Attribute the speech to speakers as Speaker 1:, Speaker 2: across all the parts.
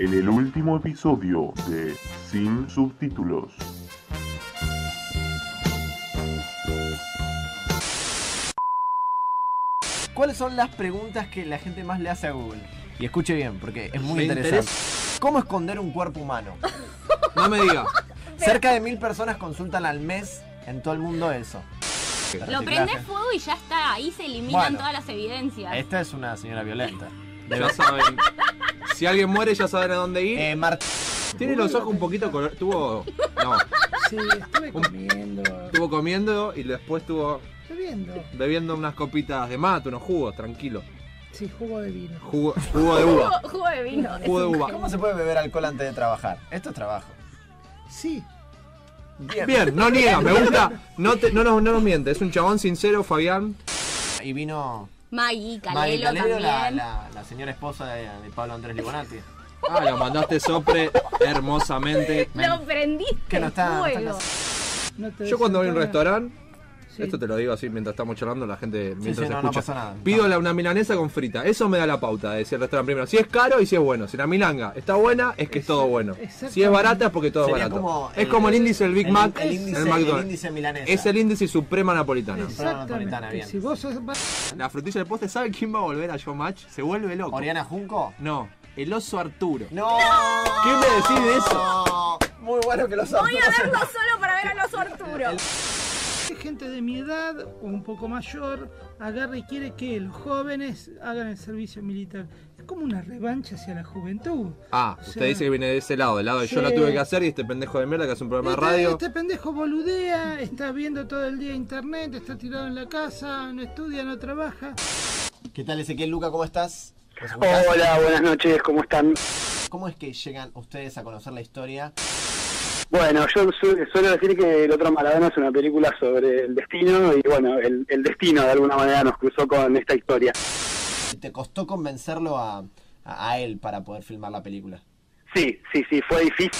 Speaker 1: en el último episodio de Sin Subtítulos.
Speaker 2: ¿Cuáles son las preguntas que la gente más le hace a Google? Y escuche bien, porque es muy
Speaker 3: Me
Speaker 2: interesante. ¿Cómo esconder un cuerpo humano?
Speaker 3: No me diga.
Speaker 2: Cerca de mil personas consultan al mes en todo el mundo eso.
Speaker 4: Lo prendés fuego y ya está, ahí se eliminan
Speaker 2: Bueno.
Speaker 4: todas las evidencias.
Speaker 2: Esta es una señora violenta.
Speaker 3: Ya saben. Si alguien muere, ya saben a dónde ir.
Speaker 2: Eh, Mart-
Speaker 3: Tiene los ojos un poquito color. Tuvo. No.
Speaker 5: Sí, estuve comiendo,
Speaker 3: Estuvo comiendo y después estuvo
Speaker 5: bebiendo.
Speaker 3: bebiendo unas copitas de mate, unos jugos, tranquilo.
Speaker 5: Sí, jugo de vino.
Speaker 3: Jugo, jugo de uva.
Speaker 4: Jugo de vino.
Speaker 3: Jugo de uva.
Speaker 2: ¿Cómo se puede beber alcohol antes de trabajar? Esto es trabajo.
Speaker 5: Sí,
Speaker 2: Bien.
Speaker 3: Bien, no niega, me gusta. No, te- no, nos, no nos miente, es un chabón sincero, Fabián.
Speaker 2: Y vino
Speaker 4: Maggie,
Speaker 2: Maggie
Speaker 4: Calelo
Speaker 2: Calero,
Speaker 4: también.
Speaker 2: la, la- la señora esposa de, de Pablo Andrés Libonati.
Speaker 3: Ah, lo mandaste sopre hermosamente.
Speaker 4: Lo prendiste
Speaker 2: Que no está- no
Speaker 5: no
Speaker 3: Yo cuando voy a un restaurante,
Speaker 5: Sí.
Speaker 3: esto te lo digo así mientras estamos charlando, la gente mientras
Speaker 2: sí, no, no
Speaker 3: escucha.
Speaker 2: pasa nada.
Speaker 3: Pido la, una milanesa con frita, eso me da la pauta de decir el restaurante primero. Si es caro y si es bueno. Si la milanga está buena, es que es todo bueno. Si es barata es porque todo es barato.
Speaker 2: como
Speaker 3: es como el índice del Big
Speaker 2: el-
Speaker 3: Mac,
Speaker 2: el índice,
Speaker 3: el
Speaker 2: el
Speaker 3: McDonald's.
Speaker 2: índice milanesa.
Speaker 3: Es el índice suprema napolitano.
Speaker 2: napolitana,
Speaker 5: Exactamente.
Speaker 2: bien.
Speaker 5: Si vos sos...
Speaker 3: La frutilla del postre, ¿sabe quién va a volver a Showmatch? Se vuelve loco.
Speaker 2: ¿Oriana Junco?
Speaker 3: No, el oso Arturo.
Speaker 2: ¡No!
Speaker 3: ¿Qué me decís de eso?
Speaker 2: No. Muy bueno que lo sabes.
Speaker 4: Voy a verlo solo para ver a los Arturo.
Speaker 5: Gente de mi edad o un poco mayor agarra y quiere que los jóvenes hagan el servicio militar. Es como una revancha hacia la juventud.
Speaker 3: Ah,
Speaker 5: O
Speaker 3: usted dice que viene de ese lado, del lado de yo la tuve que hacer y este pendejo de mierda que hace un programa de
Speaker 5: Este,
Speaker 3: radio.
Speaker 5: este pendejo boludea, está viendo todo el día internet, está tirado en la casa, no estudia, no trabaja.
Speaker 2: ¿Qué tal Ezequiel Luca? ¿Cómo estás?
Speaker 6: Hola, buenas noches, ¿cómo están?
Speaker 2: ¿Cómo es que llegan ustedes a conocer la historia?
Speaker 6: Bueno, yo su- suelo decir que El otro Maradona es una película sobre el destino y bueno, el, el destino de alguna manera nos cruzó con esta historia.
Speaker 2: ¿Te costó convencerlo a, a, él para poder filmar la película?
Speaker 6: Sí, sí, sí, fue difícil.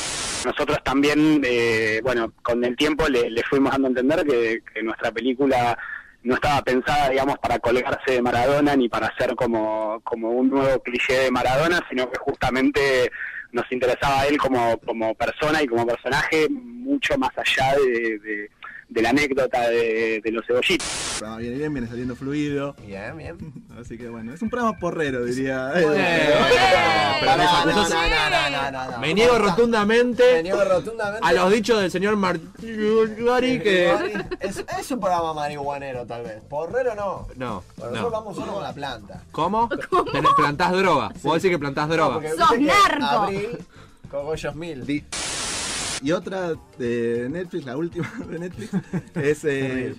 Speaker 6: Nosotros también, eh, bueno, con el tiempo le, le fuimos dando a entender que, que nuestra película no estaba pensada, digamos, para colgarse de Maradona ni para ser como, como un nuevo cliché de Maradona, sino que justamente nos interesaba a él como, como persona y como personaje mucho más allá de, de- de la anécdota de, de los cebollitos.
Speaker 7: programa viene bien, viene saliendo fluido.
Speaker 2: Bien, bien.
Speaker 7: Así que bueno, es un programa porrero, diría.
Speaker 3: Pero
Speaker 2: no,
Speaker 3: esas
Speaker 2: no,
Speaker 3: cosas-
Speaker 2: no, no, no, no, no.
Speaker 3: Me niego
Speaker 2: Me
Speaker 3: rotundamente
Speaker 2: niego rotundamente.
Speaker 3: a los dichos del señor Martínez que...
Speaker 2: Es, es un programa marihuanero, tal vez. Porrero no.
Speaker 3: No,
Speaker 2: Bueno, nosotros
Speaker 3: no.
Speaker 2: vamos solo con la planta.
Speaker 3: ¿Cómo? Tenés- plantás droga. Vos decís que plantás droga.
Speaker 4: Sos narco.
Speaker 2: Abril, Cogollos Mil.
Speaker 7: Di- Y otra de Netflix, la última de Netflix, es. eh,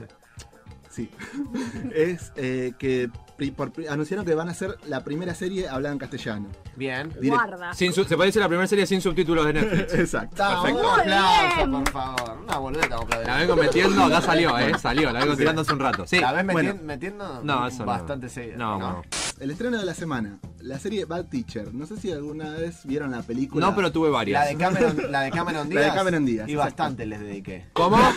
Speaker 7: sí. Es eh, que por anunciaron que van a hacer la primera serie hablada en castellano.
Speaker 2: Bien.
Speaker 7: Direct-
Speaker 4: Guarda.
Speaker 3: Sin su- se puede decir la primera serie sin subtítulos de Netflix.
Speaker 7: Exacto.
Speaker 3: Perfecto.
Speaker 2: un aplauso, por favor. Una boleta vamos a aplaudir.
Speaker 3: La vengo metiendo, acá salió, eh, salió, la vengo tirando hace un rato. Sí.
Speaker 2: La ves meti-
Speaker 7: Bueno.
Speaker 2: metiendo
Speaker 3: No, eso no.
Speaker 2: bastante seguido.
Speaker 3: No, no.
Speaker 7: El estreno de la semana, la serie Bad Teacher. No sé si alguna vez vieron la película.
Speaker 3: No, pero tuve
Speaker 2: La
Speaker 3: varias.
Speaker 2: de Cameron, la de Cameron
Speaker 7: La de
Speaker 2: Díaz.
Speaker 7: Cameron Díaz,
Speaker 2: Y bastante les dediqué.
Speaker 3: ¿Cómo?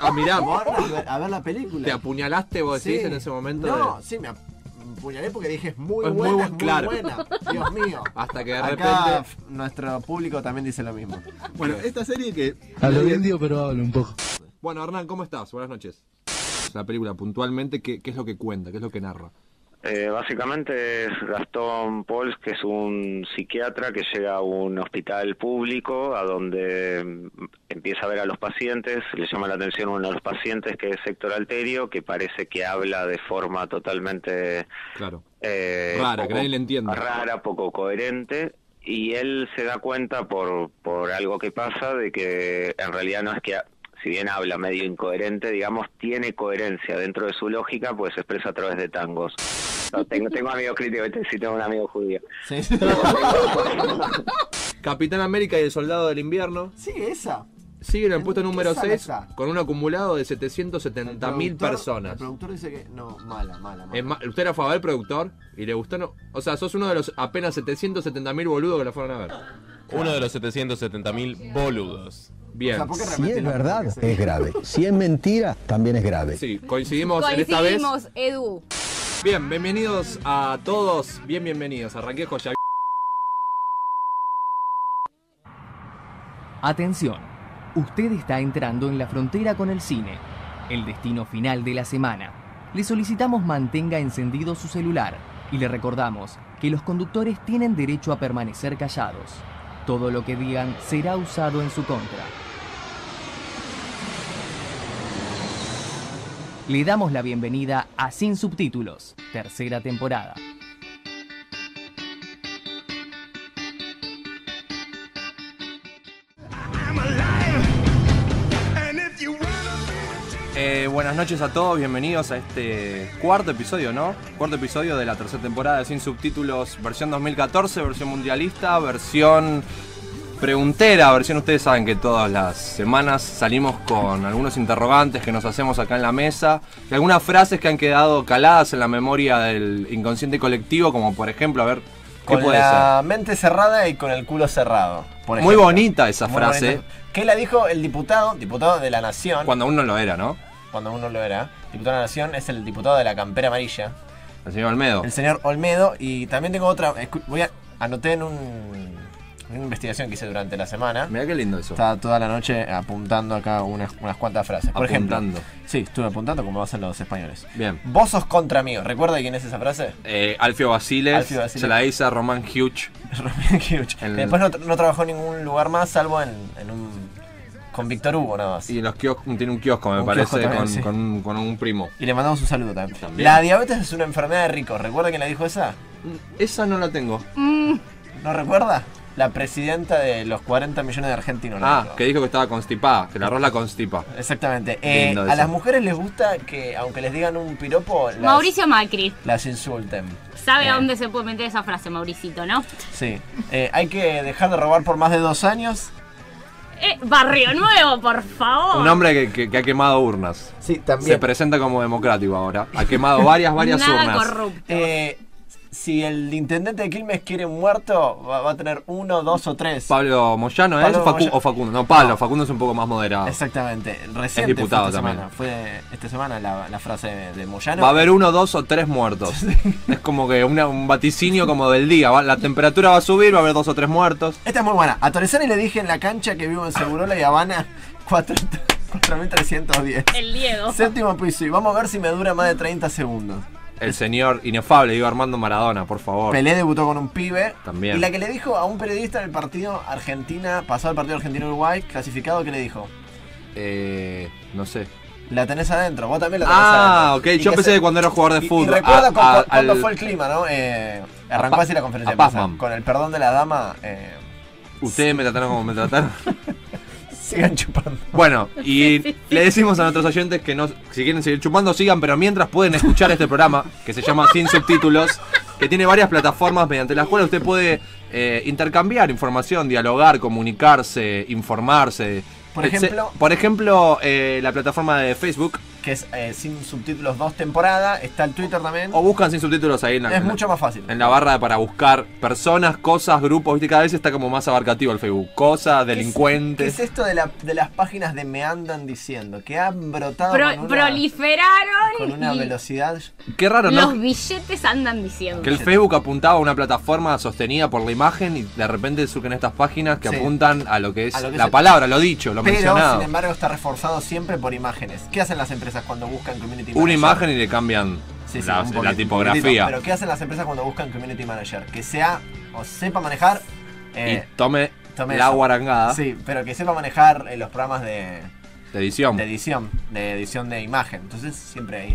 Speaker 3: Ah, mirá,
Speaker 2: Vamos a ver- a ver la película.
Speaker 3: te apuñalaste vos decís
Speaker 2: Sí.
Speaker 3: en ese momento.
Speaker 2: No,
Speaker 3: de-
Speaker 2: sí, me apuñalé porque dije es muy
Speaker 3: Es
Speaker 2: buena, es muy
Speaker 3: claro.
Speaker 2: buena. Dios mío.
Speaker 3: Hasta que de
Speaker 2: Acá
Speaker 3: repente.
Speaker 2: nuestro público también dice lo mismo.
Speaker 7: Bueno, esta serie que.
Speaker 8: Hablo indio, pero hablo un poco.
Speaker 3: Bueno, Hernán, ¿cómo estás? Buenas noches. La película, puntualmente, ¿qué, qué es lo que cuenta? ¿Qué es lo que narra?
Speaker 9: Eh, básicamente es Gastón Pols, que es un psiquiatra que llega a un hospital público a donde mm, empieza a ver a los pacientes, le llama la atención uno de los pacientes que es Héctor Alterio, que parece que habla de forma totalmente
Speaker 3: Claro.
Speaker 9: eh,
Speaker 3: Rara, que
Speaker 9: poco-
Speaker 3: nadie le entiende.
Speaker 9: Rara, poco coherente. Y él se da cuenta por, por algo que pasa de que en realidad no es que, si bien habla medio incoherente, digamos, tiene coherencia dentro de su lógica, pues se expresa a través de tangos. No, tengo, tengo amigos críticos, este sí tengo un amigo judío.
Speaker 2: Sí,
Speaker 3: Capitán América y el Soldado del Invierno
Speaker 2: sí esa.
Speaker 3: siguen en el puesto
Speaker 2: ¿En qué
Speaker 3: número
Speaker 2: sala
Speaker 3: 6
Speaker 2: está?
Speaker 3: con un acumulado de
Speaker 2: El
Speaker 3: 770 mil
Speaker 2: productor- El
Speaker 3: personas.
Speaker 2: productor dice que no, mala, mala, mala.
Speaker 3: Es ma- ¿Usted era a favor del productor? ¿Y le gustó? No? O sea, sos uno de los apenas 770 mil boludos que la fueron a ver.
Speaker 8: Uno de los 770.000 boludos.
Speaker 3: Bien.
Speaker 2: O sea, ¿por qué
Speaker 10: Si es
Speaker 2: no?
Speaker 10: verdad, es grave. Si es mentira, también es grave.
Speaker 3: Sí, coincidimos, en esta vez.
Speaker 4: Coincidimos, Edu.
Speaker 3: Bien, bienvenidos a todos, bien bienvenidos. Arranqué joya.
Speaker 5: Atención, usted está entrando en la frontera con el cine, el destino final de la semana. Le solicitamos mantenga encendido su celular y le recordamos que los conductores tienen derecho a permanecer callados. Todo lo que digan será usado en su contra. Le damos la bienvenida a Sin Subtítulos, tercera temporada.
Speaker 3: Eh, buenas noches a todos, bienvenidos a este cuarto episodio, ¿no? Cuarto episodio de la tercera temporada de Sin Subtítulos, versión 2014, versión mundialista, versión preguntera, versión ustedes saben que todas las semanas salimos con algunos interrogantes que nos hacemos acá en la mesa, y algunas frases que han quedado caladas en la memoria del inconsciente colectivo, como por ejemplo, a ver, ¿qué
Speaker 2: Con
Speaker 3: puede
Speaker 2: la
Speaker 3: ser?
Speaker 2: mente cerrada y con el culo cerrado. por
Speaker 3: Muy
Speaker 2: ejemplo.
Speaker 3: bonita esa
Speaker 2: Muy
Speaker 3: frase,
Speaker 2: bonita. ¿Qué la dijo el diputado? Diputado de la Nación.
Speaker 3: cuando uno lo era, ¿no?
Speaker 2: Cuando uno lo era. Diputado de la Nación es el diputado de la campera amarilla.
Speaker 3: El señor Almedo.
Speaker 2: El señor Olmedo. Y también tengo otra. escu- Voy a. Anoté en un. Una investigación que hice durante la semana.
Speaker 3: Mira qué lindo eso.
Speaker 2: Estaba toda la noche apuntando acá unas, unas cuantas frases. Por
Speaker 3: Apuntando.
Speaker 2: ejemplo. Sí, estuve apuntando como hacen los españoles.
Speaker 3: Bien.
Speaker 2: Vos sos contra mí. ¿Recuerda quién es esa frase?
Speaker 3: Eh, Alfio Basiles,
Speaker 2: Alfio Basiles.
Speaker 3: se la dice a Román Hughes.
Speaker 2: Román.
Speaker 3: El-
Speaker 2: Que Después no, tra- no trabajó en ningún lugar más, salvo en, en un. con Víctor Hugo nada más.
Speaker 3: Y en los kioscos, tiene un kiosco, me
Speaker 2: Un
Speaker 3: parece,
Speaker 2: kiosco también,
Speaker 3: con,
Speaker 2: sí.
Speaker 3: con- con un primo.
Speaker 2: Y le mandamos un saludo también.
Speaker 3: También.
Speaker 2: La diabetes es una enfermedad de ricos. ¿Recuerda quién la dijo esa?
Speaker 3: Esa no la tengo.
Speaker 4: Mm,
Speaker 2: ¿No recuerda? La presidenta de los 40 millones de argentinos.
Speaker 3: Ah,
Speaker 2: dijo.
Speaker 3: que dijo que estaba constipada, que el arroz la constipa.
Speaker 2: Exactamente. Eh, a
Speaker 3: eso.
Speaker 2: las mujeres les gusta que, aunque les digan un piropo, las,
Speaker 4: Mauricio Macri.
Speaker 2: las insulten.
Speaker 4: ¿Sabe
Speaker 2: Eh,
Speaker 4: a dónde se puede meter esa frase, Mauricito, no?
Speaker 2: Sí. Eh, hay que dejar de robar por más de dos años.
Speaker 4: Eh, Barrio Nuevo, por favor.
Speaker 3: Un hombre que, que- que ha quemado urnas.
Speaker 2: Sí,
Speaker 3: Se
Speaker 2: también.
Speaker 3: presenta como democrático ahora. Ha quemado varias, varias
Speaker 4: Nada
Speaker 3: urnas.
Speaker 4: corrupto.
Speaker 2: Eh, si el intendente de Quilmes quiere un muerto, va, va a tener uno, dos o tres.
Speaker 3: Pablo Moyano, ¿es?
Speaker 2: Pablo
Speaker 3: o, Facu-
Speaker 2: Moyano.
Speaker 3: o Facundo? No, Pablo.
Speaker 2: No.
Speaker 3: Facundo es un poco más moderado.
Speaker 2: Exactamente. Reciente
Speaker 3: Es diputado
Speaker 2: fue esta
Speaker 3: también.
Speaker 2: semana. Fue esta semana la, la frase de, de Moyano.
Speaker 3: Va a haber uno, dos o tres muertos. Es como que una- un vaticinio como del día. Va- la temperatura va a subir, va a haber dos o tres muertos.
Speaker 2: Esta es muy buena. A Torresani le dije en la cancha que vivo en Segurola y Habana 4 4310.
Speaker 4: El Diego.
Speaker 2: Séptimo piso y vamos a ver si me dura más de 30 segundos.
Speaker 3: El señor inefable, digo Armando Maradona, por favor.
Speaker 2: Pelé debutó con un pibe.
Speaker 3: También.
Speaker 2: Y la que le dijo a un periodista en el partido Argentina, pasado el partido Argentina-Uruguay, clasificado, ¿qué le dijo?
Speaker 3: Eh, no sé.
Speaker 2: La tenés adentro, vos también la tenés
Speaker 3: Ah,
Speaker 2: adentro.
Speaker 3: ok.
Speaker 2: Y
Speaker 3: Yo pensé que cuando era jugador de
Speaker 2: Y,
Speaker 3: fútbol.
Speaker 2: y recuerda
Speaker 3: a-
Speaker 2: cu-
Speaker 3: a-
Speaker 2: cu- cuándo
Speaker 3: al-
Speaker 2: fue el clima, ¿no? Eh, arrancó así la conferencia de prensa. Con el perdón de la dama, eh,
Speaker 3: Ustedes me trataron como me trataron.
Speaker 2: sigan chupando.
Speaker 3: Bueno, y le decimos a nuestros oyentes que no, si quieren seguir chupando, sigan, pero mientras pueden escuchar este programa, que se llama Sin Subtítulos, que tiene varias plataformas mediante las cuales usted puede eh, intercambiar información, dialogar, comunicarse, informarse.
Speaker 2: Por ejemplo-
Speaker 3: por ejemplo, eh, la plataforma de Facebook,
Speaker 2: Que es eh, sin subtítulos dos temporadas. Está el Twitter también.
Speaker 3: o buscan sin subtítulos ahí en la,
Speaker 2: es
Speaker 3: en la-
Speaker 2: mucho más fácil.
Speaker 3: en la barra para buscar personas, cosas, grupos, viste, cada vez está como más abarcativo el Facebook. Cosas,
Speaker 2: ¿Qué es-
Speaker 3: delincuentes.
Speaker 2: ¿Qué es esto de, la- de las páginas de me andan diciendo? Que han brotado
Speaker 4: Pro-
Speaker 2: con, una,
Speaker 4: proliferaron
Speaker 2: con una
Speaker 4: y
Speaker 2: velocidad.
Speaker 3: Qué raro, ¿no?
Speaker 4: los billetes andan diciendo.
Speaker 3: Que el Facebook apuntaba a una plataforma sostenida por la imagen y de repente surgen estas páginas que
Speaker 2: Sí.
Speaker 3: apuntan a lo que es
Speaker 2: A lo que
Speaker 3: la
Speaker 2: es el-
Speaker 3: palabra, lo dicho, lo
Speaker 2: Pero,
Speaker 3: mencionado.
Speaker 2: sin embargo, está reforzado siempre por imágenes. ¿Qué hacen las empresas cuando buscan community manager?
Speaker 3: Una imagen y le cambian
Speaker 2: Sí, sí,
Speaker 3: la, tipografía.
Speaker 2: Pero ¿qué hacen las empresas cuando buscan community manager? Que sea o sepa manejar. eh,
Speaker 3: y tome,
Speaker 2: tome
Speaker 3: la
Speaker 2: eso.
Speaker 3: guarangada
Speaker 2: Sí, pero que sepa manejar eh, los programas de,
Speaker 3: de edición.
Speaker 2: de edición, de edición de imagen. Entonces siempre ahí.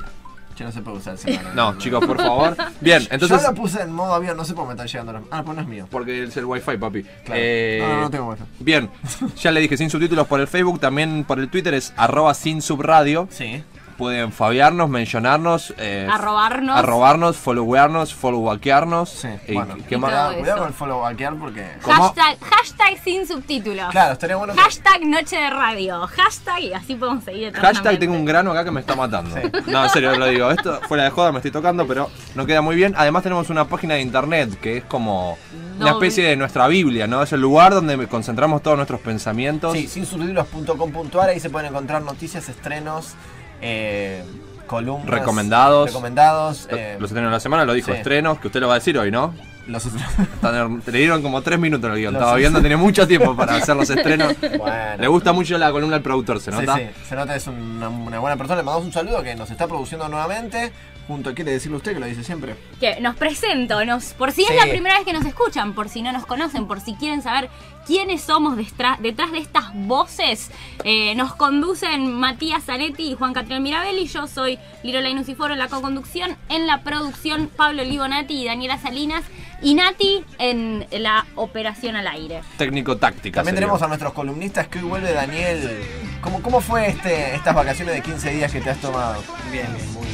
Speaker 2: Che, no se puede usar el celular.
Speaker 3: No, chicos, por favor. Bien, entonces.
Speaker 2: Yo lo puse en modo avión, no sé por qué me están llegando los. Ah, pues no es mío.
Speaker 3: Porque es el wifi, papi.
Speaker 2: Claro.
Speaker 3: Eh,
Speaker 2: No, no, no tengo wifi.
Speaker 3: Bien, ya le dije sin subtítulos por el Facebook, también por el Twitter es arroba sin subradio.
Speaker 2: Sí.
Speaker 3: Pueden fabiarnos, mencionarnos, eh,
Speaker 4: Arrobarnos.
Speaker 3: arrobarnos, followearnos, followbackearnos.
Speaker 2: Sí,
Speaker 3: y
Speaker 2: bueno.
Speaker 3: ¿qué más?
Speaker 2: Cuidado, con el follow hackear porque.
Speaker 4: Hashtag, hashtag sin subtítulos.
Speaker 2: Claro, estaría bueno que.
Speaker 4: Hashtag noche de radio. Hashtag y así podemos seguir.
Speaker 3: Hashtag tengo un grano acá que me está matando.
Speaker 2: Sí.
Speaker 3: No, en serio lo digo. Esto fuera de joda me estoy tocando, pero no queda muy bien. Además tenemos una página de internet que es como una especie de nuestra Biblia, ¿no? Es el lugar donde concentramos todos nuestros pensamientos.
Speaker 2: Sí, sin subtítulos.com.ar, ahí se pueden encontrar noticias, estrenos, eh, columnas.
Speaker 3: Recomendados.
Speaker 2: Recomendados. Eh,
Speaker 3: Los estrenos de la semana, lo dijo
Speaker 2: sí.
Speaker 3: estrenos, que usted lo va a decir hoy, ¿no?
Speaker 2: Los
Speaker 3: Están- Le dieron como tres minutos el guion.
Speaker 2: Los-
Speaker 3: Estaba viendo, tenía mucho tiempo para hacer los estrenos.
Speaker 2: Bueno.
Speaker 3: Le gusta mucho la columna al productor, ¿se
Speaker 2: Sí,
Speaker 3: nota?
Speaker 2: sí, se nota, es una, una buena persona. Le mandamos un saludo que nos está produciendo nuevamente. Junto, quiere decirle usted que lo dice siempre.
Speaker 4: Que nos presento, nos, por si
Speaker 2: Sí.
Speaker 4: es la primera vez que nos escuchan, por si no nos conocen, por si quieren saber quiénes somos detrás de estas voces, eh, nos conducen Matías Zanetti y Juan Catriel Mirabelli. Yo soy Liro Lainusiforo en la co-conducción, en la producción Pablo Libonati y Daniela Salinas, y Nati en la operación al aire.
Speaker 3: Técnico táctica.
Speaker 2: También
Speaker 3: sería.
Speaker 2: tenemos a nuestros columnistas que hoy vuelve Daniel. ¿Cómo, cómo fue este, estas vacaciones de 15 días que te has tomado?
Speaker 11: Bien, bien, muy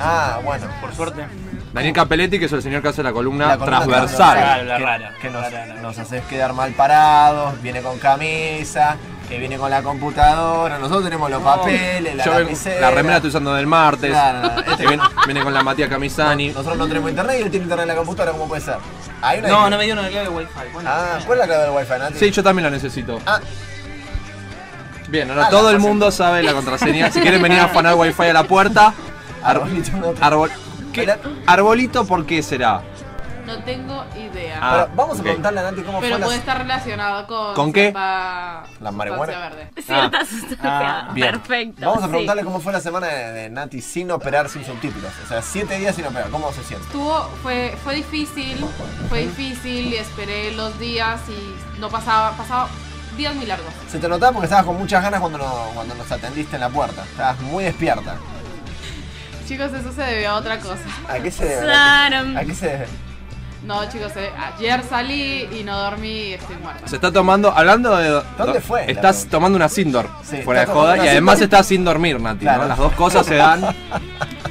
Speaker 2: Ah, bueno.
Speaker 11: Por suerte.
Speaker 3: Daniel Capelletti, que es el señor que hace la columna,
Speaker 2: La columna
Speaker 3: transversal.
Speaker 11: Claro, la
Speaker 2: que,
Speaker 11: rara.
Speaker 2: que nos,
Speaker 11: rara.
Speaker 2: nos haces quedar mal parados, viene con camisa, que viene con la computadora, nosotros tenemos los papeles, la
Speaker 3: Yo
Speaker 2: lapicera.
Speaker 3: la remera estoy usando del martes.
Speaker 2: Claro, no, este-
Speaker 3: que viene, viene con la Matías Camisani.
Speaker 2: Nosotros no tenemos internet y él tiene internet en la computadora, ¿cómo puede ser? Hay una
Speaker 11: No, no me dio una clave de wifi. Bueno,
Speaker 2: Ah, ¿cuál es la clave del wifi, Nati?
Speaker 3: Sí, yo también la necesito.
Speaker 2: Ah.
Speaker 3: Bien, ahora
Speaker 2: Ah,
Speaker 3: todo el mundo sabe la contraseña. Si quieren venir a afanar wifi a la puerta,
Speaker 2: Arbolito, no te-
Speaker 3: arbol- ¿qué? arbolito, ¿por qué será?
Speaker 12: No tengo idea.
Speaker 3: Ah,
Speaker 2: Pero vamos a preguntarle a Nati cómo
Speaker 12: pero
Speaker 2: fue
Speaker 12: puede
Speaker 2: la...
Speaker 12: estar relacionado con.
Speaker 3: ¿Con qué?
Speaker 12: cierta
Speaker 2: La marihuana.
Speaker 12: verde.
Speaker 4: Cierta sustancia.
Speaker 2: Ah, Bien.
Speaker 4: Perfecto.
Speaker 2: Vamos a
Speaker 4: sí.
Speaker 2: preguntarle cómo fue la semana de, de Nati sin operar, sin subtítulos. O sea, siete días sin operar. ¿Cómo se siente?
Speaker 12: Estuvo, fue, fue difícil, fue difícil y esperé los días y no pasaba, pasaba días muy largos.
Speaker 2: Se te notaba porque estabas con muchas ganas cuando, no- cuando nos atendiste en la puerta. Estabas muy despierta.
Speaker 12: Chicos, eso se debió a otra cosa.
Speaker 2: ¿A qué se debe? ¿A qué se debe?
Speaker 12: No, chicos, eh, ayer salí y no dormí y estoy muerta.
Speaker 3: Se está tomando, hablando de.
Speaker 2: ¿Dónde fue?
Speaker 3: Estás tomando una Sindor.
Speaker 2: Sí,
Speaker 3: fuera de
Speaker 2: está
Speaker 3: joda.
Speaker 2: tomando
Speaker 3: Y
Speaker 2: una
Speaker 3: además
Speaker 2: Sindor.
Speaker 3: estás sin dormir, Nati.
Speaker 2: Claro.
Speaker 3: ¿no? Las dos cosas se dan.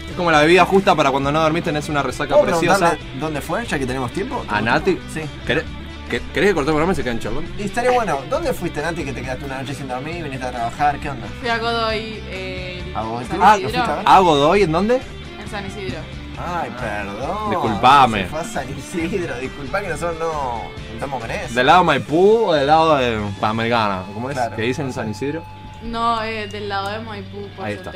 Speaker 3: Es como la bebida justa para cuando no dormís tenés una resaca
Speaker 2: ¿Puedo
Speaker 3: preciosa.
Speaker 2: preguntarle dónde fue, ya que tenemos tiempo?
Speaker 3: ¿A Nati?
Speaker 2: Sí.
Speaker 3: ¿Querés, que- ¿Querés que cortemos el programa y se queden charlando?
Speaker 2: Y estaría bueno. ¿Dónde fuiste, Nati, que te quedaste una noche sin dormir, viniste a trabajar? ¿Qué onda?
Speaker 12: Fui a Godoy eh,
Speaker 2: ¿A Godoy
Speaker 12: en San
Speaker 2: Cruz? Ah,
Speaker 12: Isidro.
Speaker 2: ¿lo fuiste a
Speaker 3: Godoy en dónde?
Speaker 12: En San Isidro.
Speaker 2: Ay, perdón.
Speaker 3: Disculpame.
Speaker 2: Se fue a San Isidro. Disculpa que nosotros no estamos con eso.
Speaker 3: ¿Del lado de Maipú o del lado de Panamericana? ¿Cómo es?
Speaker 2: Claro.
Speaker 3: ¿Qué dicen en San Isidro?
Speaker 12: No, eh, del lado de Maipú, por
Speaker 3: Ahí está.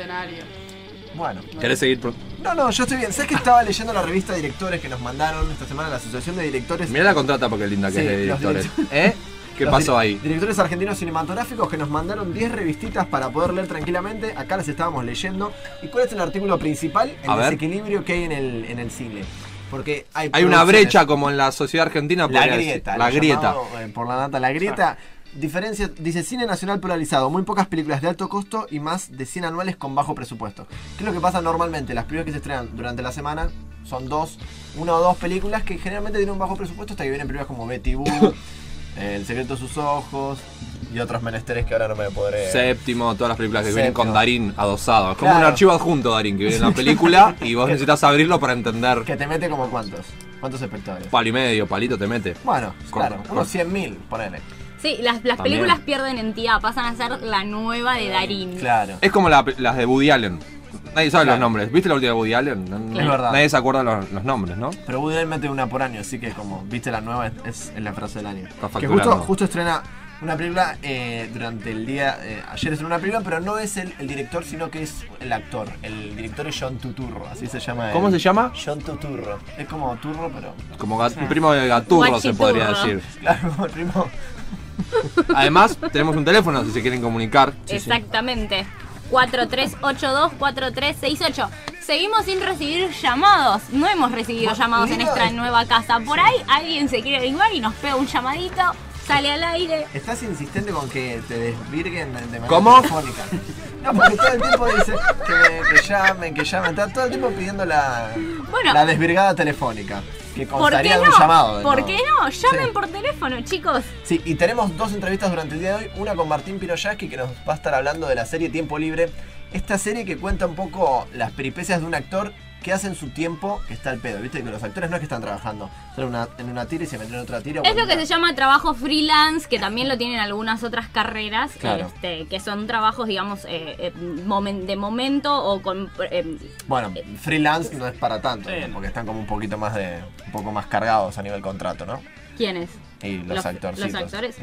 Speaker 2: Bueno.
Speaker 3: ¿Querés seguir?
Speaker 2: No, no, yo estoy bien. ¿Sabes que estaba leyendo la revista de directores que nos mandaron esta semana la Asociación de Directores?
Speaker 3: Mirá la contrata porque es linda que
Speaker 2: Sí,
Speaker 3: es de directores. ¿Eh? ¿Qué
Speaker 2: Los
Speaker 3: pasó ahí?
Speaker 2: Directores argentinos cinematográficos que nos mandaron 10 revistitas para poder leer tranquilamente. Acá las estábamos leyendo. ¿Y cuál es el artículo principal? El
Speaker 3: A ver.
Speaker 2: desequilibrio que hay en el, en el cine. Porque hay,
Speaker 3: Hay una brecha como en la sociedad argentina.
Speaker 2: La grieta.
Speaker 3: La grieta.
Speaker 2: llamado, eh, por la data, la grieta. Diferencia, dice cine nacional polarizado, muy pocas películas de alto costo y más de 100 anuales con bajo presupuesto. ¿Qué es lo que pasa normalmente? Las películas que se estrenan durante la semana son dos, una o dos películas que generalmente tienen un bajo presupuesto hasta que vienen películas como Betty Boo, El secreto de sus ojos y otros menesteres que ahora no me podré...
Speaker 3: Séptimo, todas las películas que vienen con Darín adosado. Es como
Speaker 2: Claro.
Speaker 3: un archivo adjunto, Darín, que viene en la película y vos necesitas abrirlo para entender.
Speaker 2: Que te mete como cuántos, cuántos espectadores.
Speaker 3: Palo y medio, palito te mete.
Speaker 2: Bueno, claro, unos 100.000, ponele.
Speaker 4: Sí, las, las
Speaker 3: También.
Speaker 4: películas pierden entidad, pasan a ser la nueva de Darín.
Speaker 2: Claro.
Speaker 3: Es como la- las de Woody Allen. Nadie sabe
Speaker 2: Claro.
Speaker 3: los nombres. ¿Viste la última de Woody Allen? No- no-
Speaker 2: Es verdad.
Speaker 3: Nadie se acuerda los, los nombres, ¿no?
Speaker 2: Pero Woody Allen mete una por año, así que como viste la nueva es, es la frase del año.
Speaker 3: Está
Speaker 2: Que
Speaker 3: facturando.
Speaker 2: justo, justo estrena una película eh, durante el día. eh, ayer estrenó una película, pero no es el, el director, sino que es el actor. El director es John Tuturro, así se llama.
Speaker 3: ¿Cómo se llama?
Speaker 2: John Tuturro. Es como Turro, pero.
Speaker 3: Como gat- primo de Gaturro se
Speaker 4: Guachiturro.
Speaker 3: podría decir.
Speaker 2: Claro, como el primo.
Speaker 3: Además, tenemos un teléfono si se quieren comunicar.
Speaker 4: Exactamente. 4382-4368. Seguimos sin recibir llamados. No hemos recibido llamados en esta
Speaker 2: es-
Speaker 4: nueva casa. Por ahí alguien se quiere averiguar y nos pega un llamadito, sale al aire.
Speaker 2: Estás insistente con que te desvirguen de manera
Speaker 3: ¿Cómo?
Speaker 2: telefónica. No, porque todo el tiempo dice que, me- que llamen, que llamen. Está todo el tiempo pidiendo la,
Speaker 4: Bueno.
Speaker 2: la desvirgada telefónica. Que
Speaker 4: ¿Por qué
Speaker 2: constaría de
Speaker 4: no?
Speaker 2: un llamado.
Speaker 4: ¿Por qué no? Llamen
Speaker 2: Sí.
Speaker 4: por teléfono, chicos.
Speaker 2: Sí, y tenemos dos entrevistas durante el día de hoy. Una con Martín Piroyaski, que nos va a estar hablando de la serie Tiempo Libre. Esta serie que cuenta un poco las peripecias de un actor que hace en su tiempo que está al pedo. Viste que los actores no es que están trabajando. En una, en una tira y se meten en otra tira.
Speaker 4: Es lo que
Speaker 2: una-
Speaker 4: se llama trabajo freelance, que también lo tienen algunas otras carreras,
Speaker 2: Claro.
Speaker 4: este, que son trabajos, digamos, eh, eh, momen- de momento o con... eh,
Speaker 2: Bueno, freelance no es para tanto, porque están como un poquito más de. un poco más cargados a nivel contrato, ¿no?
Speaker 4: ¿Quiénes?
Speaker 2: Y los,
Speaker 4: Los-
Speaker 2: actorcitos.
Speaker 4: los actores.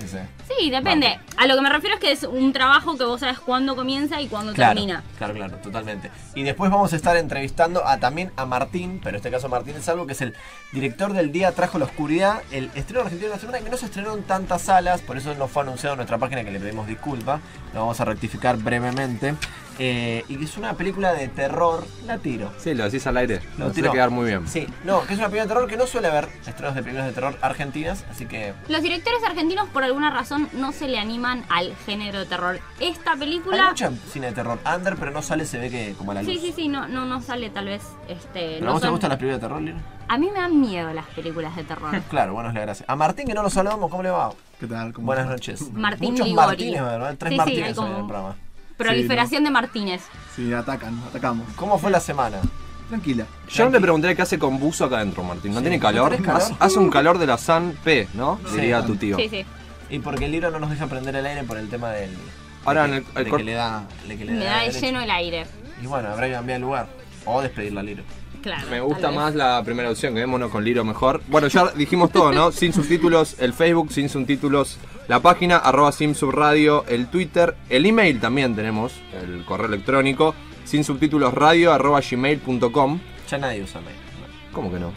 Speaker 2: Sí,
Speaker 4: depende. A lo que me refiero es que es un trabajo que vos sabes cuándo comienza y cuándo
Speaker 2: Claro,
Speaker 4: termina.
Speaker 2: claro, claro, totalmente. Y después vamos a estar entrevistando a también a Martín, pero en este caso Martín es algo que es el director del Día Trajo la Oscuridad, el estreno argentino de la semana que no se estrenó en tantas salas, por eso no fue anunciado en nuestra página que le pedimos disculpas, lo vamos a rectificar brevemente. Eh, y que es una película de terror, la tiro.
Speaker 3: Sí, lo decís al aire.
Speaker 2: Lo
Speaker 3: a
Speaker 2: tiro.
Speaker 3: quedar muy bien.
Speaker 2: Sí, no, que es una película de terror que no suele haber estrenos de películas de terror argentinas, así que
Speaker 4: Los directores argentinos por alguna razón no se le animan al género de terror. Esta
Speaker 2: hay
Speaker 4: película...
Speaker 2: mucha cine de terror under, pero no sale, se ve que como a la luz.
Speaker 4: Sí, sí, sí, no, no, no sale tal vez... Este,
Speaker 2: ¿Pero
Speaker 4: no
Speaker 2: a vos te
Speaker 4: son-
Speaker 2: gustan las películas de terror, Lino?
Speaker 4: A mí me dan miedo las películas de terror.
Speaker 2: Claro, bueno, es la gracia. A Martín, que no lo saludamos, ¿cómo le va?
Speaker 7: ¿Qué tal? ¿Cómo
Speaker 2: Buenas noches.
Speaker 4: Martín
Speaker 2: Muchos
Speaker 4: Ligori.
Speaker 2: Martínez, ¿verdad? Tres
Speaker 4: Sí, sí,
Speaker 2: Martínez
Speaker 4: hay
Speaker 2: hoy
Speaker 4: como-
Speaker 2: en el programa.
Speaker 4: Proliferación de Martínez.
Speaker 7: Sí, atacan, atacamos.
Speaker 2: ¿Cómo fue la semana?
Speaker 7: Tranquila.
Speaker 3: Yo le pregunté qué hace con buzo acá adentro, Martín. ¿No
Speaker 2: Sí.
Speaker 3: tiene
Speaker 2: ¿No
Speaker 3: calor?
Speaker 2: tenés calor?
Speaker 3: Hace- un calor de la San P, ¿no?
Speaker 2: Sí.
Speaker 3: Diría tu tío.
Speaker 4: Sí, sí.
Speaker 2: Y porque el libro no nos deja prender el aire por el tema del.
Speaker 3: Ahora
Speaker 2: de
Speaker 3: en el-
Speaker 2: que,
Speaker 3: el
Speaker 2: de
Speaker 3: cor-
Speaker 2: que le da. de que le
Speaker 4: Me
Speaker 2: da
Speaker 4: da de lleno el aire.
Speaker 2: Y bueno, habrá que cambiar el lugar. O despedirla al Liro.
Speaker 4: Claro.
Speaker 3: Me gusta más la primera opción, quedémonos con Liro mejor. Bueno, ya dijimos todo, ¿no? Sin subtítulos el Facebook, sin subtítulos la página, arroba sin subradio el Twitter, el email también tenemos, el correo electrónico, sin subtítulos radio arroba gmail.com.
Speaker 2: Ya nadie usa mail.
Speaker 3: ¿Cómo que no?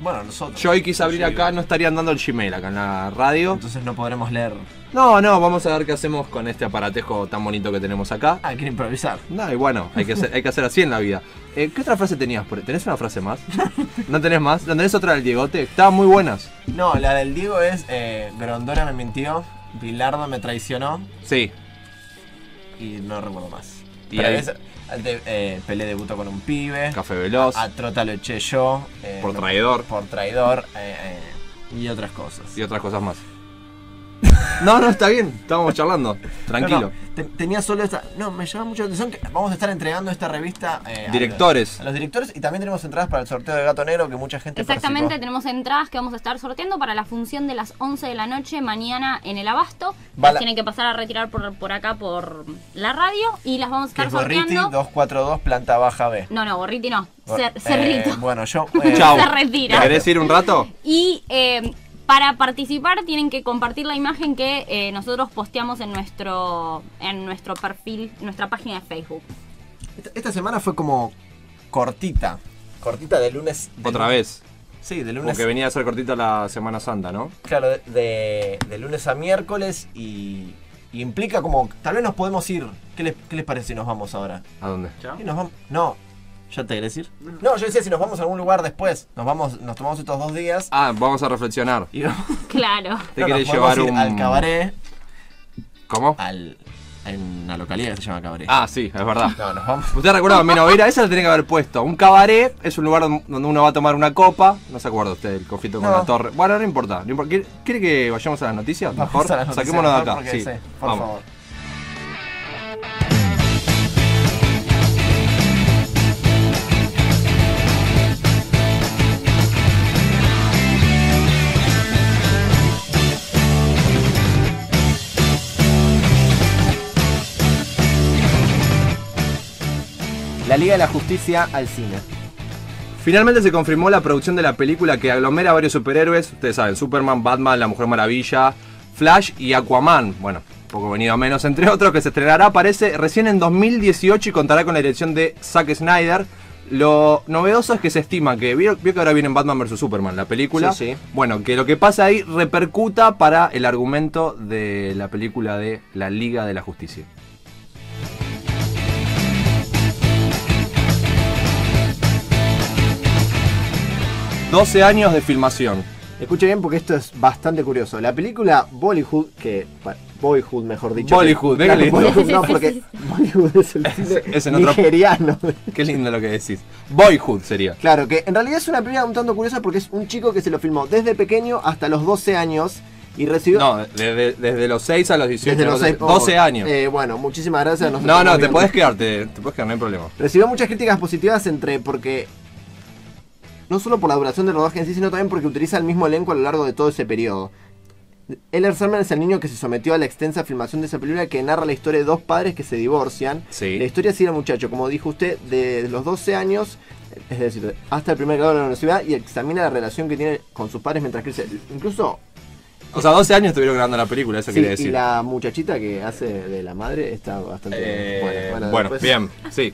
Speaker 2: Bueno, nosotros.
Speaker 3: Yo hoy quise abrir acá, no estarían dando el Gmail acá en la radio.
Speaker 2: Entonces no podremos leer.
Speaker 3: No, no, vamos a ver qué hacemos con este aparatejo tan bonito que tenemos acá.
Speaker 2: Ah, quiere improvisar.
Speaker 3: No, y bueno, hay que, hacer, hay que hacer así en la vida. Eh, ¿Qué otra frase tenías? ¿Tenés una frase más? ¿No tenés más? ¿No tenés otra del Diegote? Estaban muy buenas.
Speaker 2: No, la del Diego es. Eh, Grondona me mintió. Bilardo me traicionó.
Speaker 3: Sí.
Speaker 2: Y no recuerdo más.
Speaker 3: Y
Speaker 2: Pero
Speaker 3: ahí-
Speaker 2: es, de- eh, Pelé debutó con un pibe.
Speaker 3: Café Veloz.
Speaker 2: A Trota lo eché yo. eh,
Speaker 3: Por
Speaker 2: no-
Speaker 3: traidor.
Speaker 2: Por traidor. eh, eh, y otras cosas.
Speaker 3: Y otras cosas más. No, no, está bien. Estábamos charlando. Tranquilo.
Speaker 2: No, no, te- tenía solo esta. No, me llama mucho la atención que vamos a estar entregando esta revista eh, a
Speaker 3: Directores.
Speaker 2: los- A los, directores y también tenemos entradas para el sorteo de Gato Negro que mucha gente
Speaker 4: Exactamente,
Speaker 2: participó.
Speaker 4: tenemos entradas que vamos a estar sorteando para la función de las 11 de la noche mañana en el Abasto. Las
Speaker 2: la-
Speaker 4: tienen que pasar a retirar por, por acá por la radio y las vamos a estar
Speaker 2: es
Speaker 4: sorteando.
Speaker 2: 242 planta baja B.
Speaker 4: No, no, Gorriti no.
Speaker 2: Gor-
Speaker 4: Cer-
Speaker 2: eh,
Speaker 4: Cerrito.
Speaker 2: bueno, yo. eh,
Speaker 3: Chau.
Speaker 4: Se retira.
Speaker 3: ¿Querés ir un rato?
Speaker 4: Y eh, para participar tienen que compartir la imagen que eh, nosotros posteamos en nuestro, en nuestro perfil, en nuestra página de Facebook.
Speaker 2: Esta, esta semana fue como cortita. Cortita de lunes. de
Speaker 3: Otra
Speaker 2: lunes-
Speaker 3: vez.
Speaker 2: Sí, de lunes.
Speaker 3: Porque venía a ser cortita la Semana Santa, ¿no?
Speaker 2: Claro, de, de- lunes a miércoles y, y implica como. Tal vez nos podemos ir. ¿Qué les, qué les parece si nos vamos ahora?
Speaker 3: ¿A dónde?
Speaker 2: Y nos vamos. No. ¿Ya te querés ir? No, yo decía si nos vamos a algún lugar después. Nos vamos, nos tomamos estos dos días.
Speaker 3: Ah, vamos a reflexionar.
Speaker 2: Y vamos-
Speaker 4: Claro.
Speaker 3: ¿Te
Speaker 2: no,
Speaker 3: querés
Speaker 2: podemos
Speaker 3: llevar
Speaker 2: ir
Speaker 3: un.
Speaker 2: al cabaret.
Speaker 3: ¿Cómo?
Speaker 2: Al, en una localidad que se llama cabaret.
Speaker 3: Ah, sí, es verdad.
Speaker 2: No, nos vamos.
Speaker 3: Usted recuerda, Menovera, esa la tenía que haber puesto. Un cabaret es un lugar donde uno va a tomar una copa. No se acuerda usted del conflicto con
Speaker 2: No.
Speaker 3: la torre. Bueno, no importa. no importa. ¿Quiere, quiere que vayamos a las noticias?
Speaker 2: Vamos
Speaker 3: Mejor.
Speaker 2: a las noticias,
Speaker 3: Saquémonos de acá.
Speaker 2: porque
Speaker 3: Sí.
Speaker 2: sí, por
Speaker 3: Vamos.
Speaker 2: favor. Liga de la Justicia al cine.
Speaker 3: Finalmente se confirmó la producción de la película que aglomera varios superhéroes. Ustedes saben, Superman, Batman, La Mujer Maravilla, Flash y Aquaman. Bueno, poco venido a menos, entre otros, que se estrenará, parece, recién en 2018 y contará con la dirección de Zack Snyder. Lo novedoso es que se estima que, vio, vio que ahora viene Batman vs. Superman, la película.
Speaker 2: Sí, sí.
Speaker 3: Bueno, que lo que pasa ahí repercuta para el argumento de la película de La Liga de la Justicia. ...12 años de filmación.
Speaker 2: Escuche bien porque esto es bastante curioso. La película Bollywood, que. Boyhood, mejor dicho.
Speaker 3: Bollywood,
Speaker 2: que-
Speaker 3: venga,
Speaker 2: claro. Bollywood no, porque Bollywood es el cine
Speaker 3: Es en otro-
Speaker 2: nigeriano.
Speaker 3: Qué lindo lo que decís. Boyhood sería.
Speaker 2: Claro, que en realidad es una película un tanto curiosa porque es un chico que se lo filmó desde pequeño hasta los 12 años y recibió.
Speaker 3: No, desde, desde los 6 a los 18.
Speaker 2: desde los
Speaker 3: no sé,
Speaker 2: 6
Speaker 3: 12 años.
Speaker 2: Eh, bueno, muchísimas gracias. nos
Speaker 3: no, no, te podés quedarte, te podés quedar, no hay problema.
Speaker 2: Recibió muchas críticas positivas entre porque. No solo por la duración del rodaje en sí, sino también porque utiliza el mismo elenco a lo largo de todo ese periodo. Eller Salman es el niño que se sometió a la extensa filmación de esa película que narra la historia de dos padres que se divorcian.
Speaker 3: Sí.
Speaker 2: La historia sigue al muchacho, como dijo usted, de los 12 años Es decir, hasta el primer grado de la universidad y examina la relación que tiene con sus padres mientras crece. Incluso.
Speaker 3: O sea, 12 años estuvieron grabando la película, eso
Speaker 2: sí,
Speaker 3: quiere
Speaker 2: y
Speaker 3: decir.
Speaker 2: la muchachita que hace de la madre está bastante
Speaker 3: Eh,
Speaker 2: buena.
Speaker 3: bueno,
Speaker 2: después-
Speaker 3: bien, sí.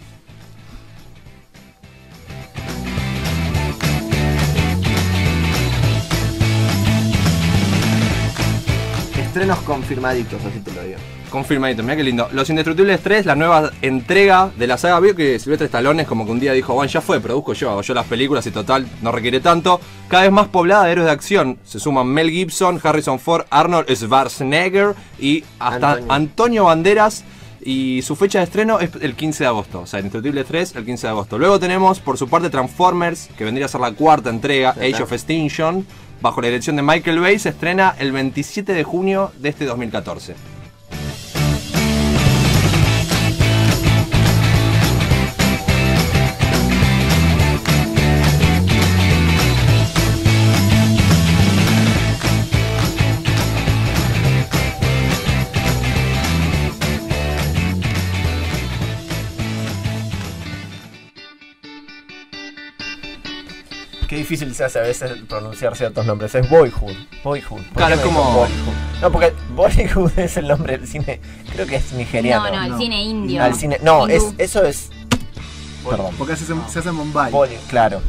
Speaker 2: Estrenos confirmaditos, así te lo digo.
Speaker 3: Confirmadito, mira qué lindo. Los Indestructibles 3, la nueva entrega de la saga. Vio que Silvestre Stallone es como que un día dijo, bueno, ya fue, produzco yo, hago yo las películas y total, no requiere tanto. Cada vez más poblada de héroes de acción. Se suman Mel Gibson, Harrison Ford, Arnold Schwarzenegger y hasta
Speaker 2: Antonio.
Speaker 3: Antonio, Banderas. Y su fecha de estreno es el 15 de agosto. O sea, Indestructibles 3, el 15 de agosto. Luego tenemos, por su parte, Transformers, que vendría a ser la cuarta entrega. Age of Extinction. Bajo la dirección de Michael Bay, se estrena el 27 de junio de este 2014.
Speaker 2: Qué difícil se hace a veces pronunciar ciertos nombres. Es Boyhood. Boyhood. ¿Por
Speaker 3: Claro, como-
Speaker 2: Boyhood? No, porque Bollywood es el nombre del cine. Creo que es nigeriano.
Speaker 4: No, no, el cine indio.
Speaker 2: Al cine. No, es, eso es. Perdón.
Speaker 7: Porque se hace, se hace en Mumbai.
Speaker 2: Bolly- claro.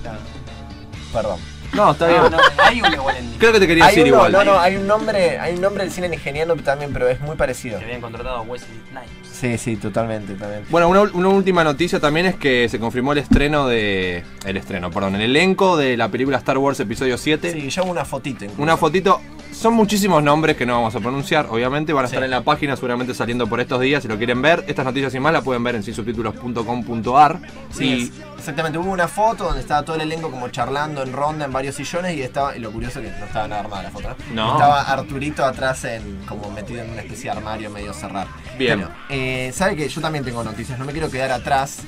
Speaker 2: Perdón.
Speaker 3: No, está bien.
Speaker 11: No, no, hay uno igual en
Speaker 3: Creo que te quería
Speaker 2: Hay
Speaker 3: decir
Speaker 2: uno-
Speaker 3: igual.
Speaker 2: No, no, hay un nombre, hay un nombre del cine nigeriano también, pero es muy parecido.
Speaker 11: que habían contratado a Wesley Snipes.
Speaker 2: Sí, sí, totalmente, totalmente.
Speaker 3: Bueno, una, una última noticia también es que se confirmó el estreno de. El estreno, perdón, el elenco de la película Star Wars Episodio 7.
Speaker 2: Sí, yo hago una fotito. incluso.
Speaker 3: Una fotito. Son muchísimos nombres que no vamos a pronunciar, obviamente. Van a estar
Speaker 2: Sí.
Speaker 3: en la página, seguramente saliendo por estos días. Si lo quieren ver, estas noticias y más las pueden ver en sinsubtítulos.com.ar.
Speaker 2: Sí,
Speaker 3: Y
Speaker 2: exactamente. Hubo una foto donde estaba todo el elenco como charlando en ronda en varios sillones y estaba, y lo curioso es que no estaba nada armada la foto, ¿no?
Speaker 3: No.
Speaker 2: Estaba Arturito atrás en, como metido en una especie de armario medio cerrado.
Speaker 3: Bien.
Speaker 2: Bueno, eh, sabe que yo también tengo noticias, no me quiero quedar atrás.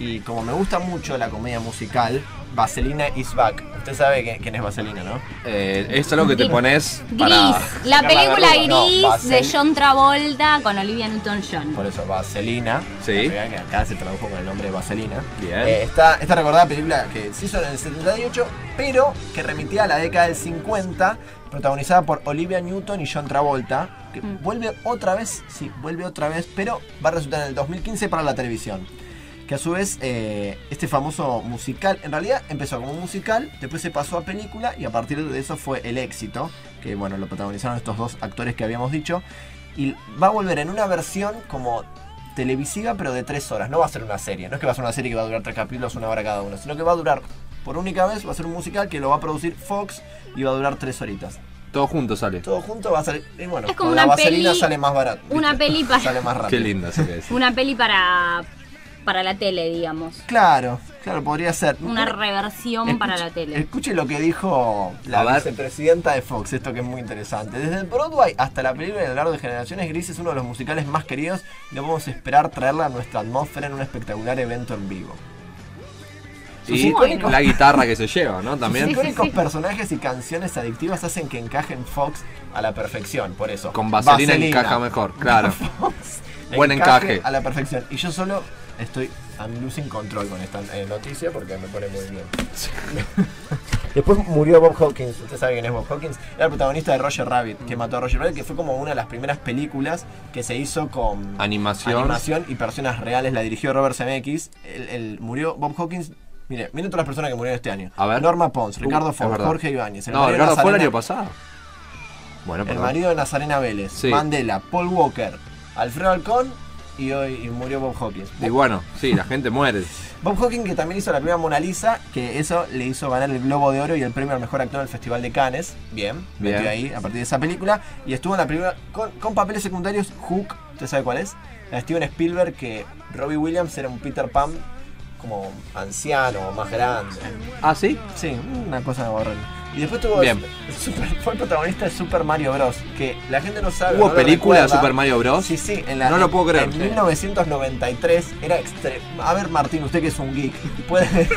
Speaker 2: Y como me gusta mucho la comedia musical, Vaselina is back. Usted sabe que- quién es Vaselina, ¿no?
Speaker 3: eh, es algo que te pones
Speaker 4: Gris,
Speaker 3: para.
Speaker 4: la película.
Speaker 2: No,
Speaker 4: Gris
Speaker 2: Vasel-
Speaker 4: de John Travolta con Olivia Newton-John.
Speaker 2: Por eso, Vaselina.
Speaker 3: Sí.
Speaker 2: Que acá se tradujo con el nombre de Vaselina.
Speaker 3: Bien.
Speaker 2: Eh, esta, esta recordada película que se hizo en el 78, pero que remitía a la década del 50, protagonizada por Olivia Newton y John Travolta, que
Speaker 4: Mm.
Speaker 2: vuelve otra vez, sí, vuelve otra vez, pero va a resultar en el 2015 para la televisión. Que a su vez, eh, este famoso musical, en realidad empezó como un musical, después se pasó a película y a partir de eso fue el éxito, que bueno, lo protagonizaron estos dos actores que habíamos dicho, y va a volver en una versión como televisiva, pero de tres horas. No va a ser una serie. No es que va a ser una serie que va a durar tres capítulos, una hora cada uno. Sino que va a durar por única vez. Va a ser un musical que lo va a producir Fox y va a durar tres horitas.
Speaker 3: Todo junto sale.
Speaker 2: Todo junto va a salir. Y bueno,
Speaker 4: Es como
Speaker 2: con la
Speaker 4: una
Speaker 2: vaselina
Speaker 4: peli-
Speaker 2: sale más barato.
Speaker 4: una peli para-
Speaker 2: Sale más rápido.
Speaker 3: Qué linda es.
Speaker 4: Una peli para, para la tele, digamos.
Speaker 2: Claro, claro, podría ser.
Speaker 4: Una reversión para la tele.
Speaker 2: Escuche lo que dijo la vicepresidenta de Fox, esto que es muy interesante. Desde el Broadway hasta la película de largo de generaciones, Gris es uno de los musicales más queridos y no podemos esperar traerla a nuestra atmósfera en un espectacular evento en vivo. Sus
Speaker 3: Y
Speaker 2: icónicos-
Speaker 3: la guitarra que se lleva, ¿no?
Speaker 2: Sus
Speaker 3: También.
Speaker 2: icónicos personajes y canciones adictivas hacen que encaje en Fox a la perfección, por eso.
Speaker 3: Con vaselina, encaja mejor, claro. Buen encaje.
Speaker 2: A la perfección. Y yo solo estoy I'm losing control con esta eh, noticia porque me pone muy bien. Después murió Bob Hawkins. Usted sabe quién es Bob Hawkins. Era el protagonista de Roger Rabbit, que mató a Roger Rabbit, que fue como una de las primeras películas que se hizo con
Speaker 3: Animación.
Speaker 2: animación y personas reales. La dirigió Robert Zemeckis. Él murió Bob Hawkins. Mire, miren todas las personas que murieron este año.
Speaker 3: A ver.
Speaker 2: Norma Pons,
Speaker 3: Uh,
Speaker 2: Ricardo Ford. Jorge Ibáñez. el
Speaker 3: No, Ricardo fue el
Speaker 2: Nazarena-
Speaker 3: año pasado. Bueno,
Speaker 2: el marido de Nazarena Vélez,
Speaker 3: Sí.
Speaker 2: Mandela, Paul Walker, Alfredo Alcón y hoy y murió Bob Hawkins.
Speaker 3: Y bueno, sí, la gente muere.
Speaker 2: Bob Hawkins que también hizo la primera Mona Lisa, que eso le hizo ganar el Globo de Oro y el premio al mejor actor del Festival de Cannes. Bien,
Speaker 3: Bien.
Speaker 2: metió ahí a partir de esa película. Y estuvo en la primera con, con papeles secundarios Hook, ¿usted sabe cuál es? La de Steven Spielberg, que Robbie Williams era un Peter Pan como anciano, más grande.
Speaker 3: ¿Ah, sí?
Speaker 2: Sí, una cosa horrible. Y después tuvo
Speaker 3: Bien.
Speaker 2: Super- fue el protagonista de Super Mario Bros. Que la gente no sabe.
Speaker 3: ¿Hubo
Speaker 2: no
Speaker 3: película de. Super Mario Bros?
Speaker 2: Sí, sí, en la,
Speaker 3: No lo puedo creer.
Speaker 2: En 1993 era extre- A ver, Martín, usted que es un geek, puede,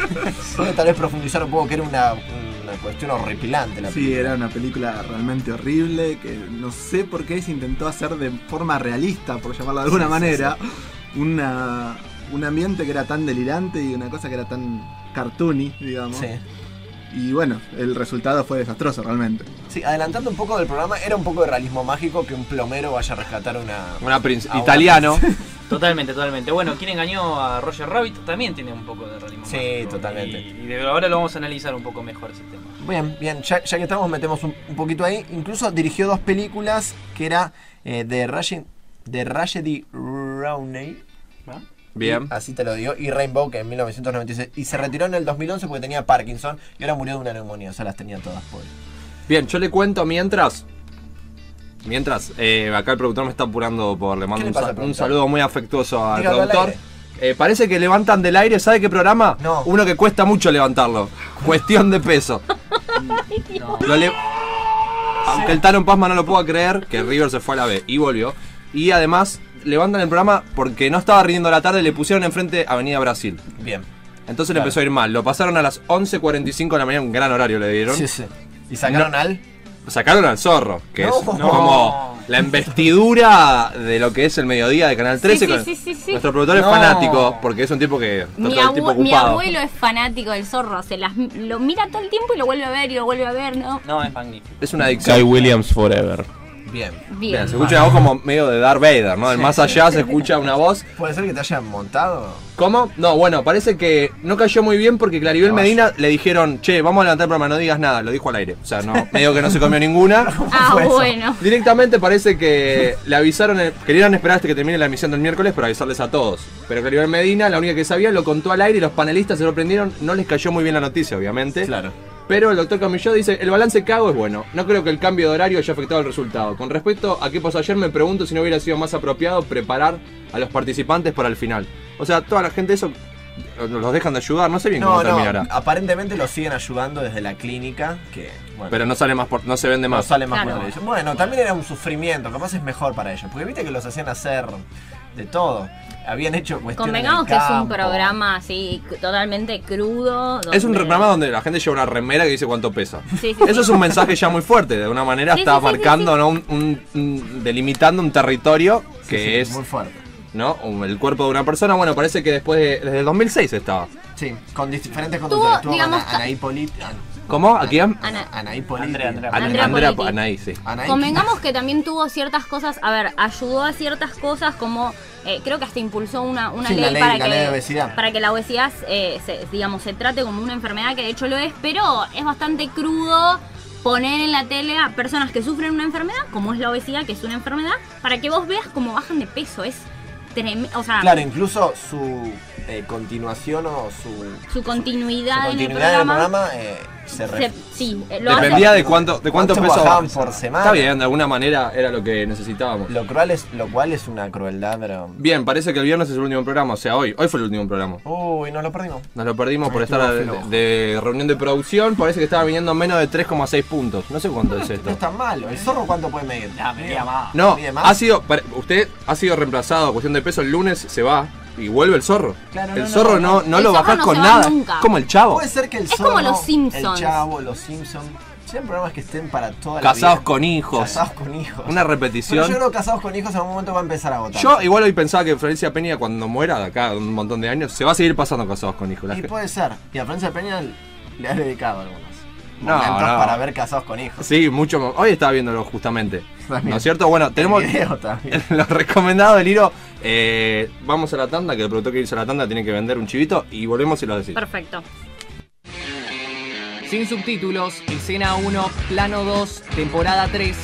Speaker 2: puede tal vez profundizar un poco que era una, una cuestión horripilante la
Speaker 7: Sí,
Speaker 2: película.
Speaker 7: era una película realmente horrible que no sé por qué se intentó hacer de forma realista, por llamarlo de alguna
Speaker 2: Sí, sí,
Speaker 7: manera, una un ambiente que era tan delirante y una cosa que era tan cartoony, digamos.
Speaker 2: Sí.
Speaker 7: Y bueno, el resultado fue desastroso realmente.
Speaker 2: Sí, adelantando un poco del programa, era un poco de realismo mágico que un plomero vaya a rescatar una.
Speaker 3: Una princ-
Speaker 2: a una
Speaker 3: italiano.
Speaker 11: Totalmente, totalmente. Bueno, ¿quién engañó a Roger Rabbit? También tiene un poco de realismo.
Speaker 2: Sí,
Speaker 11: mágico.
Speaker 2: totalmente.
Speaker 11: Y, y de- ahora lo vamos a analizar un poco mejor ese tema.
Speaker 2: Bien, bien, ya, ya que estamos, metemos un, un poquito ahí. Incluso dirigió dos películas que era eh, de Rashid, de Rashidi Rowney.
Speaker 3: Bien.
Speaker 2: Así te lo digo. Y Rainbow, que en 1996. Y se retiró en el 2011 porque tenía Parkinson y ahora murió de una neumonía. O sea, las tenía todas, pobre.
Speaker 3: Bien, yo le cuento mientras. Mientras, eh, acá el productor me está apurando por. Le mando
Speaker 2: le
Speaker 3: un, sa- saludo muy afectuoso al
Speaker 2: Dígalo
Speaker 3: productor. Eh, parece que levantan del aire, ¿sabe qué programa?
Speaker 2: No.
Speaker 3: Uno que cuesta mucho levantarlo. Cuestión de peso. Lo le- Aunque el Tano Pasma no lo pueda creer, que River se fue a la B y volvió. Y además, levantan el programa porque no estaba rindiendo la tarde, le pusieron enfrente Avenida Brasil.
Speaker 2: Bien.
Speaker 3: Entonces le
Speaker 2: Claro.
Speaker 3: empezó a ir mal. Lo pasaron a las 11.45 de la mañana, un gran horario le dieron.
Speaker 2: Sí, sí. ¿Y sacaron al?
Speaker 3: Sacaron al zorro, que
Speaker 2: No.
Speaker 3: es como la investidura de lo que es el mediodía de Canal 13.
Speaker 4: sí,
Speaker 3: con-
Speaker 4: sí, sí, sí.
Speaker 3: Nuestro productor es
Speaker 2: No.
Speaker 3: fanático, porque es un tipo que está
Speaker 4: Mi,
Speaker 3: todo el tiempo
Speaker 4: abue- mi
Speaker 3: ocupado.
Speaker 4: abuelo es fanático del zorro, se las lo mira todo el tiempo y lo vuelve a ver y lo vuelve a ver, ¿no?
Speaker 11: No, es magnífico.
Speaker 3: Es una adicción.
Speaker 8: Guy Williams Forever.
Speaker 2: Bien.
Speaker 4: Bien.
Speaker 3: Bien, se escucha una voz como medio de Darth Vader, ¿no? Del más allá se escucha una voz.
Speaker 2: ¿Puede ser que te hayan montado?
Speaker 3: ¿Cómo? No, bueno, parece que no cayó muy bien porque Claribel
Speaker 2: No,
Speaker 3: Medina le dijeron, che, vamos a levantar el programa, no digas nada, lo dijo al aire. O sea, no, medio que no se comió ninguna.
Speaker 4: Ah, bueno.
Speaker 3: Directamente parece que le avisaron, eh, querían esperar hasta que termine la emisión del miércoles para avisarles a todos. Pero Claribel Medina, la única que sabía, lo contó al aire y los panelistas se sorprendieron. No les cayó muy bien la noticia, obviamente.
Speaker 2: Claro.
Speaker 3: Pero el doctor Camilló dice, el balance que hago es bueno. No creo que el cambio de horario haya afectado el resultado. Con respecto a qué pasó ayer, me pregunto si no hubiera sido más apropiado preparar a los participantes para el final. O sea, toda la gente eso eh, los dejan de ayudar, no sé bien
Speaker 2: No,
Speaker 3: cómo
Speaker 2: no.
Speaker 3: terminará.
Speaker 2: Aparentemente lo siguen ayudando desde la clínica. Que, bueno,
Speaker 3: Pero no sale más por, no se vende
Speaker 2: no
Speaker 3: más.
Speaker 2: sale más
Speaker 4: Claro.
Speaker 2: por televisión. Bueno, también era un sufrimiento. Capaz es mejor para ellos. Porque viste que los hacían hacer de todo. Habían hecho cuestiones.
Speaker 4: Convengamos que es un programa así totalmente crudo.
Speaker 3: Es un programa donde la gente lleva una remera que dice cuánto pesa.
Speaker 4: Sí, sí,
Speaker 3: Eso
Speaker 4: sí.
Speaker 3: es un mensaje ya muy fuerte. De alguna manera
Speaker 4: Sí,
Speaker 3: está marcando,
Speaker 4: sí, sí.
Speaker 3: ¿no? Un, un- un- delimitando un territorio que
Speaker 2: Sí, sí,
Speaker 3: es
Speaker 2: Muy fuerte.
Speaker 3: ¿no? Un- el cuerpo de una persona. Bueno, parece que después de, desde el 2006 estaba.
Speaker 2: Sí, con diferentes conductores. Tuvo
Speaker 4: digamos,
Speaker 2: Ana- Anaí.
Speaker 3: ¿Cómo? ¿A quién?
Speaker 4: Ana-
Speaker 2: Anaí Polit.
Speaker 11: Andrea, Andrea.
Speaker 3: An-
Speaker 4: Andrea
Speaker 3: Andrea
Speaker 4: Politi.
Speaker 3: Anaí, sí.
Speaker 2: Anaí-
Speaker 4: Convengamos que también tuvo ciertas cosas, a ver, ayudó a ciertas cosas como, eh, creo que hasta impulsó una, una
Speaker 2: Sí,
Speaker 4: ley,
Speaker 2: la ley-
Speaker 4: para,
Speaker 2: la
Speaker 4: que,
Speaker 2: ley de obesidad.
Speaker 4: para que la obesidad, eh, se, digamos, se trate como una enfermedad, que de hecho lo es, pero es bastante crudo poner en la tele a personas que sufren una enfermedad, como es la obesidad, que es una enfermedad, para que vos veas cómo bajan de peso, es tremendo, o sea,
Speaker 2: Claro, incluso su eh, continuación o su,
Speaker 4: su continuidad,
Speaker 2: su
Speaker 4: en el
Speaker 2: continuidad en el
Speaker 4: programa,
Speaker 2: programa eh, se, re-
Speaker 4: se- sí, eh, lo hace-
Speaker 3: Dependía de cuánto, de cuánto,
Speaker 2: ¿Cuánto
Speaker 3: peso
Speaker 2: por semana?
Speaker 3: Está bien, de alguna manera era lo que necesitábamos.
Speaker 2: Lo cual, es, lo cual es una crueldad, pero...
Speaker 3: Bien, parece que el viernes es el último programa, o sea, hoy, hoy fue el último programa.
Speaker 2: Uy, nos lo perdimos.
Speaker 3: Nos lo perdimos por estar de, reunión de producción, parece que estaba viniendo menos de 3,6 puntos. No sé cuánto es
Speaker 2: No
Speaker 3: esto.
Speaker 2: está malo. ¿El zorro cuánto puede medir?
Speaker 11: Ya, medía más.
Speaker 3: No, ha sido, usted ha sido reemplazado a cuestión de peso, el lunes se va y vuelve el zorro.
Speaker 2: Claro,
Speaker 3: el
Speaker 2: no,
Speaker 3: zorro
Speaker 2: no,
Speaker 3: no, no
Speaker 4: El
Speaker 3: lo bajás
Speaker 4: no
Speaker 3: con nada.
Speaker 4: nunca.
Speaker 3: Como el chavo.
Speaker 2: Puede ser que el
Speaker 4: Es
Speaker 2: zorro,
Speaker 4: como los Simpsons.
Speaker 2: el chavo, los Simpsons, sean programas que estén para toda
Speaker 3: Casados
Speaker 2: la vida.
Speaker 3: con hijos.
Speaker 2: Casados con hijos.
Speaker 3: Una
Speaker 2: Pero
Speaker 3: repetición.
Speaker 2: yo creo que Casados con hijos en algún momento va a empezar a agotar.
Speaker 3: Yo igual hoy pensaba que Florencia Peña cuando muera de acá un montón de años se va a seguir pasando casados con hijos.
Speaker 2: Y puede ser. Y a Francia Peña le has dedicado algunos
Speaker 3: No,
Speaker 2: momentos
Speaker 3: no.
Speaker 2: para ver Casados con hijos.
Speaker 3: Sí, mucho. Hoy estaba viéndolo justamente.
Speaker 2: También.
Speaker 3: ¿No es cierto? Bueno, tenemos los recomendados del Hiro. Eh, vamos a la tanda, que el productor que irse a la tanda tiene que vender un chivito y volvemos y lo decimos.
Speaker 4: Perfecto.
Speaker 5: Sin subtítulos, escena 1, plano 2, temporada 3.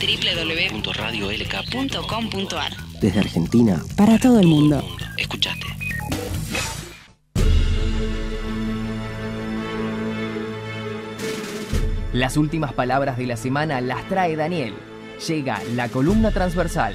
Speaker 13: www.radiolk.com.ar
Speaker 10: Desde Argentina.
Speaker 13: Para todo el mundo.
Speaker 11: Escuchaste.
Speaker 5: Las últimas palabras de la semana las trae Daniel. Llega la columna transversal.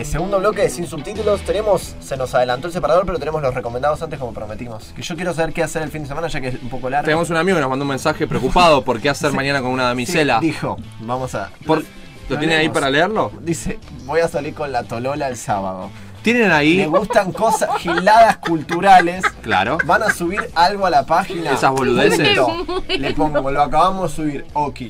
Speaker 2: Eh, segundo bloque sin subtítulos. Tenemos, se nos adelantó el separador, pero tenemos los recomendados antes como prometimos. Que yo quiero saber qué hacer el fin de semana, ya que es un poco largo.
Speaker 3: Tenemos un amigo que nos mandó un mensaje preocupado por qué hacer
Speaker 2: Sí.
Speaker 3: mañana con una damisela.
Speaker 2: Sí, dijo, vamos a.
Speaker 3: Por- ¿Lo
Speaker 2: Lo
Speaker 3: tiene ahí para leerlo?
Speaker 2: Dice, voy a salir con la Tolola el sábado.
Speaker 3: Tienen ahí.
Speaker 2: Le gustan cosas, giladas culturales.
Speaker 3: Claro.
Speaker 2: Van a subir algo a la página.
Speaker 3: Esas boludeces.
Speaker 2: Le pongo, lo acabamos de subir, ok.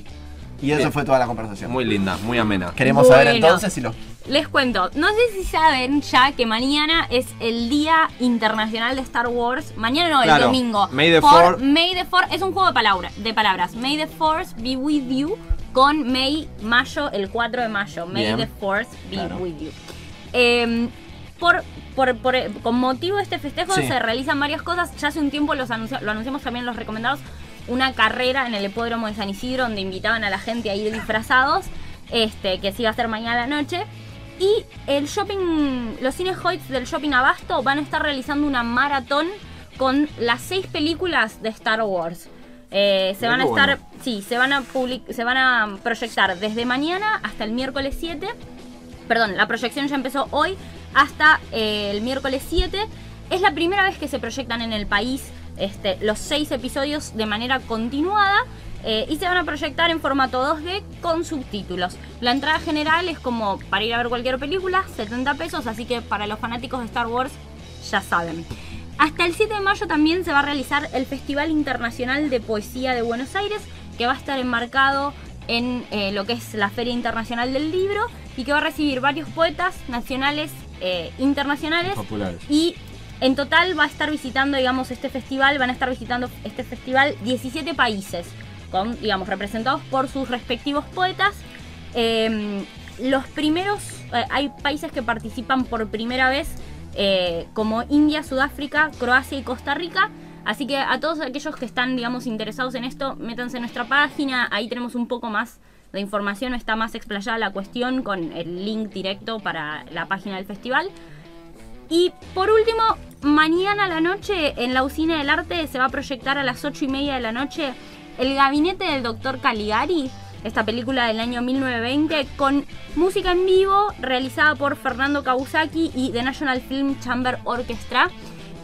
Speaker 2: Y eso
Speaker 3: Bien.
Speaker 2: fue toda la conversación.
Speaker 3: Muy linda, muy amena.
Speaker 2: Queremos saber
Speaker 4: Bueno.
Speaker 2: entonces si los.
Speaker 4: Les cuento, no sé si saben ya que mañana es el Día Internacional de Star Wars. Mañana no, el
Speaker 3: Claro.
Speaker 4: domingo.
Speaker 3: May the
Speaker 4: Por-
Speaker 3: four-
Speaker 4: May the Force es un juego de, palabra, de palabras. May the Force be with you con May mayo, el 4 de mayo. May
Speaker 14: Bien.
Speaker 4: the Force be
Speaker 14: Claro.
Speaker 4: with you. Eh, por, por- por- con motivo de este festejo
Speaker 14: Sí.
Speaker 4: se realizan varias cosas. Ya hace un tiempo los anuncia- lo anunciamos también en los recomendados. Una carrera en el hipódromo de San Isidro donde invitaban a la gente a ir disfrazados. Este, que se iba a hacer mañana a la noche. Y el shopping, los cines Hoyts del shopping Abasto van a estar realizando una maratón con las seis películas de Star Wars. Eh, se van a estar,
Speaker 14: bueno.
Speaker 4: sí, se van a public- se van a proyectar desde mañana hasta el miércoles 7. Perdón, la proyección ya empezó hoy hasta eh, el miércoles 7. Es la primera vez que se proyectan en el país este, los seis episodios de manera continuada. eh, y se van a proyectar en formato 2D con subtítulos. La entrada general es como para ir a ver cualquier película, 70 pesos, así que para los fanáticos de Star Wars ya saben. Hasta el 7 de mayo también se va a realizar el Festival Internacional de Poesía de Buenos Aires, que va a estar enmarcado en eh, lo que es la Feria Internacional del Libro y que va a recibir varios poetas nacionales e internacionales.
Speaker 2: Populares.
Speaker 4: Y en total va a estar visitando, digamos, este festival, van a estar visitando este festival 17 países, con, digamos, representados por sus respectivos poetas. Eh, los primeros, eh, hay países que participan por primera vez, eh, como India, Sudáfrica, Croacia y Costa Rica. Así que a todos aquellos que están, digamos, interesados en esto, métanse en nuestra página, ahí tenemos un poco más de información, está más explayada la cuestión con el link directo para la página del festival. Y por último, mañana a la noche en la Usina del Arte se va a proyectar a las 8 y media de la noche El Gabinete del Doctor Caligari, esta película del año 1920, con música en vivo realizada por Fernando Kawasaki y The National Film Chamber Orchestra.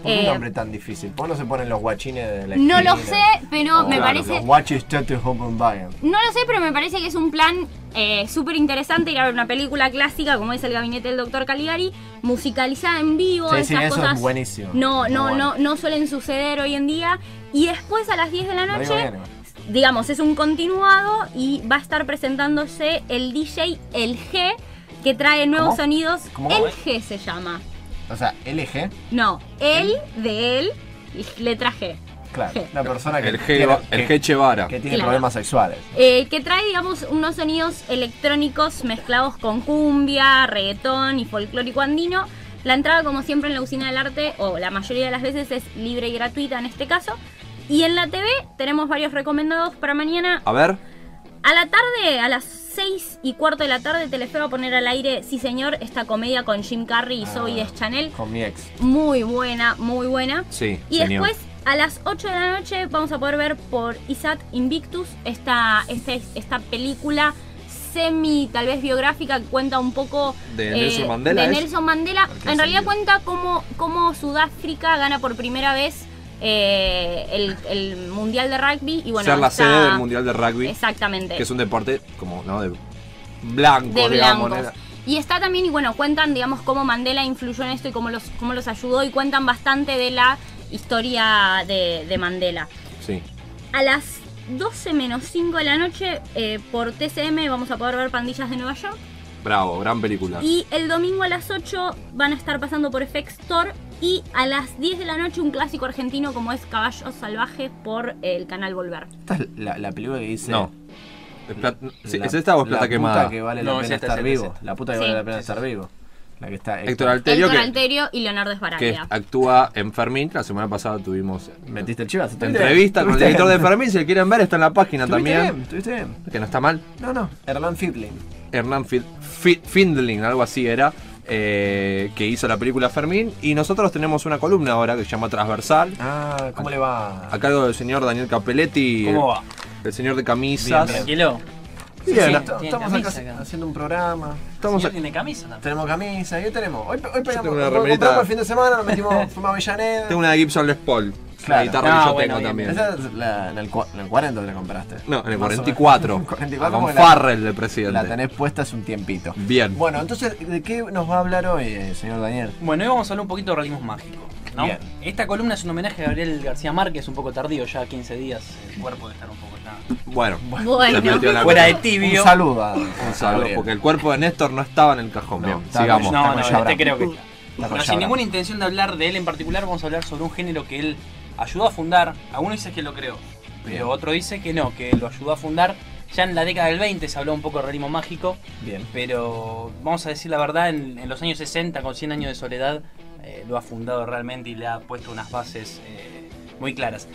Speaker 2: ¿Por qué un
Speaker 4: Eh,
Speaker 2: nombre tan difícil? ¿Por qué no se ponen los guachines de la
Speaker 4: no lo sé, pero me
Speaker 2: los
Speaker 4: parece...
Speaker 2: guachis Teatro Hoppenbaum.
Speaker 4: No lo sé, pero me parece que es un plan eh, súper interesante ir a ver una película clásica como es El Gabinete del Doctor Caligari, musicalizada en vivo.
Speaker 2: Sí,
Speaker 4: esas
Speaker 2: sí, eso es buenísimo.
Speaker 4: No, no,
Speaker 2: bueno.
Speaker 4: no, no suelen suceder hoy en día. Y después a las 10 de la noche, digamos, es un continuado y va a estar presentándose el DJ El G, que trae nuevos
Speaker 2: ¿Cómo?
Speaker 4: sonidos.
Speaker 2: ¿Cómo?
Speaker 4: El G se llama.
Speaker 2: O sea, LG,
Speaker 4: No, el de él, letra G.
Speaker 2: claro,
Speaker 4: G.
Speaker 2: una persona que
Speaker 3: El G,
Speaker 2: tiene-
Speaker 3: el
Speaker 2: que-
Speaker 3: G Chevara.
Speaker 2: que tiene
Speaker 4: Claro.
Speaker 2: problemas sexuales.
Speaker 4: Eh, que trae, digamos, unos sonidos electrónicos mezclados con cumbia, reggaetón y folclórico andino. La entrada, como siempre, en la usina del arte, o la mayoría de las veces, es libre y gratuita en este caso. Y en la TV tenemos varios recomendados para mañana.
Speaker 3: A ver.
Speaker 4: A la tarde, a las 6 y cuarto de la tarde, Telefe va a poner al aire, sí señor, esta comedia con Jim Carrey y
Speaker 2: Ah.
Speaker 4: Zoe Deschanel.
Speaker 2: Con mi ex.
Speaker 4: Muy buena, muy buena.
Speaker 3: Sí,
Speaker 4: Y
Speaker 3: señor.
Speaker 4: después, a las 8 de la noche, vamos a poder ver por Isaac Invictus esta, este- esta película semi, tal vez biográfica, que cuenta un poco
Speaker 3: De Nelson Mandela,
Speaker 4: de. Nelson Mandela. En realidad cuenta cómo, cómo Sudáfrica gana por primera vez eh, el, el Mundial de Rugby. Y bueno,
Speaker 3: Ser la
Speaker 4: está-
Speaker 3: sede del Mundial de Rugby.
Speaker 4: Exactamente.
Speaker 3: Que es un deporte como, ¿no? De blanco,
Speaker 4: de
Speaker 3: digamos.
Speaker 4: blancos. Y está también, y bueno, cuentan, digamos, cómo Mandela influyó en esto y cómo los, cómo los ayudó y cuentan bastante de la historia de, de Mandela.
Speaker 3: Sí.
Speaker 4: A las 12 menos 5 de la noche, eh, por TCM vamos a poder ver Pandillas de Nueva York.
Speaker 3: Bravo, gran película.
Speaker 4: Y el domingo a las 8 van a estar pasando por FX Store. Y a las 10 de la noche un clásico argentino como es Caballos Salvajes por el canal Volver.
Speaker 2: Esta es la, la película que dice.
Speaker 3: No. ¿Es,
Speaker 2: La-
Speaker 3: ¿es esta o es
Speaker 2: la
Speaker 3: plata
Speaker 2: puta
Speaker 3: quemada?
Speaker 2: que vale
Speaker 11: No,
Speaker 2: la
Speaker 11: es
Speaker 2: pena
Speaker 11: esta,
Speaker 2: estar
Speaker 11: es esta,
Speaker 2: vivo. La puta que
Speaker 4: Sí,
Speaker 2: vale la pena
Speaker 11: sí,
Speaker 2: estar
Speaker 11: sí.
Speaker 2: vivo. La que está.
Speaker 3: Héctor Alterio
Speaker 4: Héctor
Speaker 3: que,
Speaker 4: Alterio y Leonardo
Speaker 3: que
Speaker 4: Esbaraglia.
Speaker 3: actúa en Fermín. La semana pasada tuvimos
Speaker 2: ¿Metiste el chivas?
Speaker 3: entrevista con el director de Fermín. Si le quieren ver, está en la página
Speaker 2: Estuviste
Speaker 3: también.
Speaker 2: bien, estuviste bien.
Speaker 3: Que no está mal.
Speaker 2: No, no. Hernán Fitling.
Speaker 3: Hernán Findling, algo así era, eh, que hizo la película Fermín. Y nosotros tenemos una columna ahora que se llama Transversal,
Speaker 2: Ah, ¿cómo le va?
Speaker 3: a cargo del señor Daniel Capelletti,
Speaker 11: ¿Cómo va?
Speaker 3: el señor de camisas.
Speaker 2: Bien. Estamos
Speaker 11: Tiene
Speaker 2: acá
Speaker 11: camisa
Speaker 2: haci-
Speaker 11: acá.
Speaker 2: haciendo un programa.
Speaker 3: Estamos
Speaker 11: tiene camisa también.
Speaker 2: Tenemos camisa. ¿Qué tenemos? Hoy, hoy pegamos.
Speaker 3: tengo una
Speaker 2: compramos el fin de semana, nos metimos, fuimos a Avellaneda.
Speaker 3: Tengo una de Gibson Les Paul. La guitarra que yo
Speaker 2: bueno,
Speaker 3: tengo
Speaker 2: bien,
Speaker 3: también.
Speaker 2: Esa es la- en, el, cua- en el 40 te la compraste.
Speaker 3: No, en el
Speaker 2: Más o menos.
Speaker 3: 44.
Speaker 2: 44
Speaker 3: Con
Speaker 2: porque la-
Speaker 3: Farrell de presidente.
Speaker 2: La tenés puesta hace un tiempito.
Speaker 3: Bien.
Speaker 2: Bueno, entonces, ¿de qué nos va a hablar hoy, eh, señor Daniel?
Speaker 11: Bueno, hoy vamos a hablar un poquito de realismo mágico. ¿no?
Speaker 2: Bien.
Speaker 11: Esta columna es un homenaje a Gabriel García Márquez, un poco tardío, ya 15 días. El cuerpo de estar un poco.
Speaker 3: Bueno,
Speaker 11: Bueno.
Speaker 3: metió la
Speaker 11: Fuera de tibio.
Speaker 2: Un saludo a-
Speaker 3: Un saludo, porque el cuerpo de Néstor no estaba en el cajón. Bien,
Speaker 2: estaba
Speaker 3: sigamos.
Speaker 11: No, no, este creo que.
Speaker 2: Está
Speaker 11: No, sin ninguna intención de hablar de él en particular, vamos a hablar sobre un género que él ayudó a fundar. Algunos dicen que lo creó, pero otro dice que no, que lo ayudó a fundar. Ya en la década del 20 se habló un poco de realismo mágico,
Speaker 2: Bien.
Speaker 11: pero vamos a decir la verdad, en, en los años 60, con 100 años de soledad, eh, lo ha fundado realmente y le ha puesto unas bases eh, muy claras.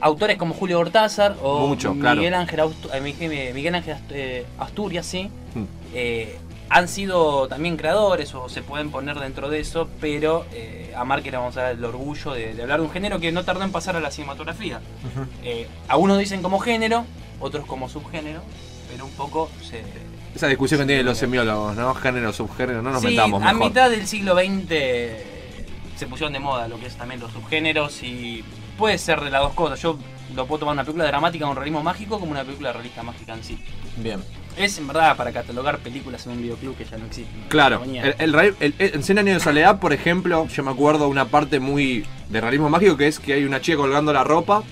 Speaker 11: Autores como Julio Cortázar o
Speaker 3: Mucho, claro.
Speaker 11: Miguel Ángel, eh, Miguel Ángel Ast- Asturias, sí,
Speaker 3: Mm.
Speaker 11: eh, han sido también creadores o se pueden poner dentro de eso, pero eh, a Márquez le vamos a dar el orgullo de, de hablar de un género que no tardó en pasar a la cinematografía. Eh, algunos dicen como género, otros como subgénero, pero un poco se...
Speaker 3: Esa discusión que tienen los semiólogos, ¿no? Género, subgénero, no nos
Speaker 11: sí,
Speaker 3: metamos
Speaker 11: a
Speaker 3: mejor.
Speaker 11: mitad del siglo XX se pusieron de moda lo que es también los subgéneros y puede ser de las dos cosas. Yo lo puedo tomar una película dramática con realismo mágico como una película realista mágica en sí.
Speaker 2: Bien.
Speaker 11: Es en verdad para catalogar películas en un videoclub que ya no existe.
Speaker 3: Claro, el, el el- el- en 100 años de soledad, por ejemplo, yo me acuerdo una parte muy de realismo mágico que es que hay una chica colgando la ropa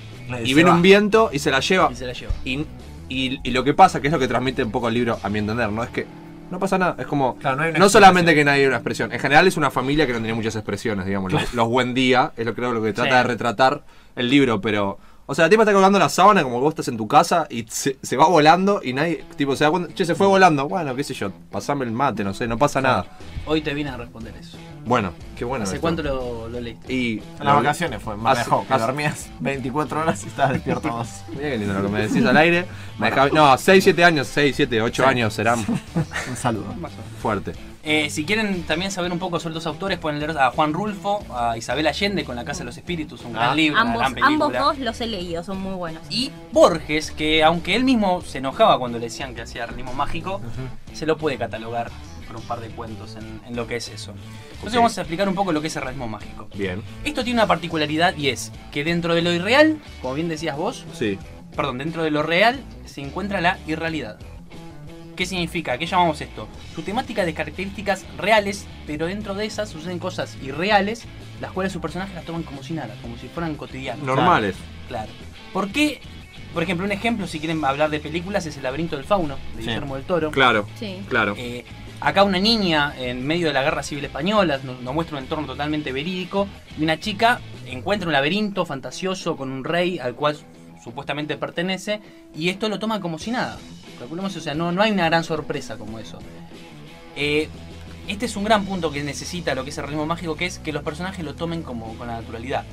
Speaker 3: y viene
Speaker 11: va.
Speaker 3: un viento y se la lleva.
Speaker 11: Y se la lleva.
Speaker 3: Y, y- y lo que pasa, que es lo que transmite un poco el libro, a mi entender, ¿no? Es que no pasa nada. Es como.
Speaker 2: Claro, no hay una
Speaker 3: no solamente que nadie hay una expresión. En general es una familia que no tiene muchas expresiones, digamos. Los, los buen día es lo creo lo que trata
Speaker 11: Sí.
Speaker 3: de retratar el libro, pero. O sea, la tipa está colgando la sábana como que vos estás en tu casa y se, se va volando y nadie, tipo, se da cuenta, che, se fue volando. Bueno, qué sé yo, pasame el mate, no sé, no pasa nada.
Speaker 11: Hoy te vine a responder eso.
Speaker 3: Bueno, qué bueno.
Speaker 11: ¿Hace
Speaker 3: esto.
Speaker 11: cuánto lo, lo leíste?
Speaker 3: Y
Speaker 2: En las vacaciones fue, me
Speaker 3: Hace-
Speaker 2: dejó, que
Speaker 3: hace-
Speaker 2: dormías 24 horas y estabas despierto vos.
Speaker 3: Mirá qué lindo lo que me decís al aire. Me dejaba- no, 6, 7 años, 6, 7, 8
Speaker 2: Sí.
Speaker 3: años serán.
Speaker 2: Un saludo.
Speaker 3: Fuerte.
Speaker 11: Eh, si quieren también saber un poco sobre los autores, pueden leer a Juan Rulfo, a Isabel Allende con La Casa de los Espíritus, un gran
Speaker 2: Ah.
Speaker 11: libro,
Speaker 4: Ambos,
Speaker 11: una gran película.
Speaker 4: ambos dos los he leído, son muy buenos.
Speaker 11: Y Borges, que aunque él mismo se enojaba cuando le decían que hacía realismo mágico, se lo puede catalogar por un par de cuentos en, en lo que es eso. Entonces
Speaker 3: Ok.
Speaker 11: vamos a explicar un poco lo que es el realismo mágico.
Speaker 3: Bien.
Speaker 11: Esto tiene una particularidad y es que dentro de lo irreal, como bien decías vos,
Speaker 3: Sí.
Speaker 11: perdón, dentro de lo real se encuentra la irrealidad. ¿Qué significa? ¿Qué llamamos esto? Su temática de características reales, pero dentro de esas suceden cosas irreales, las cuales sus personajes las toman como si nada, como si fueran cotidianas.
Speaker 3: Normales.
Speaker 11: Claro. ¿Por qué? Por ejemplo, un ejemplo, si quieren hablar de películas, es El laberinto del fauno, de
Speaker 3: Sí.
Speaker 11: Guillermo del Toro.
Speaker 3: Claro.
Speaker 4: Sí.
Speaker 3: Claro.
Speaker 11: Eh, acá una niña en medio de la guerra civil española nos, nos muestra un entorno totalmente verídico y una chica encuentra un laberinto fantasioso con un rey al cual supuestamente pertenece y esto lo toma como si nada. O sea, no, no hay una gran sorpresa como eso. Eh, este es un gran punto que necesita lo que es el realismo mágico, que es que los personajes lo tomen como con la naturalidad.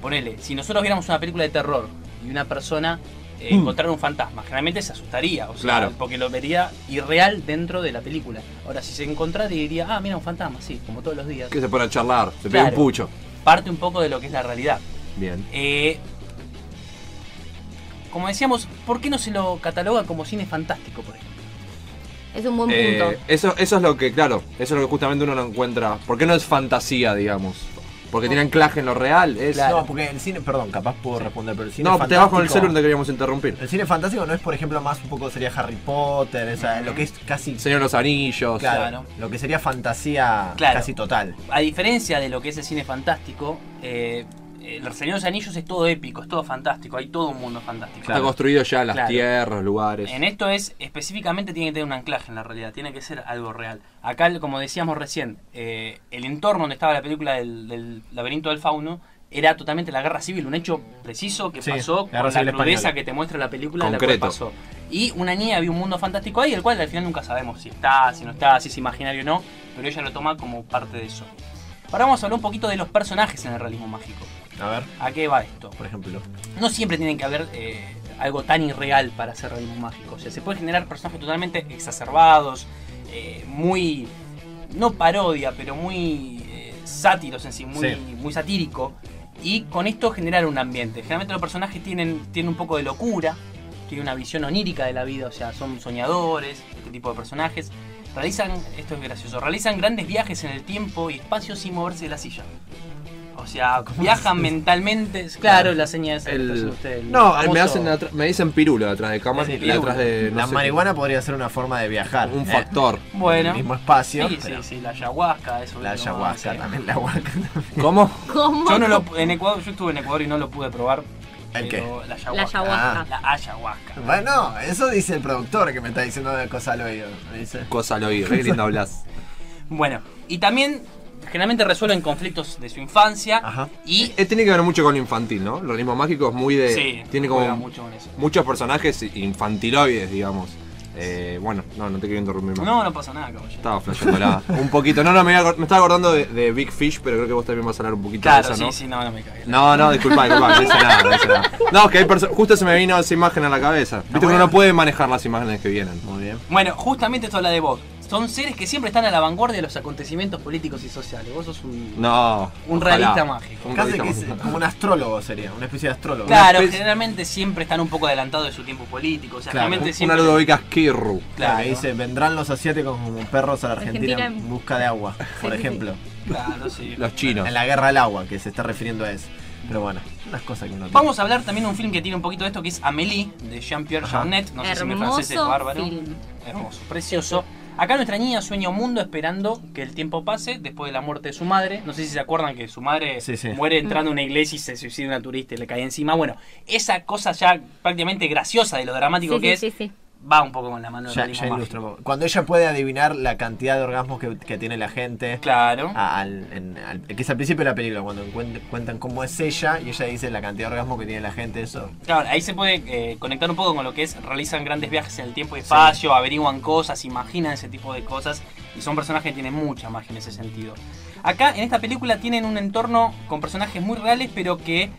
Speaker 11: Ponele, si nosotros viéramos una película de terror y una persona eh,
Speaker 3: Mm.
Speaker 11: encontrar un fantasma, generalmente se asustaría, o sea,
Speaker 3: Claro.
Speaker 11: porque lo vería irreal dentro de la película. Ahora, si se encontrara diría, ah, mira un fantasma, sí, como todos los días.
Speaker 3: Que se pone a charlar, se pega un
Speaker 11: Claro.
Speaker 3: pucho.
Speaker 11: Parte un poco de lo que es la realidad.
Speaker 3: Bien.
Speaker 11: Eh, como decíamos, ¿por qué no se lo cataloga como cine fantástico, por ejemplo?
Speaker 4: Es un buen punto.
Speaker 3: Eh, eso, eso es lo que, claro, eso es lo que justamente uno no encuentra. ¿Por qué no es fantasía, digamos? Porque tiene anclaje en lo real. Es...
Speaker 2: No, porque el cine, perdón, capaz puedo responder, pero el cine
Speaker 3: No, te vas con el celular, no te queríamos interrumpir.
Speaker 2: El cine fantástico no es, por ejemplo, más un poco sería Harry Potter, esa- lo que es casi.
Speaker 3: Señor de los Anillos.
Speaker 2: Claro,
Speaker 11: Claro.
Speaker 2: lo que sería fantasía
Speaker 11: Claro.
Speaker 2: casi total.
Speaker 11: A diferencia de lo que es el cine fantástico, eh, El Señor de los Anillos es todo épico, es todo fantástico, hay todo un mundo fantástico.
Speaker 3: Está construido ya las
Speaker 11: Claro.
Speaker 3: tierras, lugares.
Speaker 11: En esto es, específicamente tiene que tener un anclaje en la realidad, tiene que ser algo real. Acá, como decíamos recién, eh, el entorno donde estaba la película del, del laberinto del fauno era totalmente la guerra civil, un hecho preciso que
Speaker 2: Sí,
Speaker 11: pasó con la crudeza
Speaker 2: Española.
Speaker 11: que te muestra la película, la cual
Speaker 3: Concreto.
Speaker 11: pasó. Y una niña vio un mundo fantástico ahí, el cual al final nunca sabemos si está, si no está, si es imaginario o no, pero ella lo toma como parte de eso. Ahora vamos a hablar un poquito de los personajes en el realismo mágico.
Speaker 2: A ver,
Speaker 11: ¿A qué va esto?
Speaker 2: por ejemplo.
Speaker 11: no siempre tiene que haber eh, algo tan irreal para hacer realismo mágico. O sea, se puede generar personajes totalmente exacerbados, eh, muy. no parodia, pero muy eh, sátiros en sí, muy,
Speaker 2: Sí.
Speaker 11: muy satírico. Y con esto generar un ambiente. Generalmente los personajes tienen, tienen un poco de locura, tienen una visión onírica de la vida, o sea, son soñadores, este tipo de personajes. Realizan, esto es gracioso, realizan grandes viajes en el tiempo y espacio sin moverse de la silla. O sea, viajan mentalmente. Claro, la seña usted, el
Speaker 3: No,
Speaker 11: famoso-
Speaker 3: me, hacen atra- me dicen pirulo detrás de cámara.
Speaker 11: Sí,
Speaker 3: detrás de, no
Speaker 2: la
Speaker 3: sé
Speaker 2: marihuana podría ser una forma de viajar.
Speaker 3: Un
Speaker 2: ¿eh?
Speaker 3: factor.
Speaker 11: Bueno.
Speaker 2: El mismo espacio.
Speaker 11: Sí,
Speaker 2: pero
Speaker 11: sí, sí, la ayahuasca, eso.
Speaker 2: La ayahuasca también, la ayahuasca
Speaker 3: qué. ¿Cómo?
Speaker 4: ¿Cómo?
Speaker 11: Yo no lo, en Ecuador, yo estuve en Ecuador y no lo pude probar.
Speaker 2: ¿El qué?
Speaker 11: La ayahuasca.
Speaker 4: La ayahuasca.
Speaker 11: La ayahuasca.
Speaker 2: Bueno, eso dice el productor que me está diciendo de cosas al oído. Dice.
Speaker 3: Cosa al oído, qué lindo hablas.
Speaker 11: Bueno, y también generalmente resuelven conflictos de su infancia.
Speaker 2: Ajá.
Speaker 11: Y
Speaker 3: Eh, tiene que ver mucho con lo infantil, ¿no? El realismo mágico es muy de.
Speaker 11: Sí,
Speaker 3: tiene
Speaker 11: juega
Speaker 3: como
Speaker 11: mucho con eso.
Speaker 3: muchos personajes infantiloides, digamos. Eh, bueno, no, no te quiero interrumpir más.
Speaker 11: No, no pasa nada, caballero.
Speaker 3: Estaba flasheándola un poquito. No, no, me, estaba acordando de, de Big Fish, pero creo que vos también vas a hablar un poquito
Speaker 11: Claro,
Speaker 3: de eso,
Speaker 11: sí,
Speaker 3: ¿no?
Speaker 11: sí, no, no me cagué.
Speaker 3: No, no, disculpa, disculpa, no dice nada, no dice nada. No, es que hay justo se me vino esa imagen a la cabeza. Viste que uno no puede manejar las imágenes que vienen.
Speaker 2: Muy bien.
Speaker 11: Bueno, justamente esto habla de vos. Son seres que siempre están a la vanguardia de los acontecimientos políticos y sociales. Vos sos un,
Speaker 3: No.
Speaker 11: un realista mágico.
Speaker 3: Un
Speaker 2: Casi
Speaker 3: realista
Speaker 2: que es
Speaker 3: mágico.
Speaker 2: como un astrólogo sería, una especie de astrólogo.
Speaker 11: Claro,
Speaker 3: especie-
Speaker 11: generalmente siempre están un poco adelantados de su tiempo político. O sea,
Speaker 2: Claro,
Speaker 11: realmente
Speaker 3: Una
Speaker 11: siempre.
Speaker 3: Ludovica Skirru.
Speaker 2: Claro,
Speaker 11: Claro.
Speaker 2: dice, vendrán los asiáticos como perros a la Argentina,
Speaker 4: Argentina
Speaker 2: en busca de agua, por ejemplo.
Speaker 11: Claro, sí.
Speaker 3: Los chinos.
Speaker 2: En la guerra al agua, que se está refiriendo a eso. Pero bueno, unas cosas que uno
Speaker 11: Vamos a hablar también de un film que tiene un poquito de esto, que es Amélie, de Jean-Pierre
Speaker 2: Ajá.
Speaker 11: Jaunet. No sé si mi francés es bárbaro.
Speaker 4: film.
Speaker 11: Hermoso, precioso. Acá nuestra niña sueña un mundo esperando que el tiempo pase después de la muerte de su madre. No sé si se acuerdan que su madre
Speaker 2: Sí, sí.
Speaker 11: muere entrando a una iglesia y se suicida una turista y le cae encima. Bueno, esa cosa ya prácticamente graciosa de lo dramático
Speaker 4: Sí,
Speaker 11: que
Speaker 4: sí,
Speaker 11: es,
Speaker 4: sí, sí.
Speaker 11: Va un poco con la mano del
Speaker 2: Ya, ya ilustro un poco. Cuando ella puede adivinar la cantidad de orgasmos que, que tiene la gente.
Speaker 11: Claro.
Speaker 2: al- en- al- que es al principio de la película, cuando cuentan cómo es ella y ella dice la cantidad de orgasmos que tiene la gente, eso.
Speaker 11: Claro, ahí se puede eh, conectar un poco con lo que es, realizan grandes viajes en el tiempo y espacio, averiguan cosas, imaginan ese tipo de cosas y son personajes que tienen mucha magia en ese sentido. Acá en esta película tienen un entorno con personajes muy reales pero que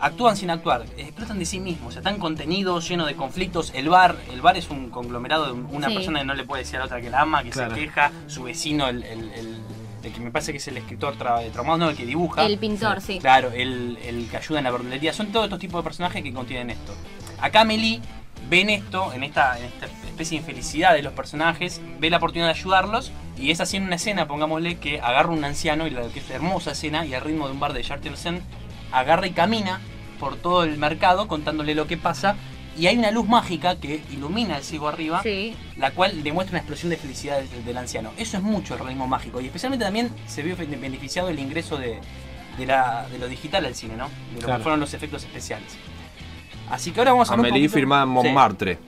Speaker 11: actúan sin actuar, explotan de sí mismos, o sea, están contenidos, llenos de conflictos. El bar, el bar es un conglomerado de una
Speaker 4: Sí.
Speaker 11: persona que no le puede decir a la otra que la ama, que
Speaker 2: Claro.
Speaker 11: se queja, su vecino, el, el- el- el que me parece que es el escritor tra traumado, no, el que dibuja.
Speaker 4: El pintor, sí.
Speaker 11: Claro, el, el que ayuda en la verdulería. Son todos estos tipos de personajes que contienen esto. Acá Amelie ve en esto, en esta, en esta especie de infelicidad de los personajes, ve la oportunidad de ayudarlos y es así en una escena, pongámosle, que agarra un anciano y la que es hermosa escena y al ritmo de un bar de Chartersen agarra y camina por todo el mercado contándole lo que pasa y hay una luz mágica que ilumina el ciego arriba
Speaker 4: Sí.
Speaker 11: la cual demuestra una explosión de felicidad del, del anciano. Eso es mucho el realismo mágico y especialmente también se vio beneficiado el ingreso de, de, la- de lo digital al cine, ¿no? De lo
Speaker 2: Claro.
Speaker 11: que fueron los efectos especiales. Así que ahora vamos a hablar un poquito-
Speaker 3: firmada en
Speaker 11: Sí.
Speaker 3: Montmartre.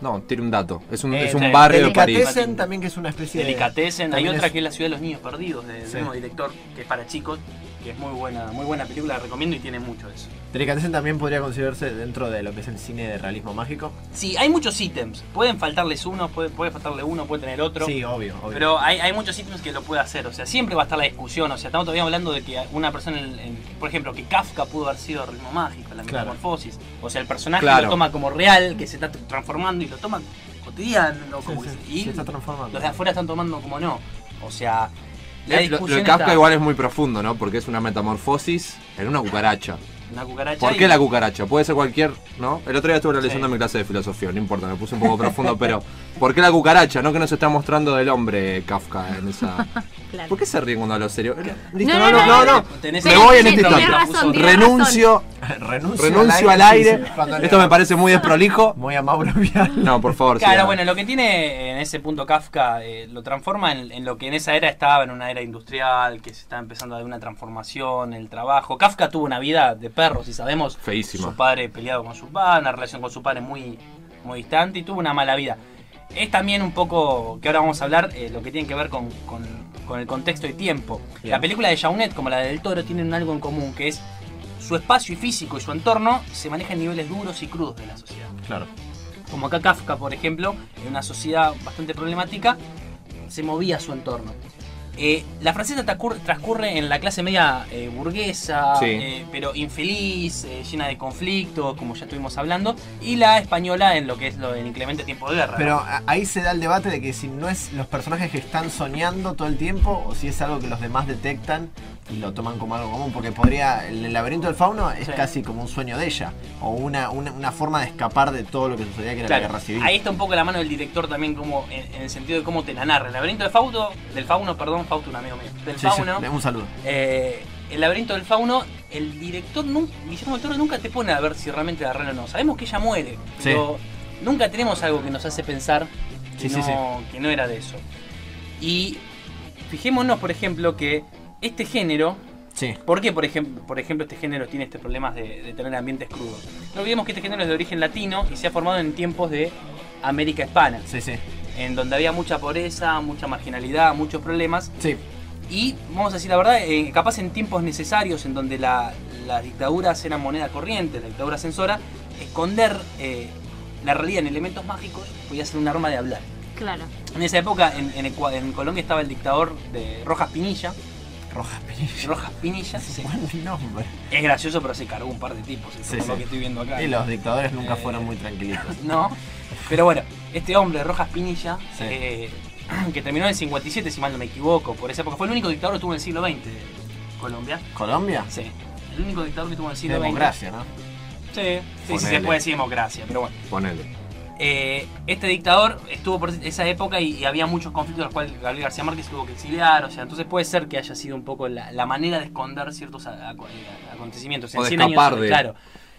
Speaker 3: No, tiene un dato. Es un,
Speaker 2: Eh,
Speaker 3: es un
Speaker 11: sí.
Speaker 3: barrio de París.
Speaker 2: Delicatessen también que es una especie de.
Speaker 11: Delicatessen, hay otra
Speaker 2: es-
Speaker 11: que es La ciudad de los niños perdidos, del
Speaker 2: Sí.
Speaker 11: mismo director, que es para chicos, que es muy buena, muy buena película, la recomiendo y tiene mucho de eso.
Speaker 2: Delicatessen también podría considerarse dentro de lo que es el cine de realismo mágico.
Speaker 11: Sí, hay muchos ítems, pueden faltarles uno, puede, puede faltarle uno, puede tener otro.
Speaker 2: Sí, obvio, obvio.
Speaker 11: Pero hay, hay muchos ítems que lo puede hacer, o sea, siempre va a estar la discusión, o sea, estamos todavía hablando de que una persona, en- en- por ejemplo, que Kafka pudo haber sido ritmo mágico, la
Speaker 2: Claro.
Speaker 11: metamorfosis, o sea, el personaje
Speaker 3: Claro.
Speaker 11: lo toma como real, que se está transformando y lo toma cotidiano, como
Speaker 2: sí,
Speaker 11: y
Speaker 2: se está transformando.
Speaker 11: los de afuera están tomando como no, o sea, la
Speaker 3: Eh, Lo, de Kafka
Speaker 11: está-
Speaker 3: igual es muy profundo, ¿no? Porque es una metamorfosis en una cucaracha.
Speaker 11: Una cucaracha
Speaker 3: ¿Por
Speaker 11: y-
Speaker 3: qué la cucaracha? Puede ser cualquier, ¿no? El otro día estuve
Speaker 11: Sí.
Speaker 3: leyendo mi clase de filosofía, no importa, me puse un poco profundo, pero ¿por qué la cucaracha? ¿No que nos está mostrando del hombre Kafka en esa...
Speaker 4: Claro.
Speaker 3: ¿Por qué se ríen cuando hablo serio? Listo,
Speaker 4: No,
Speaker 3: no,
Speaker 4: no,
Speaker 3: no, Me voy en este instante. Renuncio,
Speaker 2: renuncio,
Speaker 3: al aire. Esto me parece muy desprolijo.
Speaker 2: Muy a Mauro.
Speaker 3: No, por favor.
Speaker 11: Claro, bueno, lo que tiene en ese punto Kafka eh, lo transforma en, lo que en esa era estaba, en una era industrial, que se estaba empezando a dar una transformación, el trabajo. Kafka tuvo una vida de perro, si sabemos.
Speaker 3: Feísima.
Speaker 11: Su padre peleado con su padre, una relación con su padre muy, muy distante y tuvo una mala vida. Es también un poco, que ahora vamos a hablar, eh, lo que tiene que ver con, con- con el contexto y tiempo.
Speaker 2: Bien.
Speaker 11: La película de Jaunet, como la del Toro, tienen algo en común, que es su espacio y físico y su entorno se maneja en niveles duros y crudos de la sociedad.
Speaker 2: Claro.
Speaker 11: Como acá Kafka, por ejemplo, en una sociedad bastante problemática, se movía su entorno. Eh, la francesa transcurre en la clase media eh, burguesa,
Speaker 3: Sí.
Speaker 11: eh, pero infeliz, llena de conflictos, como ya estuvimos hablando, y la española en lo que es lo del inclemente tiempo de guerra.
Speaker 2: Pero ahí se da el debate de que si no es los personajes que están soñando todo el tiempo o si es algo que los demás detectan y lo toman como algo común. Porque podría. El laberinto del fauno es
Speaker 11: Sí.
Speaker 2: casi como un sueño de ella o una, una, una forma de escapar de todo lo que sucedía que era
Speaker 11: Claro,
Speaker 2: la guerra civil.
Speaker 11: ahí está un poco la mano del director también como en, en el sentido de cómo te la narra. El laberinto de Fauno, del Fauno, perdón, Fausto un amigo mío. Del
Speaker 2: Sí, sí,
Speaker 11: Fauno.
Speaker 2: un saludo.
Speaker 11: Eh, El laberinto del fauno, el director, nun- Guillermo del Toro, nunca te pone a ver si realmente la reina o no. Sabemos que ella muere, pero nunca tenemos algo que nos hace pensar que, no, que no era de eso. Y fijémonos, por ejemplo, que este género,
Speaker 2: Sí.
Speaker 11: ¿por qué, por ejemplo, por ejemplo, este género tiene estos problemas de, de tener ambientes crudos? No olvidemos que este género es de origen latino y se ha formado en tiempos de América Hispana,
Speaker 2: Sí, sí.
Speaker 11: en donde había mucha pobreza, mucha marginalidad, muchos problemas.
Speaker 2: Sí.
Speaker 11: Y vamos a decir la verdad, eh, capaz en tiempos necesarios en donde la- las dictaduras eran moneda corriente, la dictadura censora, esconder eh, la realidad en elementos mágicos podía ser un arma de hablar.
Speaker 4: Claro.
Speaker 11: En esa época en, en Colombia estaba el dictador de Rojas Pinilla.
Speaker 2: Rojas Pinilla.
Speaker 11: Rojas Pinilla, sí.
Speaker 2: Buen nombre.
Speaker 11: Es gracioso, pero se cargó un par de tipos, es
Speaker 2: Sí,
Speaker 11: lo que estoy viendo acá.
Speaker 2: Y los dictadores nunca
Speaker 11: Eh,
Speaker 2: fueron muy tranquilitos.
Speaker 11: No, pero bueno, este hombre, Rojas Pinilla, eh, que terminó en el 57, si mal no me equivoco, por esa época, fue el único dictador que tuvo en el siglo XX Colombia.
Speaker 2: ¿Colombia?
Speaker 11: Sí, el único dictador que tuvo en el siglo XX.
Speaker 2: Democracia, ¿no?
Speaker 11: Sí, sí, sí, se puede decir democracia, pero bueno.
Speaker 3: Ponele.
Speaker 11: Eh, este dictador estuvo por esa época y, y había muchos conflictos los cuales Gabriel García Márquez tuvo que exiliar, o sea, entonces puede ser que haya sido un poco la, la manera de esconder ciertos a- a- acontecimientos.
Speaker 3: O de
Speaker 11: 100 años de- Claro.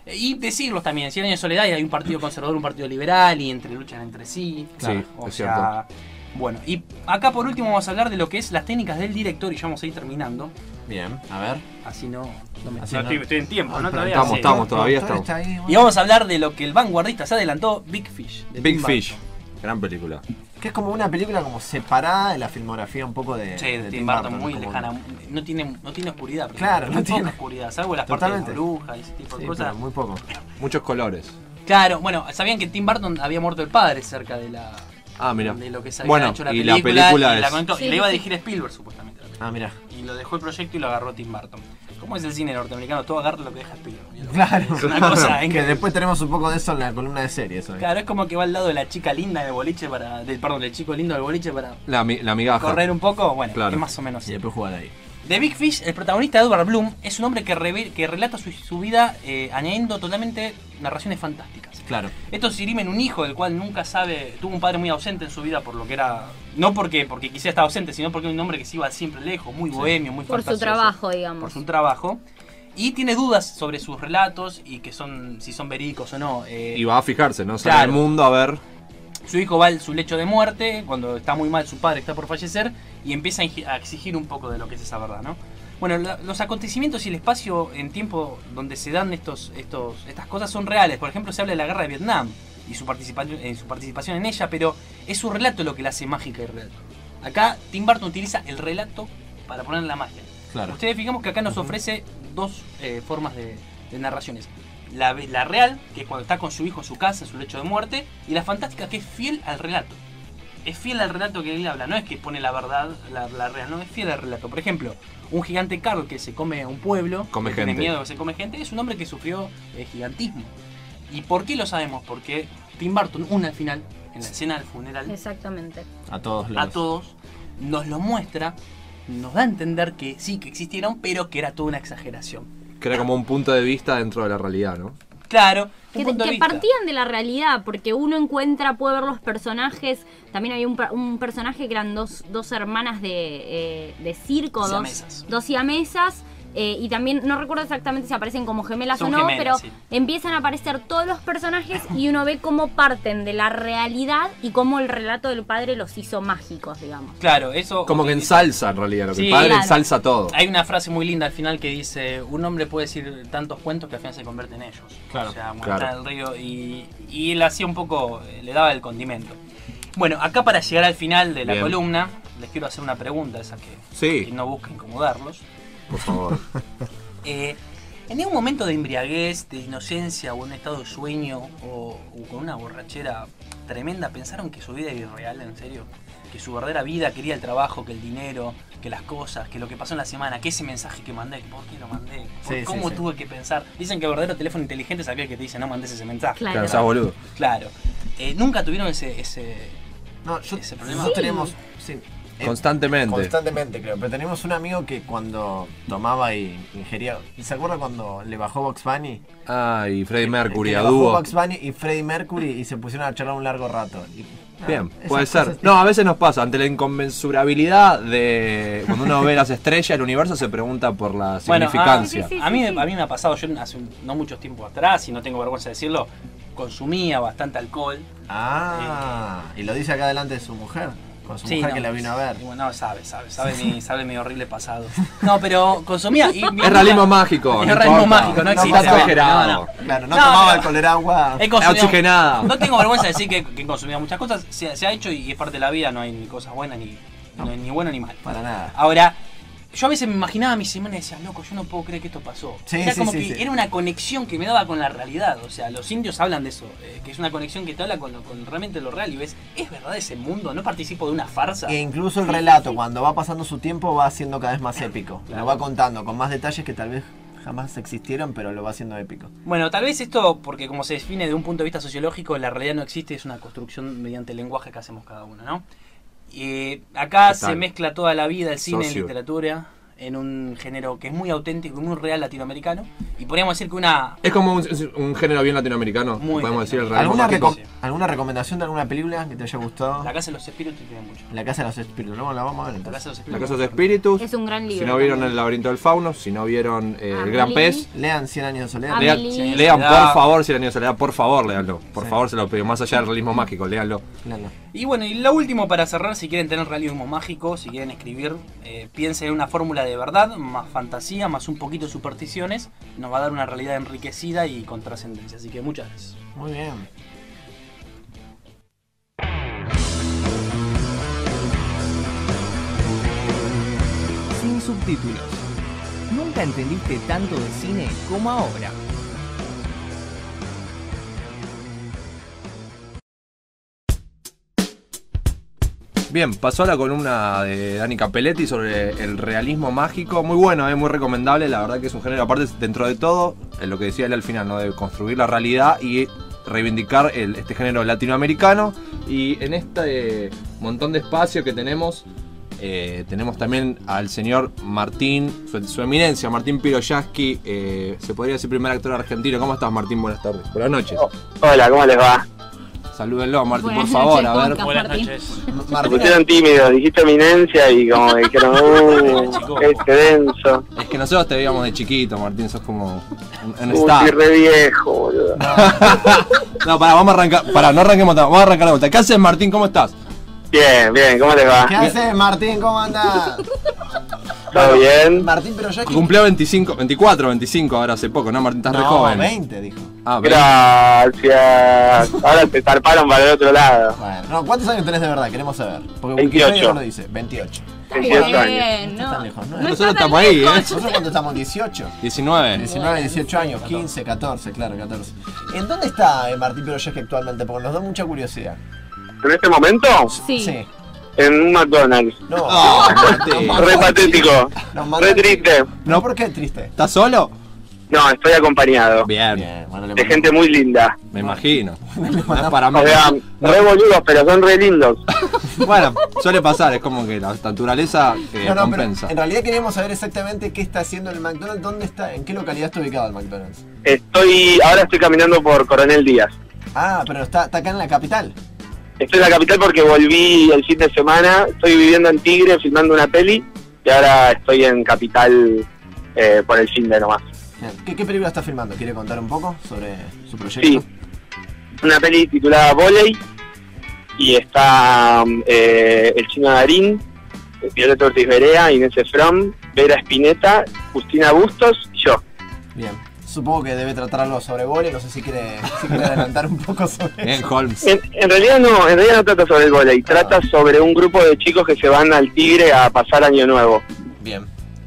Speaker 11: Y decirlos también, en 100 años de soledad y hay un partido conservador, un partido liberal y entre luchan entre sí.
Speaker 3: Claro, Sí,
Speaker 11: o
Speaker 3: es
Speaker 11: sea, bueno, y acá por último vamos a hablar de lo que es las técnicas del director y ya vamos a ir terminando.
Speaker 2: Bien, a ver.
Speaker 11: Así no, no me
Speaker 2: Así
Speaker 11: no,
Speaker 2: no.
Speaker 11: Estoy, estoy en tiempo,
Speaker 2: Ah,
Speaker 11: ¿no?
Speaker 2: pero
Speaker 11: Todavía
Speaker 3: Estamos,
Speaker 11: sí.
Speaker 3: estamos, todavía estamos.
Speaker 2: está ahí, bueno.
Speaker 11: Y vamos a hablar de lo que el vanguardista se adelantó, Big Fish. de
Speaker 3: Big
Speaker 11: Tim
Speaker 3: Fish. Gran película.
Speaker 2: Que es como una película como separada de la filmografía un poco de,
Speaker 11: Sí, de Tim Burton, muy
Speaker 2: como-
Speaker 11: lejana. No tiene, no tiene oscuridad. pero
Speaker 2: Claro,
Speaker 11: muy
Speaker 2: no tiene.
Speaker 11: oscuridad, salvo las
Speaker 2: Totalmente.
Speaker 11: partes de bruja y ese tipo de
Speaker 2: Sí,
Speaker 11: cosas.
Speaker 2: muy poco.
Speaker 3: Muchos colores.
Speaker 11: Claro, bueno, sabían que Tim Burton había muerto el padre cerca de la
Speaker 3: Ah, mira.
Speaker 11: de lo que se había
Speaker 3: Bueno,
Speaker 11: hecho la
Speaker 3: y
Speaker 11: película,
Speaker 3: la película
Speaker 11: y, la comentó- y le iba a dirigir Spielberg supuestamente. la.
Speaker 2: Ah, mira.
Speaker 11: Y lo dejó el proyecto y lo agarró Tim Burton. ¿Cómo es el cine norteamericano? Todo agarra lo que deja Spielberg.
Speaker 2: Claro.
Speaker 11: Es una cosa
Speaker 2: que
Speaker 11: increíble.
Speaker 2: después tenemos un poco de eso en la columna de series. hoy.
Speaker 11: Claro, es como que va al lado de la chica linda del boliche para. Del, perdón, del chico lindo del boliche para
Speaker 3: La, la migaja.
Speaker 11: correr un poco. Bueno,
Speaker 3: Claro.
Speaker 11: es más o menos.
Speaker 2: Y después jugar ahí.
Speaker 11: The Big Fish, el protagonista Edward Bloom, es un hombre que, que relata su, su vida eh, añadiendo totalmente narraciones fantásticas.
Speaker 2: Claro.
Speaker 11: Esto se dirime en un hijo del cual nunca sabe, tuvo un padre muy ausente en su vida por lo que era, no porque, porque quisiera estar ausente, sino porque era un hombre que se iba siempre lejos, muy bohemio, muy
Speaker 4: Por su trabajo,
Speaker 11: Por
Speaker 4: digamos.
Speaker 11: su trabajo. Y tiene dudas sobre sus relatos y que son, si son verídicos o no. eh,
Speaker 3: Y va a fijarse, ¿no? Sale
Speaker 11: Claro.
Speaker 3: al mundo a ver.
Speaker 11: Su hijo va a su lecho de muerte, cuando está muy mal su padre está por fallecer, y empieza a igi- a exigir un poco de lo que es esa verdad, ¿no? Bueno, la- los acontecimientos y el espacio en tiempo donde se dan estos, estos, estas cosas son reales. Por ejemplo, se habla de la guerra de Vietnam y su participación, en su participación en ella, pero es su relato lo que la hace mágica y real. Acá Tim Burton utiliza el relato para poner la magia.
Speaker 2: Claro.
Speaker 11: Ustedes fijamos que acá nos ofrece dos eh, formas de, de narraciones. La, real, que es cuando está con su hijo en su casa, en su lecho de muerte, y la fantástica, que es fiel al relato. Es fiel al relato que él habla, no es que pone la verdad, la, la real, no, es fiel al relato. Por ejemplo, un gigante Carl que se come un pueblo,
Speaker 3: Come
Speaker 11: que tiene
Speaker 3: gente.
Speaker 11: miedo que se come gente, es un hombre que sufrió eh, gigantismo. ¿Y por qué lo sabemos? Porque Tim Burton, una al final, en la escena del funeral,
Speaker 4: Exactamente.
Speaker 2: A todos los.
Speaker 11: a todos, nos lo muestra, nos da a entender que sí, que existieron, pero que era toda una exageración.
Speaker 3: Que era como un punto de vista dentro de la realidad, ¿no?
Speaker 11: Claro,
Speaker 4: Que,
Speaker 11: de
Speaker 4: partían de la realidad, porque uno encuentra, puede ver los personajes. También había un, per- un personaje que eran dos, dos hermanas de, eh, de circo, dos
Speaker 11: Siamesas.
Speaker 4: dos siamesas. Eh, y también, no recuerdo exactamente si aparecen como gemelas
Speaker 11: Son
Speaker 4: o no,
Speaker 11: gemelas,
Speaker 4: pero
Speaker 11: sí.
Speaker 4: empiezan a aparecer todos los personajes y uno ve cómo parten de la realidad y cómo el relato del padre los hizo mágicos, digamos.
Speaker 11: Claro, eso.
Speaker 3: Como que ensalza en realidad, lo que
Speaker 11: Sí,
Speaker 3: el padre
Speaker 11: claro.
Speaker 3: ensalza todo.
Speaker 11: Hay una frase muy linda al final que dice: Un hombre puede decir tantos cuentos que al final se convierte en ellos.
Speaker 2: Claro.
Speaker 11: O sea,
Speaker 3: Claro.
Speaker 11: el río. Y, y él hacía un poco, le daba el condimento. Bueno, acá para llegar al final de la
Speaker 3: Bien.
Speaker 11: columna, les quiero hacer una pregunta, esa que,
Speaker 3: Sí.
Speaker 11: que no busca incomodarlos.
Speaker 3: Por favor.
Speaker 11: Eh, en un momento de embriaguez, de inocencia o un estado de sueño o, o con una borrachera tremenda, pensaron que su vida era irreal, en serio. Que su verdadera vida quería el trabajo, que el dinero, que las cosas, que lo que pasó en la semana, que ese mensaje que mandé, que por qué lo mandé, por
Speaker 2: Sí,
Speaker 11: cómo
Speaker 2: sí.
Speaker 11: tuve que pensar. Dicen que el verdadero teléfono inteligente es aquel que te dice no mandes ese mensaje.
Speaker 4: Claro.
Speaker 3: Claro, seas boludo.
Speaker 11: Claro. Eh, Nunca tuvieron ese, ese,
Speaker 2: No, yo,
Speaker 11: ese problema.
Speaker 2: nosotros tenemos. sí,
Speaker 3: Constantemente.
Speaker 2: Constantemente, creo. Pero tenemos un amigo que cuando tomaba y ingería. ¿Y se acuerda cuando le bajó Box Bunny?
Speaker 3: Ah, y Freddie Mercury
Speaker 2: Que
Speaker 3: a
Speaker 2: le bajó
Speaker 3: dúo.
Speaker 2: Bugs Bunny y Freddie Mercury y se pusieron a charlar un largo rato. Y
Speaker 3: Bien, puede ser. No, a veces nos pasa, ante la inconmensurabilidad de cuando uno ve las estrellas, el universo se pregunta por la
Speaker 11: Bueno,
Speaker 3: significancia.
Speaker 11: a, a mí, a mí me ha pasado, yo hace un- no mucho tiempo atrás, y no tengo vergüenza de decirlo, consumía bastante alcohol.
Speaker 2: Ah, y lo dice acá delante de su mujer. Con su
Speaker 11: Sí,
Speaker 2: mujer
Speaker 11: no,
Speaker 2: que la vino a ver.
Speaker 11: y bueno, no, sabe, sabe, sabe mi, sabe mi horrible pasado. No, pero consumía. Y,
Speaker 3: Es realismo mágico.
Speaker 11: Es
Speaker 3: no
Speaker 11: realismo mágico, no existe.
Speaker 3: exagerado.
Speaker 11: No, no.
Speaker 2: Claro, no,
Speaker 11: No,
Speaker 2: tomaba alcohol, era agua.
Speaker 11: He consumido-
Speaker 3: Oxigenada.
Speaker 11: No tengo vergüenza de decir que, consumido muchas cosas. Se, se ha hecho y es parte de la vida, no hay ni cosas buenas ni, no ni bueno ni mal.
Speaker 2: Para nada.
Speaker 11: Ahora, yo a veces me imaginaba mi semana y decía, loco, yo no puedo creer que esto pasó.
Speaker 2: Sí,
Speaker 11: era
Speaker 2: sí,
Speaker 11: como
Speaker 2: sí,
Speaker 11: que era una conexión que me daba con la realidad. O sea, los indios hablan de eso, eh, que es una conexión que te habla con, lo- con realmente lo real y ves, ¿es verdad ese mundo? ¿No participo de una farsa?
Speaker 2: E incluso el relato, cuando va pasando su tiempo, va siendo cada vez más épico. Lo va contando con más detalles que tal vez jamás existieron, pero lo va haciendo épico.
Speaker 11: Bueno, tal vez esto, porque como se define de un punto de vista sociológico, la realidad no existe, es una construcción mediante el lenguaje que hacemos cada uno, ¿no? Y acá
Speaker 3: Total.
Speaker 11: se mezcla toda la vida, el cine, la literatura, en un género que es muy auténtico y muy real latinoamericano. Y podríamos decir que una...
Speaker 3: Es como un, un género bien latinoamericano,
Speaker 11: Muy
Speaker 3: podemos decir el realismo
Speaker 2: ¿Alguna, ¿Alguna recomendación de alguna película que te haya gustado?
Speaker 11: La Casa de los Espíritus tiene mucho.
Speaker 2: La Casa de los Espíritus. Luego la vamos a ver
Speaker 11: La. Casa de los
Speaker 3: La
Speaker 11: Espíritus.
Speaker 3: Casa de los Espíritus.
Speaker 4: Es un gran libro.
Speaker 3: Si no vieron
Speaker 4: también.
Speaker 3: El laberinto del fauno, si no vieron eh, El gran pez,
Speaker 2: Lean 100 años de soledad.
Speaker 3: Lean,
Speaker 4: Sí.
Speaker 3: lean
Speaker 11: Soledad.
Speaker 3: por favor si el año de soledad, por favor, léanlo. Por
Speaker 2: Sí.
Speaker 3: favor, se lo pido. Más allá del realismo mágico, léanlo.
Speaker 2: Léanlo.
Speaker 11: Y bueno, y lo último para cerrar, si quieren tener realismo mágico, si quieren escribir, eh, piensen en una fórmula de verdad, más fantasía, más un poquito de supersticiones, nos va a dar una realidad enriquecida y con trascendencia. Así que muchas gracias.
Speaker 2: Muy bien.
Speaker 5: Sin subtítulos. Nunca entendiste tanto de cine como ahora.
Speaker 3: Bien, pasó la columna de Dani Capelletti sobre el realismo mágico. Muy bueno, eh, muy recomendable. La verdad que es un género, aparte, dentro de todo, lo que decía él al final, ¿no? de construir la realidad y reivindicar este género latinoamericano. Y en este montón de espacio que tenemos, eh, tenemos también al señor Martín, su, eminencia, Martín Piroyaski, eh, se podría decir primer actor argentino. ¿Cómo estás, Martín? Buenas tardes. Buenas noches.
Speaker 15: Hola, ¿cómo les va?
Speaker 3: Salúdenlo, Martín,
Speaker 4: Buenas
Speaker 3: por favor.
Speaker 4: noches,
Speaker 3: a ver.
Speaker 11: Buenas
Speaker 4: Martín.
Speaker 11: noches.
Speaker 15: Me
Speaker 2: Martín,
Speaker 15: pusieron tímidos, dijiste eminencia y como que dijeron, uh, este denso.
Speaker 3: Es que nosotros te veíamos de chiquito, Martín, sos como un, un
Speaker 15: Uy,
Speaker 3: star.
Speaker 15: soy re viejo, boludo.
Speaker 3: No, pará, vamos a arrancar. Pará, no arranquemos tanto, vamos a arrancar de vuelta. ¿Qué haces, Martín? ¿Cómo estás?
Speaker 15: Bien, bien, ¿cómo les va?
Speaker 2: ¿Qué haces, Martín? ¿Cómo andás?
Speaker 15: ¿Todo bien?
Speaker 2: Martín Piroyaki.
Speaker 3: Cumplió 25, 24, 25 ahora hace poco, ¿no, Martín? Estás re
Speaker 2: No,
Speaker 3: joven.
Speaker 2: 20, dijo.
Speaker 3: Ah, 20.
Speaker 15: Gracias. Ahora te zarparon para el otro lado.
Speaker 2: Bueno, no, ¿cuántos años tenés de verdad? Queremos saber. Porque
Speaker 15: 28.
Speaker 2: Wikipedia no lo dice. 28.
Speaker 15: 28 años.
Speaker 4: Bien,
Speaker 2: No
Speaker 4: no.
Speaker 2: lejos, ¿no?
Speaker 4: No
Speaker 3: Nosotros
Speaker 4: está
Speaker 3: estamos ahí. ¿eh?
Speaker 2: ¿Nosotros cuánto estamos? 18.
Speaker 3: 19.
Speaker 2: 19, 18 años, 15, 14, claro, 14. ¿En dónde está eh, Martín Piroyaki actualmente? Porque nos da mucha curiosidad.
Speaker 15: ¿En este momento?
Speaker 4: Sí.
Speaker 15: En un McDonald's.
Speaker 2: No,
Speaker 3: Ah,
Speaker 2: no,
Speaker 15: Re patético. Re triste.
Speaker 2: No, ¿por qué triste?
Speaker 3: ¿Estás solo?
Speaker 15: No, estoy acompañado.
Speaker 3: Bien,
Speaker 2: Bien,
Speaker 15: De gente muy linda.
Speaker 3: me imagino. No para mí.
Speaker 15: O sea, re boludos, pero son re lindos.
Speaker 3: Bueno, suele pasar, es como que la naturaleza eh,
Speaker 2: No, no, pero
Speaker 3: compensa.
Speaker 2: en realidad queríamos saber exactamente qué está haciendo el McDonald's, dónde está, en qué localidad está ubicado el McDonald's.
Speaker 15: Estoy, ahora estoy caminando por Coronel Díaz.
Speaker 2: Ah, pero está, está acá en la capital.
Speaker 15: Estoy en la capital porque volví el fin de semana. Estoy viviendo en Tigre filmando una peli y ahora estoy en Capital eh, por el fin de nomás.
Speaker 2: ¿Qué, ¿Qué película está filmando? ¿Quiere contar un poco sobre su proyecto?
Speaker 15: Sí, una peli titulada Voley y está eh, el chino Darín, Violeta Ortiz Berea, Inés Efron, Vera Espineta, Justina Bustos y yo.
Speaker 2: Bien. Supongo que debe tratar algo sobre vole, no sé si quiere, si quiere adelantar un poco sobre
Speaker 3: Bien,
Speaker 2: eso.
Speaker 3: Holmes.
Speaker 15: En, en realidad no, en realidad no trata sobre el volei, trata sobre un grupo de chicos que se van al Tigre a pasar Año Nuevo.
Speaker 2: Bien.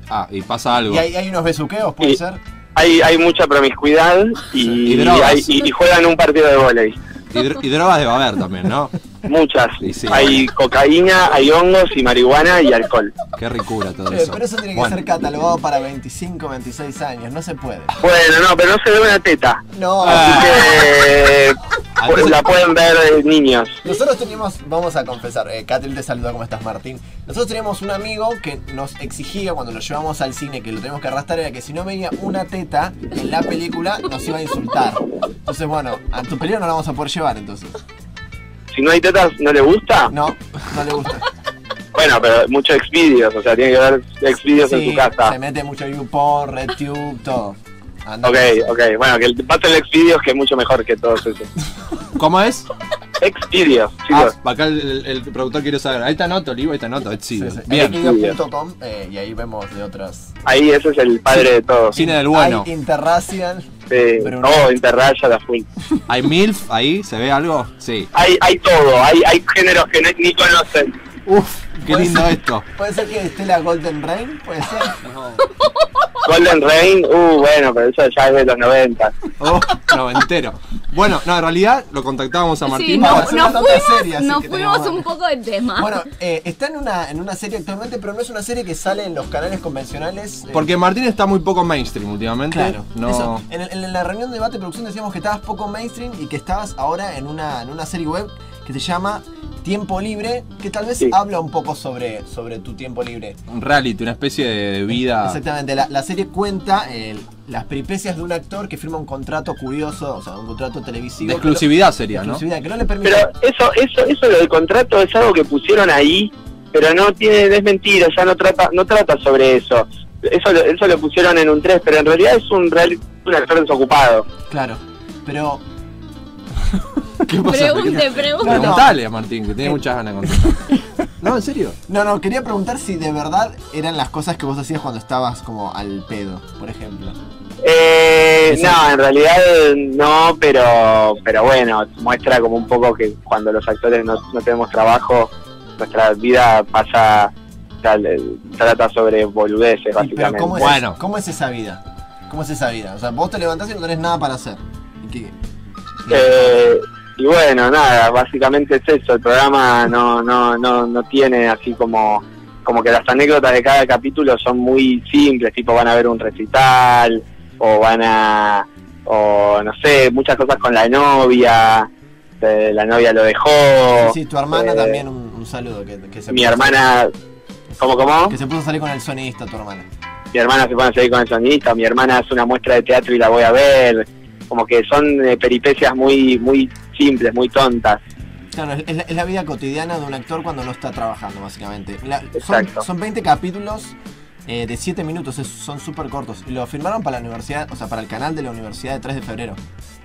Speaker 3: Ah, y pasa algo.
Speaker 2: ¿Y hay, hay unos besuqueos, puede
Speaker 15: Y-
Speaker 2: ser?
Speaker 15: Hay, hay mucha promiscuidad y,
Speaker 3: Y
Speaker 15: hay- y- y juegan un partido de volei.
Speaker 3: Y, dro- y drogas debe haber también, ¿no?
Speaker 15: Muchas.
Speaker 3: Y sí,
Speaker 15: hay cocaína, hay hongos y marihuana y alcohol.
Speaker 3: Qué ricura todo
Speaker 2: Eh,
Speaker 3: eso.
Speaker 2: pero eso tiene que
Speaker 3: Bueno.
Speaker 2: ser catalogado para 25, 26 años, no se puede.
Speaker 15: Bueno, no, pero no se ve una teta.
Speaker 2: No,
Speaker 15: Así que
Speaker 3: Ah,
Speaker 15: pues,
Speaker 3: entonces-
Speaker 15: la pueden ver eh, niños.
Speaker 2: Nosotros teníamos, vamos a confesar, eh, te saluda, ¿cómo estás Martín? Nosotros teníamos un amigo que nos exigía cuando lo llevamos al cine, que lo teníamos que arrastrar, era que si no veía una teta en la película nos iba a insultar. Entonces bueno, a tu película no la vamos a poder llevar entonces.
Speaker 15: Si no hay tetas, ¿no le gusta?
Speaker 2: No, no le gusta.
Speaker 15: Bueno, pero mucho Xvideos, o sea, tiene que ver Xvideos en
Speaker 2: Sí,
Speaker 15: su casa.
Speaker 2: Se mete mucho YouPorn, RedTube, todo.
Speaker 15: Ok, ok, bueno, que el pase el Xvideos que es mucho mejor que todos esos.
Speaker 3: ¿Cómo es?
Speaker 15: Xvideos,
Speaker 3: Ah,
Speaker 15: chicos.
Speaker 3: acá el, el- el productor quiere saber. Ahí está nota, Olivo, ahí está nota. Sí,
Speaker 2: Sí, sí.
Speaker 3: Bien.
Speaker 2: Xvideos.com, eh, y ahí vemos de otras.
Speaker 15: Ahí ese es el padre de todos.
Speaker 3: Cine del bueno.
Speaker 2: Hay Interracial.
Speaker 15: Sí.
Speaker 2: Bruno.
Speaker 15: Oh, Interraya la full.
Speaker 3: ¿Hay MILF ahí? ¿Se ve algo? Sí.
Speaker 15: Hay, hay todo, hay, hay géneros que no- ni conocen.
Speaker 3: Uf, qué lindo
Speaker 2: ser-
Speaker 3: esto.
Speaker 2: Puede ser que esté la Golden Rain, puede ser.
Speaker 15: Golden Rain, uh, bueno, pero eso ya es de los 90.
Speaker 3: Oh, noventero. Bueno, no, en realidad lo contactábamos a
Speaker 4: Sí,
Speaker 3: Martín.
Speaker 4: no-
Speaker 3: para-
Speaker 2: hacer
Speaker 4: nos fuimos,
Speaker 2: seria, así
Speaker 4: nos fuimos un poco de tema.
Speaker 2: Bueno, eh, está en una, en una serie actualmente, pero no es una serie que sale en los canales convencionales. eh,
Speaker 3: Porque Martín está muy poco mainstream últimamente.
Speaker 2: Claro,
Speaker 3: No.
Speaker 2: eso. En, el- en la reunión de debate de producción decíamos que estabas poco mainstream y que estabas ahora en una, en una serie web que se llama Tiempo Libre, que tal vez
Speaker 15: Sí.
Speaker 2: habla un poco sobre, sobre tu tiempo libre.
Speaker 3: Un reality, una especie de vida.
Speaker 2: Exactamente, la, la serie cuenta eh, las peripecias de un actor que firma un contrato curioso, o sea, un contrato televisivo.
Speaker 3: De
Speaker 2: que lo-
Speaker 3: exclusividad sería,
Speaker 2: de
Speaker 3: ¿no?
Speaker 2: exclusividad, que no le permite.
Speaker 15: Pero eso, eso, eso lo del contrato es algo que pusieron ahí, pero no tiene, es mentira, ya no trata, no trata sobre eso. Eso, lo- eso lo pusieron en un 3, pero en realidad es un real, un actor desocupado.
Speaker 2: Claro, pero
Speaker 3: ¿Qué pasa?
Speaker 4: Pregunte, pregunte.
Speaker 3: Preguntale a Martín, que tiene muchas ganas de contar. No, en serio.
Speaker 2: No, no, quería preguntar si de verdad eran las cosas que vos hacías cuando estabas como al pedo, por ejemplo.
Speaker 15: Eh, no, en realidad no, pero pero bueno, muestra como un poco que cuando los actores no, no tenemos trabajo, nuestra vida pasa, tal- trata sobre boludeces, básicamente.
Speaker 2: ¿cómo es,
Speaker 3: Bueno.
Speaker 2: ¿cómo es esa vida? ¿Cómo es esa vida? O sea, vos te levantás y no tenés nada para hacer. ¿Y qué?
Speaker 15: Eh, y bueno, nada, básicamente es eso. El programa no, no, no, no tiene así como, como que las anécdotas de cada capítulo son muy simples, tipo van a ver un recital o van a, o no sé, muchas cosas con la novia. eh, la novia lo dejó.
Speaker 2: Sí, tu hermana
Speaker 15: eh,
Speaker 2: también, un, un saludo. Que, que se
Speaker 15: Mi
Speaker 2: puso
Speaker 15: hermana, ¿cómo, cómo?
Speaker 2: salir- Que se puso a salir con el sonista, tu hermana.
Speaker 15: mi hermana se pone a seguir con el sonista, mi hermana hace una muestra de teatro y la voy a ver, como que son eh, peripecias muy muy simples, muy tontas.
Speaker 2: Claro, es, es la, es la vida cotidiana de un actor cuando no está trabajando, básicamente. La- son,
Speaker 15: Exacto.
Speaker 2: son 20 capítulos eh, de 7 minutos, es- son súper cortos. Y lo firmaron para la universidad, o sea, para el canal de la Universidad de 3 de febrero.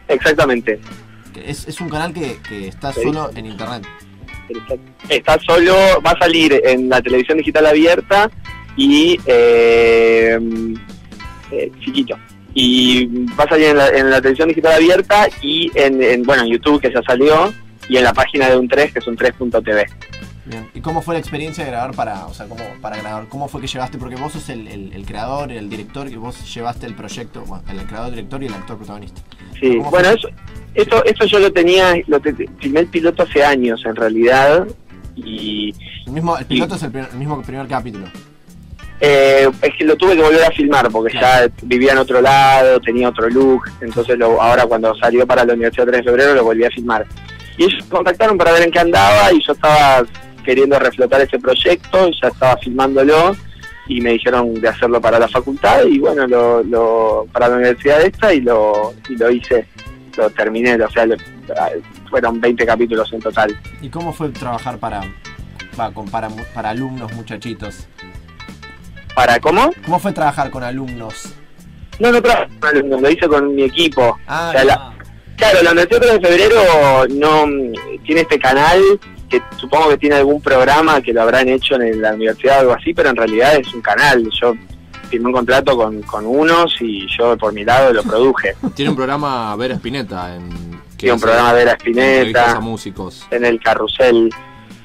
Speaker 15: Exactamente.
Speaker 2: Es, es un canal que, que está
Speaker 15: Sí.
Speaker 2: solo en internet.
Speaker 15: Está solo, va a salir en la televisión digital abierta y eh, eh, chiquito. Y va a salir en la, en la televisión digital abierta y en, en, bueno en YouTube que ya salió y en la página de un 3 que es un 3.tv.
Speaker 2: Bien. ¿Y cómo fue la experiencia de grabar para, o sea, cómo, para grabar? ¿Cómo fue que llevaste? Porque vos sos el, el- el creador, el director, y vos llevaste el proyecto, bueno, el creador, director y el actor protagonista.
Speaker 15: Sí,
Speaker 2: ¿Cómo
Speaker 15: bueno, eso, eso, eso yo lo tenía, lo te- filmé el piloto hace años en realidad y
Speaker 2: El, mismo, el piloto es el, primer- el mismo primer capítulo.
Speaker 15: eh, es que lo tuve que volver a filmar porque ya vivía en otro lado, tenía otro look, entonces lo, ahora cuando salió para la Universidad 3 de Febrero lo volví a filmar. Y ellos contactaron para ver en qué andaba y yo estaba queriendo reflotar ese proyecto, ya estaba filmándolo y me dijeron de hacerlo para la facultad y bueno, lo, lo para la universidad esta y lo, y lo hice, lo terminé, o sea, lo- fueron 20 capítulos en total.
Speaker 2: ¿Y cómo fue trabajar para, para, para alumnos, muchachitos?
Speaker 15: ¿Para cómo?
Speaker 2: ¿Cómo fue trabajar con alumnos?
Speaker 15: No, no trabajo con alumnos, lo hice con mi equipo.
Speaker 2: Ah,
Speaker 15: O sea, la- claro, la Universidad 3 de Febrero no tiene este canal que supongo que tiene algún programa que lo habrán hecho en la universidad o algo así, pero en realidad es un canal. Yo firmé un contrato con, con unos y yo por mi lado lo produje.
Speaker 3: Tiene un programa Vera Spinetta en.
Speaker 15: Tiene un
Speaker 3: hace
Speaker 15: programa Vera Spinetta
Speaker 3: a músicos.
Speaker 15: en el carrusel.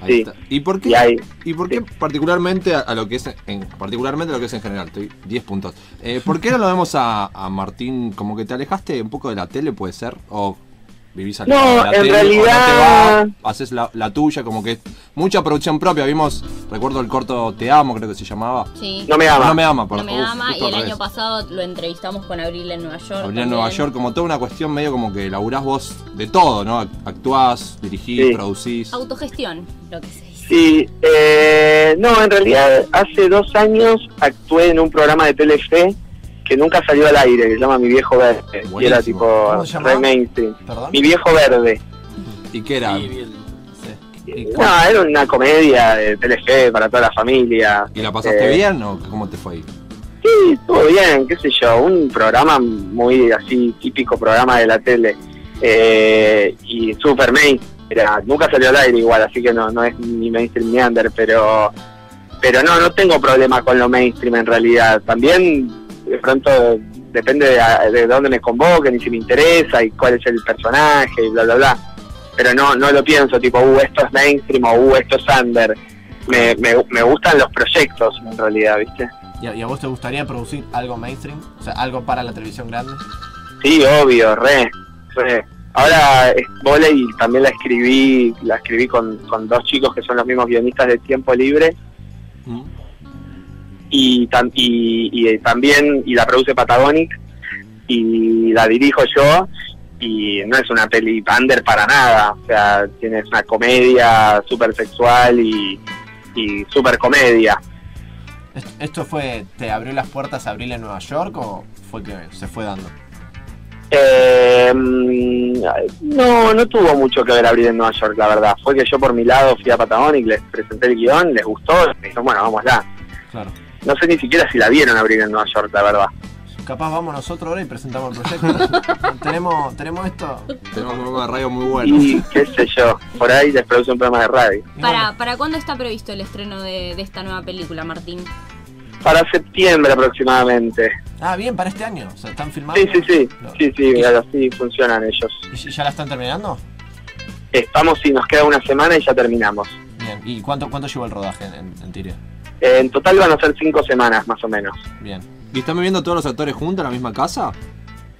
Speaker 15: Sí.
Speaker 3: ¿Y por qué?
Speaker 15: Y hay-
Speaker 3: ¿Y por qué particularmente a, a lo que es en, particularmente a lo que es en general? Estoy 10 puntos. Eh, ¿Por qué no lo vemos a, a Martín como que te alejaste un poco de la tele, puede ser? ¿O vivís alejado
Speaker 15: No,
Speaker 3: de la
Speaker 15: en
Speaker 3: tele?
Speaker 15: realidad-
Speaker 3: ¿O no te va, haces la, la tuya, como que mucha producción propia? Vimos, recuerdo el corto Te Amo, creo que se llamaba.
Speaker 4: Sí.
Speaker 15: No me ama.
Speaker 3: No me ama, por
Speaker 4: No me
Speaker 3: uf,
Speaker 4: ama y el año pasado lo entrevistamos con Abril en Nueva York.
Speaker 3: Abril en. Nueva York, como toda una cuestión medio como que laburás vos de todo, ¿no? Actuás, dirigís,
Speaker 15: Sí.
Speaker 3: producís.
Speaker 4: Autogestión, lo que se dice.
Speaker 15: Sí, eh, no, en realidad hace dos años actué en un programa de Telefe que nunca salió al aire, que se llama Mi Viejo Verde. Y era
Speaker 3: Buenísimo.
Speaker 15: tipo re mainstream.
Speaker 2: ¿Perdón?
Speaker 15: Mi Viejo Verde.
Speaker 3: ¿Y qué era?
Speaker 11: Sí, bien.
Speaker 15: No, era una comedia de Telefe para toda la familia.
Speaker 3: ¿Y la pasaste
Speaker 15: Eh,
Speaker 3: bien o cómo te fue ahí?
Speaker 15: Sí, estuvo bien, qué sé yo, un programa muy así, típico programa de la tele. Eh, y super main, era, nunca salió al aire igual, así que no, no es ni mainstream ni under, pero, pero no, no tengo problema con lo mainstream en realidad. También de pronto depende de, de dónde me convoquen y si me interesa y cuál es el personaje y bla, bla, bla. Pero no, no lo pienso tipo, uh, esto es mainstream o uh, esto es under. Me, me, me gustan los proyectos en realidad, ¿viste?
Speaker 2: ¿Y a, y a vos te gustaría producir algo mainstream? O sea, algo para la televisión grande.
Speaker 15: Sí, obvio, re, re. Ahora volei también la escribí, la escribí con, con dos chicos que son los mismos guionistas de Tiempo Libre. Y, tam- y, y, eh, también, y la produce Patagonic, y la dirijo yo, y no es una peli under para nada, o sea, tiene una comedia súper sexual y, y súper comedia.
Speaker 2: ¿Esto, fue, te abrió las puertas a Abril en Nueva York o fue que se fue dando?
Speaker 15: Eh, no, no tuvo mucho que ver abrir en Nueva York, la verdad. Fue que yo por mi lado fui a Patagonic, les presenté el guion, les gustó, y me dijeron, bueno, vámonos
Speaker 2: Claro.
Speaker 15: No sé ni siquiera si la vieron abrir en Nueva York, la verdad.
Speaker 2: Capaz vamos nosotros ahora y presentamos el proyecto. tenemos, tenemos esto.
Speaker 3: Tenemos un programa de radio muy bueno.
Speaker 15: Y qué sé yo, por ahí les produce un programa de radio.
Speaker 4: ¿Para, ¿Para cuándo está previsto el estreno de, de esta nueva película, Martín?
Speaker 15: Para septiembre aproximadamente.
Speaker 2: Ah, bien, para este año. O sea, están filmando.
Speaker 15: Sí, sí, sí, sí, sí, así funcionan ellos.
Speaker 2: ¿Y ya la están terminando?
Speaker 15: Estamos, y nos queda una semana y ya terminamos.
Speaker 2: Bien. ¿Y cuánto, cuánto llevó el rodaje en, en, en Tire?
Speaker 15: Eh, en total van a ser cinco semanas más o menos.
Speaker 2: Bien.
Speaker 3: ¿Y están viviendo todos los actores juntos en la misma casa?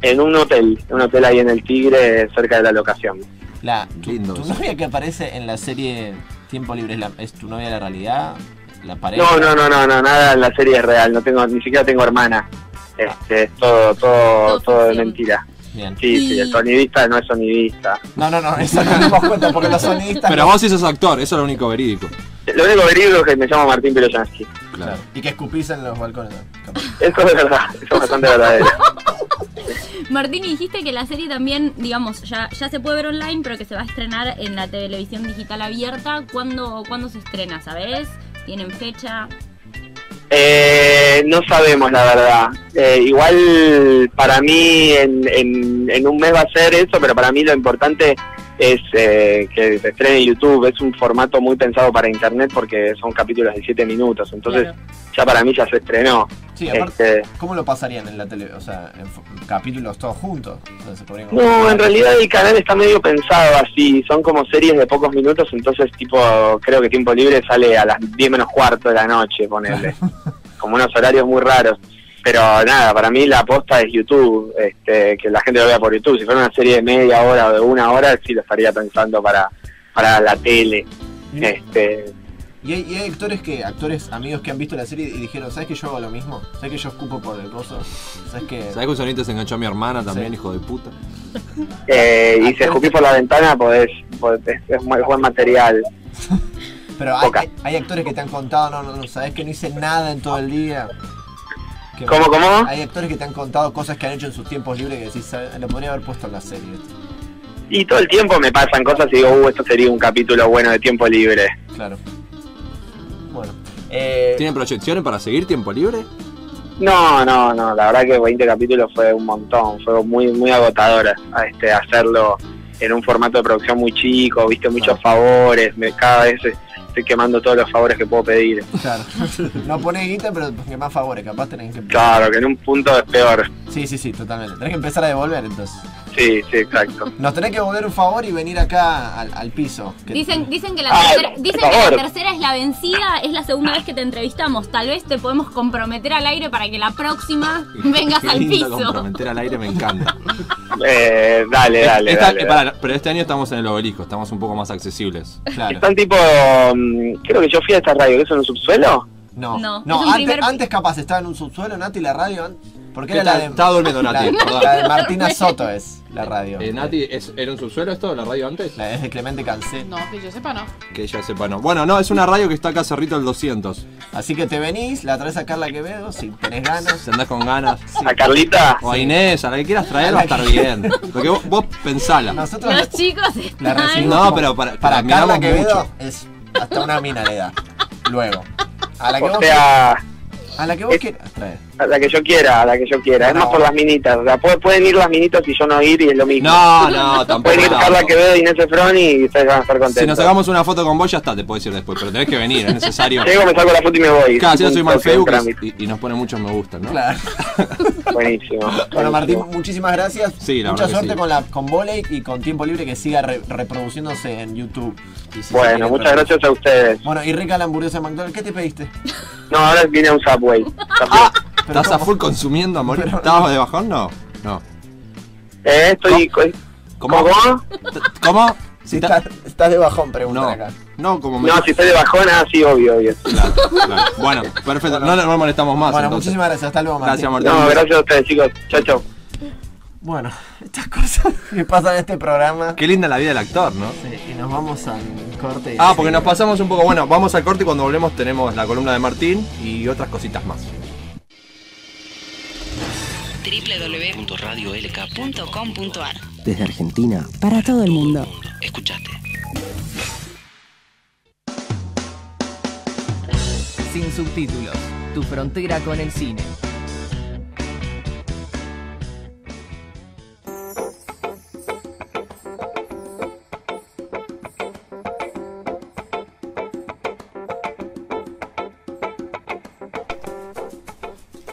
Speaker 15: En un hotel, un hotel ahí en el Tigre, cerca de la locación.
Speaker 2: La, tu,
Speaker 3: Lindo
Speaker 2: tu
Speaker 3: eso.
Speaker 2: novia que aparece en la serie Tiempo Libre es, la- es tu novia de la realidad? ¿La pareja?
Speaker 15: No, no, no, no, no, nada en la serie es real, no tengo, ni siquiera tengo hermana. Este, es todo, todo, todo de mentira.
Speaker 2: Bien.
Speaker 15: Sí, sí, el sonidista no es sonidista.
Speaker 2: No, no, no, eso no nos dimos cuenta porque los sonidistas.
Speaker 3: Pero
Speaker 2: no-
Speaker 3: vos sí sos actor, eso es lo único verídico.
Speaker 15: Lo único verídico es que me llamo Martín Piroyansky.
Speaker 2: Claro. Y que escupís en los balcones. ¿no?
Speaker 15: Eso es verdad, eso es bastante verdadero.
Speaker 4: Martín, dijiste que la serie también, digamos, ya, ya se puede ver online, pero que se va a estrenar en la televisión digital abierta. ¿Cuándo, ¿cuándo se estrena, sabes? ¿Tienen fecha?
Speaker 15: Eh, no sabemos la verdad. Eh, igual para mí en, en, en un mes va a ser eso, pero para mí lo importante es eh, que se estrene en YouTube. Es un formato muy pensado para internet porque son capítulos de 7 minutos. Entonces
Speaker 2: Claro.
Speaker 15: ya para mí ya se estrenó.
Speaker 2: Sí, aparte,
Speaker 15: Este,
Speaker 2: ¿cómo lo pasarían en la tele? O sea, en capítulos todos juntos. Se
Speaker 15: No, en realidad el canal está medio pensado así, son como series de pocos minutos, entonces tipo, creo que Tiempo Libre sale a las 10 menos cuarto de la noche, ponerle. como unos horarios muy raros. Pero nada, para mí la aposta es YouTube, este, que la gente lo vea por YouTube. Si fuera una serie de media hora o de una hora, sí lo estaría pensando para, para la tele. Este,
Speaker 2: Y hay, y hay actores que, actores amigos que han visto la serie y dijeron, ¿sabes que yo hago lo mismo? ¿Sabes que yo escupo por el coso? ¿Sabes que
Speaker 3: ¿Sabés que un sonito se enganchó a mi hermana también, hijo de puta?
Speaker 15: eh, y si escupís por la ventana, podés, podés- es, muy buen material.
Speaker 2: Pero hay, hay, hay actores que te han contado, no, no, no, sabes que no hice nada en todo el día. Que-
Speaker 15: ¿Cómo, cómo?
Speaker 2: Hay actores que te han contado cosas que han hecho en sus tiempos libres que decís, "¿Sabe? lo podría haber puesto en la serie. esto".
Speaker 15: Y todo el tiempo me pasan cosas y digo, uh, esto sería un capítulo bueno de tiempo libre.
Speaker 2: Claro. Bueno. Eh,
Speaker 3: ¿Tienen proyecciones para seguir tiempo libre?
Speaker 15: No, no, no, la verdad que 20 capítulos fue un montón, fue muy muy agotador este, hacerlo en un formato de producción muy chico, viste muchos favores, me, cada vez estoy quemando todos los favores que puedo pedir.
Speaker 2: Claro. no pones guita, pero más favores, capaz tenés que.
Speaker 15: Claro, que en un punto es peor.
Speaker 2: Sí, sí, sí, totalmente. Tenés que empezar a devolver entonces.
Speaker 15: Sí, sí, exacto.
Speaker 2: Nos tenés que devolver un favor y venir acá al, al piso. que-
Speaker 4: Dicen, dicen que, la
Speaker 15: Ah,
Speaker 4: tercera, dicen que la tercera es la vencida, es la segunda vez que te entrevistamos. Tal vez te podemos comprometer al aire para que la próxima vengas
Speaker 3: Qué
Speaker 4: al
Speaker 3: lindo
Speaker 4: piso.
Speaker 3: comprometer al aire, me encanta.
Speaker 15: Eh, dale, dale,
Speaker 3: Esta-
Speaker 15: dale, dale.
Speaker 3: pará, pero este año estamos en el obelisco, estamos un poco más accesibles.
Speaker 2: Claro.
Speaker 15: Están tipo, mm, creo que yo fui a esta radio, ¿que es en un subsuelo?
Speaker 2: No,
Speaker 4: No,
Speaker 2: antes,
Speaker 4: primer-
Speaker 2: antes capaz estaba en un subsuelo, Nati, la radio. Porque
Speaker 3: ¿Qué
Speaker 2: era la de.
Speaker 3: Estaba durmiendo Nati,
Speaker 2: la-
Speaker 3: perdón.
Speaker 2: La de Martina Soto es la radio.
Speaker 3: Eh, Nati, ¿es- ¿era un subsuelo esto, la radio antes?
Speaker 2: La es de Clemente Cancé.
Speaker 12: No, que yo sepa, no.
Speaker 3: Que ella sepa, no. Bueno, no, es una radio que está acá cerrito al 200.
Speaker 2: Así que te venís, la traes a Carla Quevedo, si tenés ganas.
Speaker 3: Si andás con ganas.
Speaker 15: A Carlita.
Speaker 3: O a Inés, a la que quieras traer va a estar bien. Porque vos, vos pensala.
Speaker 2: Nosotros
Speaker 4: Los chicos
Speaker 2: la
Speaker 4: están...
Speaker 2: recibimos.
Speaker 3: No,
Speaker 2: como-
Speaker 3: pero para-
Speaker 2: para
Speaker 3: la
Speaker 2: Carla Quevedo
Speaker 3: mucho.
Speaker 2: es hasta una mina le da. Luego. A la que
Speaker 15: O
Speaker 2: vos
Speaker 15: sea,
Speaker 2: A la que vos quieras traer.
Speaker 15: A la que yo quiera, a la que yo quiera. Es
Speaker 2: No.
Speaker 15: más por las minitas. O sea, puede- pueden ir las minitas y yo no ir y es lo mismo.
Speaker 3: No, no, tampoco.
Speaker 15: Pueden ir Carla Quevedo y Inés Efron y ustedes van a estar contentos.
Speaker 3: Si nos sacamos una foto con vos, ya está, te puedo decir después. Pero tenés que venir, es necesario.
Speaker 15: Llego, me saco la foto y me voy.
Speaker 3: Claro, si yo soy
Speaker 15: un
Speaker 3: Facebook y, y nos pone muchos me gustan, ¿no?
Speaker 2: Claro.
Speaker 15: Buenísimo.
Speaker 2: Bueno, Martín, muchísimas gracias.
Speaker 3: Sí, la
Speaker 2: Mucha suerte
Speaker 3: sí.
Speaker 2: con la con volei y con tiempo libre que siga re- reproduciéndose en YouTube. Si
Speaker 15: Bueno, muchas gracias a ustedes.
Speaker 2: Bueno, y rica la hamburguesa de McDonald's. ¿Qué te pediste?
Speaker 15: No, ahora vine a un Subway.
Speaker 3: ¿Estás a full consumiendo a morir? ¿Estabas de bajón? No. No.
Speaker 15: Eh, estoy...
Speaker 3: ¿Cómo?
Speaker 15: ¿Cómo?
Speaker 3: ¿Cómo?
Speaker 2: Si estás, estás de bajón, preguntan
Speaker 3: No.
Speaker 2: acá.
Speaker 3: No, como me.
Speaker 15: No, si estoy de bajón, ah, sí, obvio, obvio.
Speaker 3: Claro, claro. Bueno, perfecto. No, no molestamos más.
Speaker 2: Bueno,
Speaker 3: entonces.
Speaker 2: muchísimas gracias. Hasta luego, Martín.
Speaker 3: Gracias, Martín.
Speaker 15: No, gracias a ustedes, chicos. Chao, chao.
Speaker 2: Bueno, estas cosas que pasan en este programa.
Speaker 3: Qué linda la vida del actor, ¿no?
Speaker 2: Sí, y nos vamos al corte. y
Speaker 3: Ah, porque nos pasamos un poco. Bueno, vamos al corte y cuando volvemos tenemos la columna de Martín y otras cositas más.
Speaker 13: www.radiolk.com.ar
Speaker 10: Desde Argentina.
Speaker 13: Para todo el mundo.
Speaker 5: Escuchate.
Speaker 14: Sin subtítulos. Tu frontera con el cine.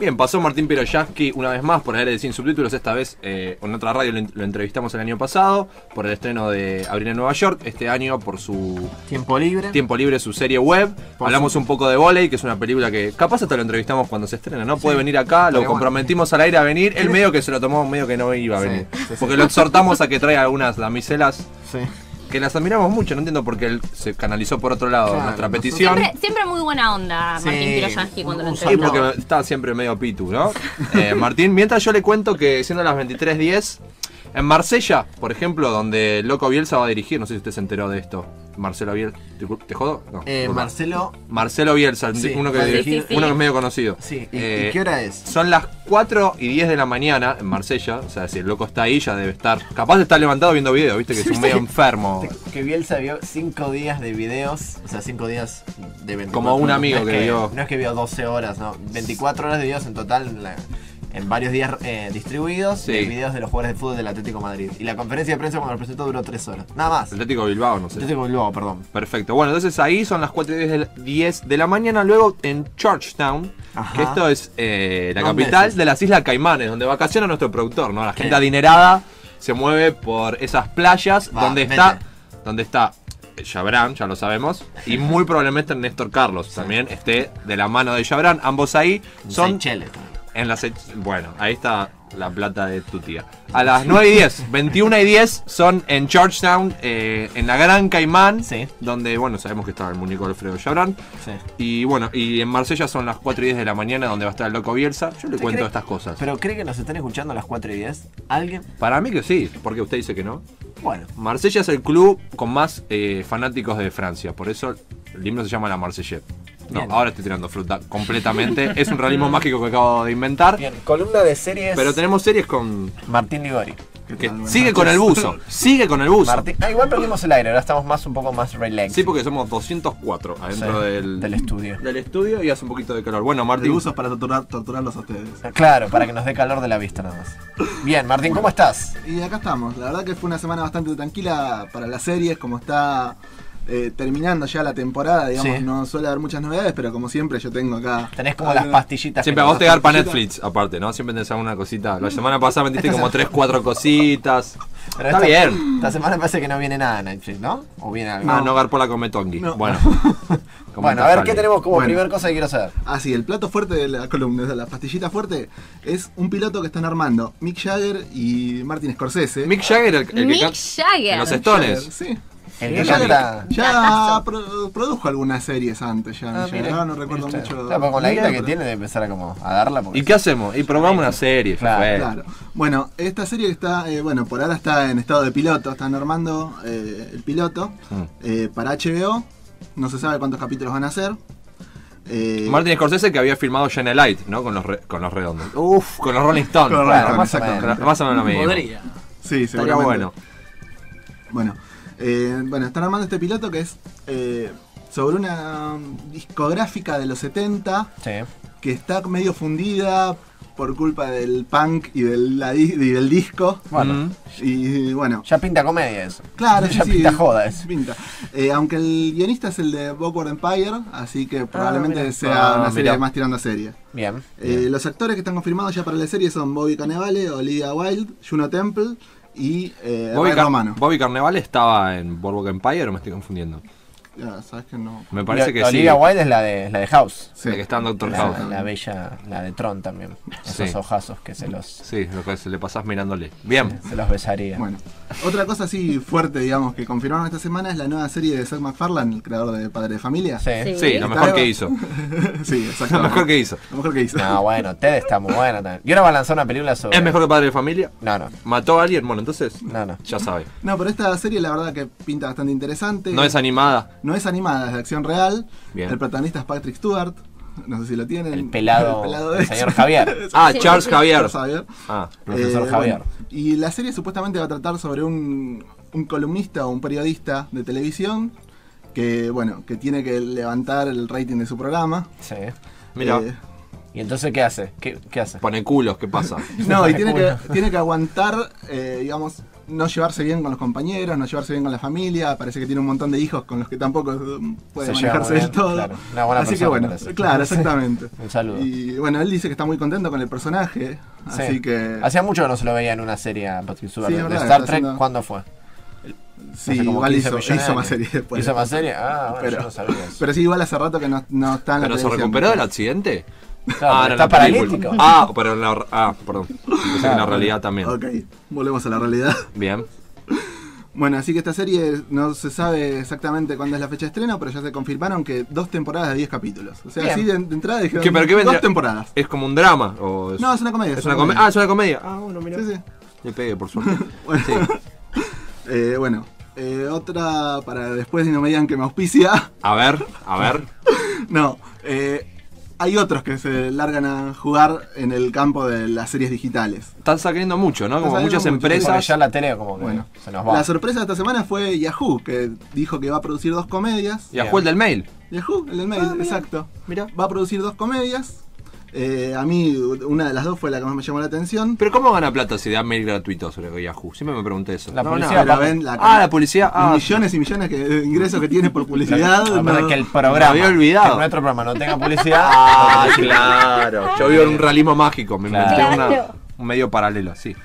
Speaker 3: Bien, pasó Martín Piroyaski una vez más por el de Sin Subtítulos, esta vez eh, en otra radio lo, lo entrevistamos el año pasado por el estreno de Abril en Nueva York, este año por su
Speaker 2: Tiempo libre.
Speaker 3: tiempo libre, su serie web.
Speaker 2: Por
Speaker 3: Hablamos
Speaker 2: su-
Speaker 3: un poco de Voley, que es una película que capaz hasta lo entrevistamos cuando se estrena, ¿no? Puede venir acá, lo
Speaker 2: Pero
Speaker 3: comprometimos al aire a venir, él medio que se lo tomó, medio que no iba a venir.
Speaker 2: sí, sí.
Speaker 3: Porque lo exhortamos a que traiga algunas damiselas
Speaker 2: Sí.
Speaker 3: Que las admiramos mucho, no entiendo por qué él se canalizó por otro lado
Speaker 2: Claro,
Speaker 3: nuestra petición.
Speaker 4: Siempre, siempre muy buena onda
Speaker 2: Sí,
Speaker 4: Martín Piroyansky cuando lo
Speaker 2: un
Speaker 3: Sí, porque está siempre medio pitu, ¿no? Eh, Martín, mientras yo le cuento que siendo las 23.10, en Marsella, por ejemplo, donde Loco Bielsa va a dirigir, no sé si usted se enteró de esto. Marcelo Bielsa, ¿te, te jodo? No,
Speaker 2: Eh. Marcelo.
Speaker 3: Marcelo Bielsa,
Speaker 2: Sí,
Speaker 3: uno, que,
Speaker 4: Sí, sí,
Speaker 3: uno que es medio conocido.
Speaker 2: Sí. ¿Y,
Speaker 3: Eh,
Speaker 2: y qué hora es?
Speaker 3: Son las 4 y 10 de la mañana en Marsella, o sea, si el loco está ahí ya debe estar, capaz de estar levantado viendo videos, viste que es un medio enfermo.
Speaker 2: Que Bielsa vio 5 días de videos, o sea, 5 días de 24
Speaker 3: Como un amigo
Speaker 2: No
Speaker 3: que vio.
Speaker 2: No es que vio 12 horas, no. 24 horas de videos en total en, la- en varios días eh, distribuidos
Speaker 3: Sí.
Speaker 2: de videos de los jugadores de fútbol del Atlético de Madrid. Y la conferencia de prensa cuando lo presentó duró 3 horas. Nada más.
Speaker 3: Atlético Bilbao, no sé.
Speaker 2: Atlético Bilbao, perdón.
Speaker 3: Perfecto. Bueno, entonces ahí son las 4 y 10 de la, 10 de la mañana. Luego en Georgetown,
Speaker 2: Ajá.
Speaker 3: que esto es eh, la
Speaker 2: ¿Dónde
Speaker 3: capital
Speaker 2: es?
Speaker 3: de las Islas Caimanes, donde vacaciona nuestro productor, ¿no? La
Speaker 2: ¿Qué?
Speaker 3: gente adinerada se mueve por esas playas
Speaker 2: Va,
Speaker 3: donde
Speaker 2: vete.
Speaker 3: está. Donde está. Chabran, ya lo sabemos, y muy probablemente Néstor Carlos también esté de la mano de Chabran. Ambos ahí son
Speaker 2: Seychelles.
Speaker 3: En las Bueno, ahí está la plata de tu tía. A las 9 y 10, 21 y 10 son en Georgetown, eh, en la Gran Caimán,
Speaker 2: Sí.
Speaker 3: donde, bueno, sabemos que está el muñeco Alfredo Chabran.
Speaker 2: Sí.
Speaker 3: Y bueno, y en Marsella son las 4 y 10 de la mañana, donde va a estar el loco Bielsa. Yo le
Speaker 2: ¿Usted
Speaker 3: cuento
Speaker 2: cree-
Speaker 3: estas cosas.
Speaker 2: Pero cree que nos están escuchando a las 4 y 10. ¿Alguien?
Speaker 3: Para mí que sí, porque usted dice que no.
Speaker 2: Bueno.
Speaker 3: Marsella es el club con más eh, fanáticos de Francia, por eso el himno se llama la Marsellette. No,
Speaker 2: Bien.
Speaker 3: ahora estoy tirando fruta completamente. es un realismo mágico que acabo de inventar.
Speaker 2: Bien, columna de series.
Speaker 3: Pero tenemos series con.
Speaker 2: Martín Ligori.
Speaker 3: que sigue con el buzo. Sigue con el buzo.
Speaker 2: Martín. Ah, igual perdimos el aire, ahora estamos más un poco más relax.
Speaker 3: Sí, porque somos 204 adentro
Speaker 2: Sí,
Speaker 3: del,
Speaker 2: del estudio.
Speaker 3: del estudio y hace un poquito de calor. Bueno,
Speaker 7: El
Speaker 3: Martín.
Speaker 7: uso es para torturar, torturarlos a ustedes.
Speaker 2: Claro, para que nos dé calor de la vista nada más. Bien, Martín, ¿cómo estás?
Speaker 7: Y acá estamos. La verdad que fue una semana bastante tranquila para las series, como está eh, terminando ya la temporada, digamos,
Speaker 2: Sí.
Speaker 7: no suele haber muchas novedades, pero como siempre yo tengo acá...
Speaker 2: Tenés como las pastillitas.
Speaker 3: Siempre
Speaker 2: que
Speaker 3: a vos te garpa
Speaker 7: Cosita.
Speaker 3: Netflix, aparte, ¿no? Siempre tenés alguna cosita. La semana pasada
Speaker 2: Esta
Speaker 3: como
Speaker 2: semana-
Speaker 3: 3, 4 cositas.
Speaker 2: Pero
Speaker 3: Está
Speaker 2: esta-
Speaker 3: bien.
Speaker 2: Esta semana parece que no viene nada en Netflix, ¿no? O viene algo.
Speaker 3: Ah, no garpó la cometongi.
Speaker 7: No.
Speaker 3: Bueno.
Speaker 2: Bueno, a ver, ¿qué tenemos como
Speaker 7: Bueno.
Speaker 2: primer cosa que quiero saber?
Speaker 7: Ah, sí, el plato fuerte de la columna, de la pastillita fuerte, es un piloto que están armando Mick Jagger y Martin Scorsese.
Speaker 3: Mick Jagger, el, el que
Speaker 4: Mick
Speaker 3: canta
Speaker 4: Jagger.
Speaker 3: en los Stones.
Speaker 7: Sí. Ya, pro- produjo algunas series antes, ya,
Speaker 2: Ah,
Speaker 7: ya,
Speaker 2: mire.
Speaker 7: ahora no recuerdo
Speaker 2: Mire,
Speaker 7: mucho.
Speaker 2: Claro, con la guita que
Speaker 7: pero-
Speaker 2: tiene de empezar a como a darla.
Speaker 3: ¿Y qué hacemos? Y probamos una serie.
Speaker 2: Claro,
Speaker 3: fue.
Speaker 7: Claro. Bueno, esta serie está, eh, bueno, por ahora está en estado de piloto, están armando eh, el piloto
Speaker 3: Mm.
Speaker 7: eh, para HBO. No se sabe cuántos capítulos van a ser. Eh,
Speaker 3: Martin Scorsese que había filmado Shine Light, ¿no? Con los, re- con los redondos. Uf, con los Rolling Stones.
Speaker 7: Con los
Speaker 3: Bueno,
Speaker 7: Rolling
Speaker 3: más, o
Speaker 7: Stones,
Speaker 3: menos,
Speaker 7: exactamente.
Speaker 3: más o menos lo mismo.
Speaker 11: Podría.
Speaker 7: Sí,
Speaker 3: Estaría
Speaker 7: seguramente.
Speaker 3: bueno.
Speaker 7: Bueno, eh, bueno, están armando este piloto que es eh, sobre una discográfica de los 70 que está medio fundida por culpa del punk y del, la di- y del disco.
Speaker 2: Bueno.
Speaker 7: Y bueno.
Speaker 2: Ya pinta comedia eso.
Speaker 7: Claro, sí,
Speaker 2: ya
Speaker 7: sí,
Speaker 2: pinta joda eso.
Speaker 7: pinta. Eh, aunque el guionista es el de Backward Empire, así que probablemente
Speaker 2: mira.
Speaker 7: sea
Speaker 3: Ah,
Speaker 7: una serie
Speaker 3: mira.
Speaker 7: más tirando a serie.
Speaker 2: Bien.
Speaker 7: Eh, los actores que están confirmados ya para la serie son Bobby Cannavale, Olivia Wilde, Juno Temple y eh,
Speaker 3: Bobby,
Speaker 7: Romano.
Speaker 3: Bobby Carnevale estaba en Boardwalk Empire o me estoy confundiendo.
Speaker 7: Ya, sabes que no.
Speaker 3: Me parece que
Speaker 2: Olivia
Speaker 3: sí.
Speaker 2: Wilde es la de, la de House.
Speaker 7: Sí.
Speaker 3: La que está en Doctor
Speaker 2: La,
Speaker 3: House.
Speaker 2: la bella, la de Tron también. Esos
Speaker 3: Sí.
Speaker 2: ojazos que se los,
Speaker 3: Sí, lo que se le pasás mirándole. Bien.
Speaker 2: se los besaría.
Speaker 7: Bueno, otra cosa así fuerte, digamos, que confirmaron esta semana es la nueva serie de Seth MacFarlane, el creador de Padre de Familia.
Speaker 2: Sí.
Speaker 3: Sí, lo mejor que hizo.
Speaker 7: sí,
Speaker 3: Lo
Speaker 7: exactamente.
Speaker 3: mejor que hizo.
Speaker 7: Lo mejor que hizo.
Speaker 2: No, bueno, Ted está muy buena también. Y ahora va a lanzar una película sobre.
Speaker 3: ¿Es mejor que Padre de Familia?
Speaker 2: No, no.
Speaker 3: ¿Mató a alguien? Bueno, entonces
Speaker 2: No, no.
Speaker 3: ya sabe.
Speaker 7: No, pero esta serie la verdad que pinta bastante interesante.
Speaker 3: No es animada.
Speaker 7: No es animada, es de acción real.
Speaker 3: Bien.
Speaker 7: El protagonista es Patrick Stewart. No sé si lo tienen.
Speaker 2: El pelado-
Speaker 7: de
Speaker 2: el señor Javier.
Speaker 3: Ah,
Speaker 4: Sí,
Speaker 3: Charles. Javier.
Speaker 7: Charles Javier.
Speaker 3: Ah,
Speaker 2: Profesor
Speaker 7: Eh,
Speaker 2: Javier.
Speaker 7: bueno, y la serie supuestamente va a tratar sobre un, un columnista o un periodista de televisión que, bueno, que tiene que levantar el rating de su programa.
Speaker 2: Sí.
Speaker 3: mira.
Speaker 7: Eh,
Speaker 2: ¿Y entonces qué hace? ¿Qué, qué hace?
Speaker 3: Pone culos, ¿qué pasa?
Speaker 7: no, y tiene que, tiene que aguantar, eh, digamos, no llevarse bien con los compañeros, no llevarse bien con la familia. Parece que tiene un montón de hijos con los que tampoco puede
Speaker 2: Se
Speaker 7: manejarse del todo.
Speaker 2: claro. Una buena
Speaker 7: Así que
Speaker 2: persona,
Speaker 7: bueno,
Speaker 2: parece.
Speaker 7: claro, exactamente.
Speaker 2: Un saludo.
Speaker 7: Y bueno, él dice que está muy contento con el personaje.
Speaker 2: Sí.
Speaker 7: Así que.
Speaker 2: Hacía mucho que no se lo veía en una serie a Patrick Stewart.
Speaker 7: Sí,
Speaker 2: de
Speaker 7: verdad,
Speaker 2: Star Trek,
Speaker 7: haciendo-
Speaker 2: ¿cuándo fue?
Speaker 7: Sí, igual
Speaker 2: 15
Speaker 7: hizo, hizo más serie después.
Speaker 2: ¿Hizo más serie? Ah, bueno,
Speaker 7: pero,
Speaker 2: yo no sabía eso.
Speaker 7: pero sí, igual hace rato que no, no está en la
Speaker 3: ¿Pero se recuperó del accidente?
Speaker 2: Claro,
Speaker 3: ah, no,
Speaker 2: está paralítico.
Speaker 3: Ah, pero en la, ah, perdón. Pensé que en la realidad también.
Speaker 7: Ok, volvemos a la realidad.
Speaker 3: Bien.
Speaker 7: Bueno, así que esta serie no se sabe exactamente cuándo es la fecha de estreno, pero ya se confirmaron que dos temporadas de 10 capítulos. O sea,
Speaker 2: Bien.
Speaker 7: así de, de entrada dijeron
Speaker 3: ¿Qué, pero qué vendría?
Speaker 7: dos temporadas.
Speaker 3: ¿Es como un drama? O es,
Speaker 7: No, es una comedia.
Speaker 3: es una comedia. Ah, es una comedia. Ah, bueno, mira.
Speaker 7: Sí, sí.
Speaker 3: Le pegué, por suerte.
Speaker 7: Bueno,
Speaker 3: Sí.
Speaker 7: eh, bueno eh, otra para después y no me digan que me auspicia.
Speaker 3: A ver, a ver.
Speaker 7: No, eh, hay otros que se largan a jugar en el campo de las series digitales.
Speaker 3: Están sacando mucho, ¿no?
Speaker 7: Están
Speaker 3: Como
Speaker 7: saliendo
Speaker 3: muchas
Speaker 7: mucho,
Speaker 2: Porque
Speaker 3: empresas.
Speaker 2: ya la tele como que
Speaker 7: Bueno.
Speaker 2: se nos va.
Speaker 7: La sorpresa de esta semana fue Yahoo, que dijo que va a producir dos comedias.
Speaker 3: Y a Juel del mail.
Speaker 7: Yahoo, el del mail,
Speaker 3: Ah, mira.
Speaker 7: exacto.
Speaker 3: Mira.
Speaker 7: Va a producir dos comedias. Eh, a mí, una de las dos fue la que más me llamó la atención.
Speaker 3: Pero ¿cómo gana plata si da mail gratuito sobre Yahoo? Siempre me pregunté eso.
Speaker 2: La
Speaker 3: No,
Speaker 7: ven la
Speaker 3: Ah, la publicidad. Ah,
Speaker 7: millones y millones que- de ingresos que tiene por publicidad. No-
Speaker 2: que el programa,
Speaker 3: había olvidado.
Speaker 2: que nuestro programa no tenga publicidad.
Speaker 3: Ah, claro. Yo vivo en un realismo mágico. Me inventé una- un medio paralelo, sí.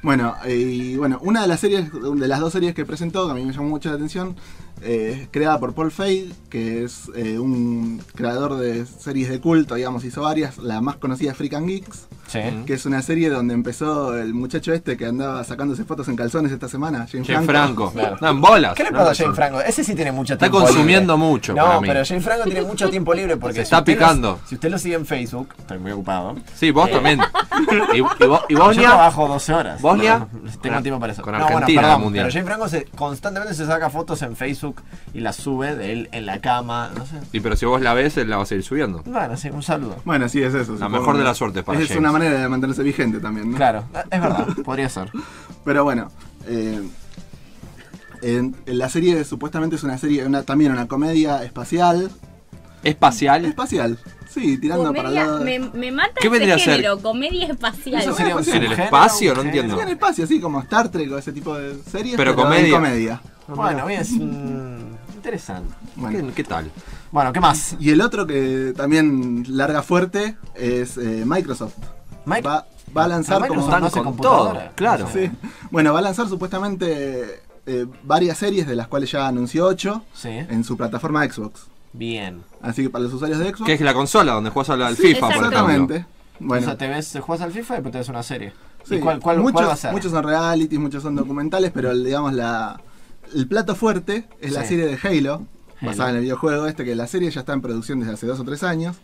Speaker 7: Bueno, eh, y bueno, una de las series, de las dos series que presentó, que a mí me llamó mucho la atención, eh, creada por Paul Feig, que es eh, un creador de series de culto, digamos, hizo varias. La más conocida es Freak and Geeks,
Speaker 2: Sí.
Speaker 7: que es una serie donde empezó el muchacho este que andaba sacándose fotos en calzones esta semana, James
Speaker 3: Jane
Speaker 7: Franco.
Speaker 3: Franco.
Speaker 2: Claro.
Speaker 3: No, en bolas.
Speaker 2: ¿Qué le
Speaker 3: No,
Speaker 2: pasa a
Speaker 3: no,
Speaker 2: Jane. Franco? Ese sí tiene mucho
Speaker 3: Está
Speaker 2: tiempo
Speaker 3: consumiendo
Speaker 2: libre.
Speaker 3: mucho
Speaker 2: No,
Speaker 3: para mí.
Speaker 2: pero Jane Franco tiene mucho tiempo libre porque
Speaker 3: Se
Speaker 2: si
Speaker 3: está
Speaker 2: lo-
Speaker 3: picando.
Speaker 2: si usted lo sigue en Facebook, estoy muy ocupado.
Speaker 3: Sí, vos también. Y, y vos, y
Speaker 2: Yo
Speaker 3: Bosnia.
Speaker 2: trabajo 12 horas.
Speaker 3: Bosnia.
Speaker 2: No, tengo tiempo para eso.
Speaker 3: Con
Speaker 2: no, bueno,
Speaker 3: Argentina,
Speaker 2: perdón,
Speaker 3: mundial.
Speaker 2: Pero Jane Franco se, constantemente se saca fotos en Facebook y las sube de él en la cama. No sé.
Speaker 3: Y pero si vos la ves, él la va a seguir subiendo.
Speaker 2: Bueno, sí, un saludo.
Speaker 7: Bueno, sí, es eso.
Speaker 3: La mejor de las suertes para
Speaker 7: Es
Speaker 3: James.
Speaker 7: una manera de mantenerse vigente también, ¿no?
Speaker 2: Claro, es verdad, podría ser.
Speaker 7: Pero bueno, eh, en, en la serie supuestamente es una serie, una, también una comedia espacial.
Speaker 3: Espacial.
Speaker 7: Espacial, sí, tirando para
Speaker 4: Comedia,
Speaker 7: lado. de-
Speaker 4: me, me mata
Speaker 3: ¿Qué
Speaker 4: ese
Speaker 3: vendría a ser?
Speaker 4: género, comedia espacial.
Speaker 2: Eso sería un
Speaker 3: ¿En el espacio? No entiendo.
Speaker 7: Sí, en el espacio, así como Star Trek o ese tipo de series.
Speaker 3: Pero
Speaker 7: en
Speaker 3: comedia.
Speaker 7: comedia.
Speaker 2: Bueno, bien, es mm, interesante.
Speaker 7: Bueno.
Speaker 3: ¿Qué, qué tal?
Speaker 2: Bueno, ¿qué más?
Speaker 7: Y el otro que también larga fuerte es eh, Microsoft. Va, va a lanzar
Speaker 2: Ah,
Speaker 7: como.
Speaker 2: Microsoft no hace
Speaker 3: con
Speaker 2: computadora.
Speaker 3: todo, claro.
Speaker 7: Sí. Bueno, va a lanzar supuestamente eh, varias series de las cuales ya anunció 8
Speaker 2: Sí.
Speaker 7: en su plataforma Xbox.
Speaker 2: Bien.
Speaker 7: Así que para los usuarios de Xbox.
Speaker 3: ¿Qué es la consola donde juegas al
Speaker 4: Sí,
Speaker 3: FIFA, por ejemplo?
Speaker 7: Exactamente.
Speaker 2: o
Speaker 7: Bueno,
Speaker 2: sea, te ves, juegas al FIFA y después te ves una serie.
Speaker 7: sí,
Speaker 2: ¿Y cuál, cuál,
Speaker 7: muchos,
Speaker 2: cuál va a ser?
Speaker 7: muchos son realities, muchos son documentales, pero digamos la, el plato fuerte es la serie de Halo, basada
Speaker 2: Halo.
Speaker 7: en el videojuego este, que la serie ya está en producción desde hace dos o tres años.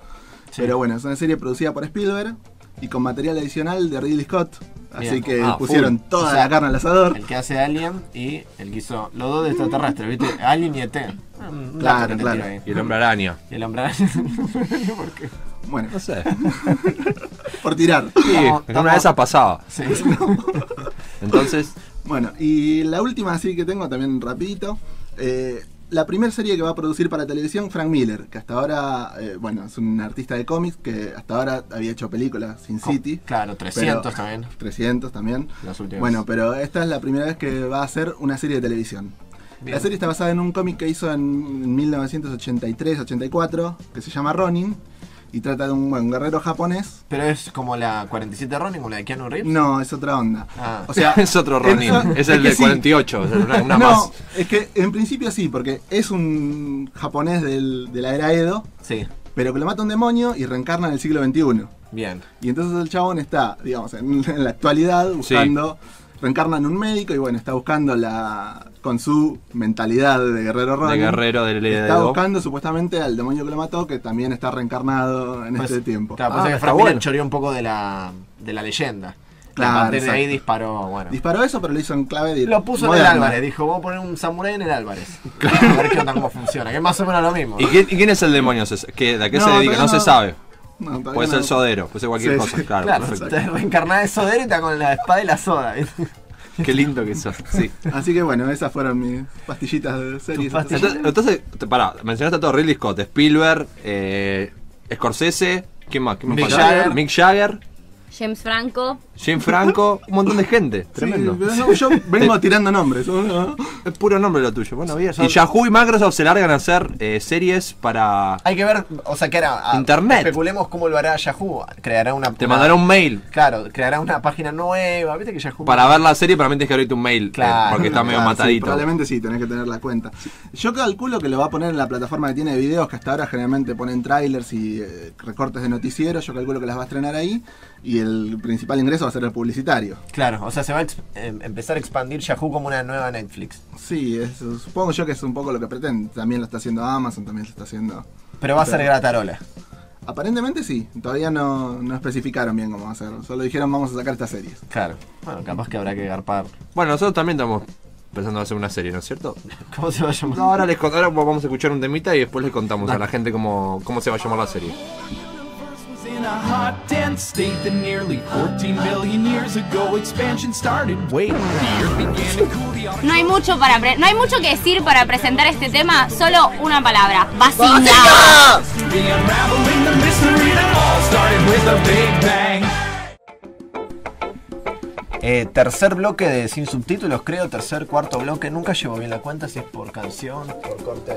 Speaker 2: Sí.
Speaker 7: Pero bueno, es una serie producida por Spielberg y con material adicional de Ridley Scott. Así
Speaker 2: Bien.
Speaker 7: que
Speaker 2: Ah,
Speaker 7: pusieron
Speaker 2: full.
Speaker 7: toda
Speaker 2: O sea,
Speaker 7: la carne al asador.
Speaker 2: El que hace Alien y el que hizo los dos de extraterrestres, ¿viste? Alien y ET. Ah,
Speaker 7: Claro, claro.
Speaker 3: Y el hombre araña.
Speaker 2: Y el hombre araña. ¿Por qué?
Speaker 7: Bueno,
Speaker 3: No sé.
Speaker 7: por tirar.
Speaker 3: Sí, en una de esas pasaba.
Speaker 2: Sí.
Speaker 3: Entonces,
Speaker 7: Bueno, y la última así que tengo también rapidito. eh, la primera serie que va a producir para televisión, Frank Miller, que hasta ahora, eh, bueno, es un artista de cómics que hasta ahora había hecho películas, Sin City.
Speaker 2: claro, 300
Speaker 7: pero-
Speaker 2: también.
Speaker 7: 300 también.
Speaker 2: Las últimas.
Speaker 7: Bueno, pero esta es la primera vez que va a hacer una serie de televisión.
Speaker 2: Bien.
Speaker 7: La serie está basada en un cómic que hizo en 1983-84, que se llama Ronin, y trata de un, bueno, un guerrero japonés.
Speaker 2: Pero es como la 47 Ronin, como la de Keanu Reeves.
Speaker 7: No, es otra onda.
Speaker 2: Ah.
Speaker 7: O sea,
Speaker 3: es otro Ronin.
Speaker 7: eso-
Speaker 3: es el
Speaker 7: sí.
Speaker 3: 48. es una, una
Speaker 7: no,
Speaker 3: más.
Speaker 7: es que en principio sí, porque es un japonés del- de la era Edo,
Speaker 2: Sí,
Speaker 7: pero que lo mata un demonio y reencarna en el siglo XXI.
Speaker 2: bien.
Speaker 7: Y entonces el chabón está, digamos, en, en la actualidad buscando, reencarna en un médico y bueno, está buscando la con su mentalidad de guerrero Ronin.
Speaker 3: De guerrero del
Speaker 7: Está buscando supuestamente al demonio que lo mató, que también está reencarnado en
Speaker 2: Pues,
Speaker 7: este tiempo.
Speaker 2: Claro,
Speaker 3: Ah,
Speaker 2: pasa que
Speaker 3: está
Speaker 2: Frank Miller
Speaker 3: bueno.
Speaker 2: choreó un poco de la, de la leyenda.
Speaker 7: Claro,
Speaker 2: de ahí disparó, bueno.
Speaker 7: Disparó eso, pero lo hizo en clave de
Speaker 2: Lo puso
Speaker 7: moderna.
Speaker 2: en el Álvarez, dijo, vamos a poner un samurái en el Álvarez. A ver qué onda, cómo funciona, que es más o menos lo mismo.
Speaker 3: ¿Y quién, y quién es el demonio? ¿Se- qué- ¿De a qué
Speaker 7: No,
Speaker 3: se dedica? No, se sabe.
Speaker 7: No,
Speaker 3: Puede ser
Speaker 7: no.
Speaker 3: sodero, puede ser cualquier
Speaker 7: Sí,
Speaker 3: cosa.
Speaker 7: sí.
Speaker 3: Claro,
Speaker 2: Claro,
Speaker 3: perfecto.
Speaker 2: te reencarnás de Sodero y está con la espada y la soda.
Speaker 3: Qué lindo que sos. Sí.
Speaker 7: Así que bueno, esas fueron mis pastillitas de series.
Speaker 2: Pastillitas.
Speaker 3: Entonces, entonces te- pará, mencionaste a todo Ridley Scott, Spielberg, eh, Scorsese, ¿quién más? ¿Quién más
Speaker 2: Mick
Speaker 3: falta?
Speaker 2: Jagger.
Speaker 3: Mick Jagger,
Speaker 4: James Franco.
Speaker 3: Jim Franco, un montón de gente. Tremendo.
Speaker 7: Sí, no, yo vengo tirando nombres. ¿no?
Speaker 3: Es puro nombre lo tuyo. Bueno, bien.
Speaker 2: Son-
Speaker 3: Y Yahoo y Microsoft se largan a hacer eh, series para.
Speaker 2: Hay que ver, o sea, que era. a-
Speaker 3: Internet.
Speaker 2: Especulemos cómo lo hará Yahoo. Creará una.
Speaker 3: Te
Speaker 2: una-
Speaker 3: mandará un mail.
Speaker 2: Claro, creará una página nueva. ¿Viste que Yahoo.
Speaker 3: Para ver la serie, para mí tienes que abrirte un mail. eh, porque está medio
Speaker 7: Claro, sí,
Speaker 3: matadito.
Speaker 7: probablemente sí, tenés que tener la cuenta. Yo calculo que lo va a poner en la plataforma que tiene de videos, que hasta ahora generalmente ponen trailers y eh, recortes de noticieros. Yo calculo que las va a estrenar ahí. Y el principal ingreso va a ser el publicitario.
Speaker 2: Claro, o sea, se va a em- empezar a expandir Yahoo como una nueva Netflix.
Speaker 7: Sí, eso, supongo yo que es un poco lo que pretende. También lo está haciendo Amazon, también lo está haciendo.
Speaker 2: Pero va a ser gratarola.
Speaker 7: Aparentemente sí, todavía no, no especificaron bien cómo va a ser. Solo dijeron vamos a sacar estas series.
Speaker 2: Claro. Bueno, capaz que habrá que garpar.
Speaker 3: Bueno, nosotros también estamos pensando en hacer una serie, ¿no es cierto?
Speaker 2: ¿Cómo se va a llamar?
Speaker 3: No, ahora les ahora vamos a escuchar un temita y después les contamos a la gente cómo, cómo se va a llamar la serie.
Speaker 16: In a hot, dense state that nearly 14 billion years ago expansion started. Wait, the earth began to cool the
Speaker 4: No hay mucho para pre- no hay mucho que decir para presentar este tema, solo una palabra, vacina.
Speaker 2: Eh, tercer bloque de sin subtítulos, creo. Tercer, cuarto bloque. Nunca llevo bien la cuenta si es por canción, por corte.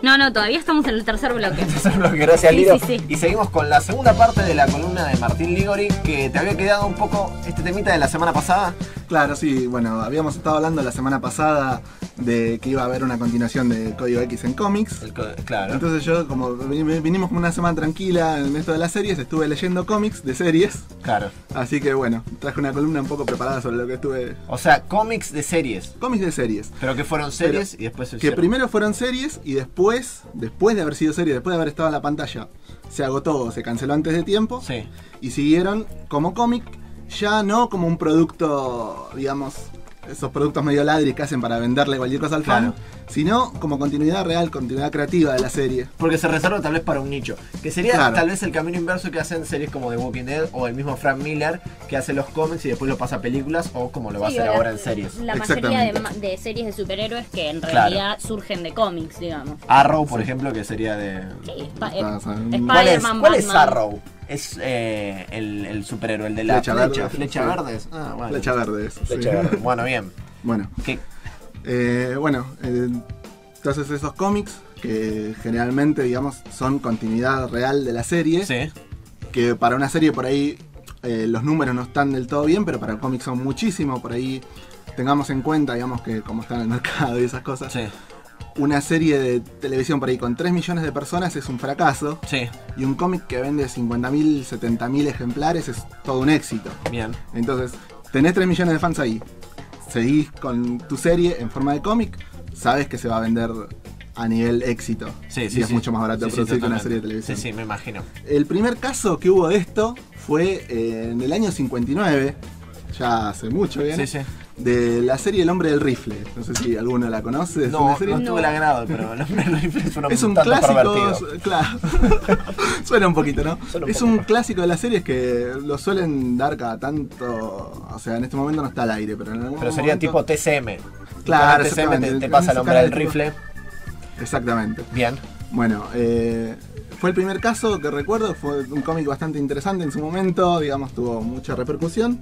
Speaker 4: No, no, todavía estamos en el tercer bloque.
Speaker 2: Tercer bloque, gracias
Speaker 4: Sí,
Speaker 2: Liro.
Speaker 4: sí, sí.
Speaker 2: Y seguimos con la segunda parte de la columna de Martín Ligori, que te había quedado un poco este temita de la semana pasada.
Speaker 7: Claro, sí, bueno, habíamos estado hablando la semana pasada de que iba a haber una continuación de Código X en cómics.
Speaker 2: claro.
Speaker 7: Entonces yo, como vin- vinimos como una semana tranquila en esto de las series, estuve leyendo cómics de series.
Speaker 2: Claro.
Speaker 7: Así que bueno, traje una columna un poco preparada sobre lo que estuve...
Speaker 2: O sea, cómics de series.
Speaker 7: Cómics de series.
Speaker 2: Pero que fueron series
Speaker 7: Pero
Speaker 2: y después se
Speaker 7: Que
Speaker 2: hicieron-
Speaker 7: primero fueron series y después, después de haber sido series, después de haber estado en la pantalla, se agotó se canceló antes de tiempo.
Speaker 2: Sí.
Speaker 7: Y siguieron como cómic, ya no como un producto, digamos, esos productos medio ladris que hacen para venderle cualquier cosa al fan, sino como continuidad real, continuidad creativa de la serie.
Speaker 2: Porque se reserva tal vez para un nicho. Que sería
Speaker 7: Claro.
Speaker 2: tal vez el camino inverso que hacen series como The Walking Dead o el mismo Frank Miller que hace los cómics y después lo pasa a películas o como lo va a
Speaker 4: Sí,
Speaker 2: hacer
Speaker 4: la-
Speaker 2: ahora en series.
Speaker 4: La mayoría de, series de superhéroes que en
Speaker 2: Claro.
Speaker 4: realidad surgen de cómics, digamos.
Speaker 2: Arrow, por ejemplo, que sería de...
Speaker 4: Spa- eh,
Speaker 7: Ah,
Speaker 2: ¿Cuál es,
Speaker 4: Spider-Man,
Speaker 2: cuál es. Arrow? Es eh, el, el superhéroe, el de la
Speaker 7: Flecha
Speaker 2: flecha.
Speaker 7: verde.
Speaker 2: Flecha
Speaker 7: Sí.
Speaker 2: verdes. Ah, bueno.
Speaker 7: Flecha verdes,
Speaker 2: Flecha
Speaker 7: sí.
Speaker 2: verde. Bueno, bien.
Speaker 7: Bueno.
Speaker 2: ¿Qué?
Speaker 7: Eh, bueno, eh, entonces esos cómics que generalmente, digamos, son continuidad real de la serie. Que para una serie por ahí eh, los números no están del todo bien, pero para el cómic son muchísimo. Por ahí tengamos en cuenta, digamos, que como está en el mercado y esas cosas. Una serie de televisión por ahí con 3 millones de personas es un fracaso. Y un cómic que vende 50.000, 70.000 ejemplares es todo un éxito.
Speaker 2: Bien.
Speaker 7: Entonces, tenés 3 millones de fans ahí. Seguís con tu serie en forma de cómic. sabes que se va a vender a nivel éxito.
Speaker 2: Sí,
Speaker 7: y
Speaker 2: sí,
Speaker 7: es
Speaker 2: sí.
Speaker 7: mucho más barato
Speaker 2: Sí, sí,
Speaker 7: producir que una serie de televisión.
Speaker 2: Sí, sí, me imagino.
Speaker 7: El primer caso que hubo de esto fue eh, en el año 59, ya hace mucho, ¿bien?
Speaker 2: Sí, sí.
Speaker 7: De la serie El hombre del rifle. No sé si alguno la conoce. es
Speaker 2: No,
Speaker 7: una serie-
Speaker 2: no tuve el agrado, pero el hombre del rifle suena
Speaker 7: es un clásico,
Speaker 2: pervertido.
Speaker 7: claro. Suena un poquito, ¿no?
Speaker 2: Un
Speaker 7: es
Speaker 2: poco
Speaker 7: un clásico de las series que lo suelen dar cada tanto. O sea, en este momento no está al aire, pero en algún
Speaker 2: Pero sería
Speaker 7: momento-
Speaker 2: tipo TCM.
Speaker 7: Claro,
Speaker 2: TCM te, pasa el hombre del rifle.
Speaker 7: Exactamente.
Speaker 2: Bien.
Speaker 7: Bueno, eh, fue el primer caso que recuerdo, fue un cómic bastante interesante en su momento, digamos, tuvo mucha repercusión.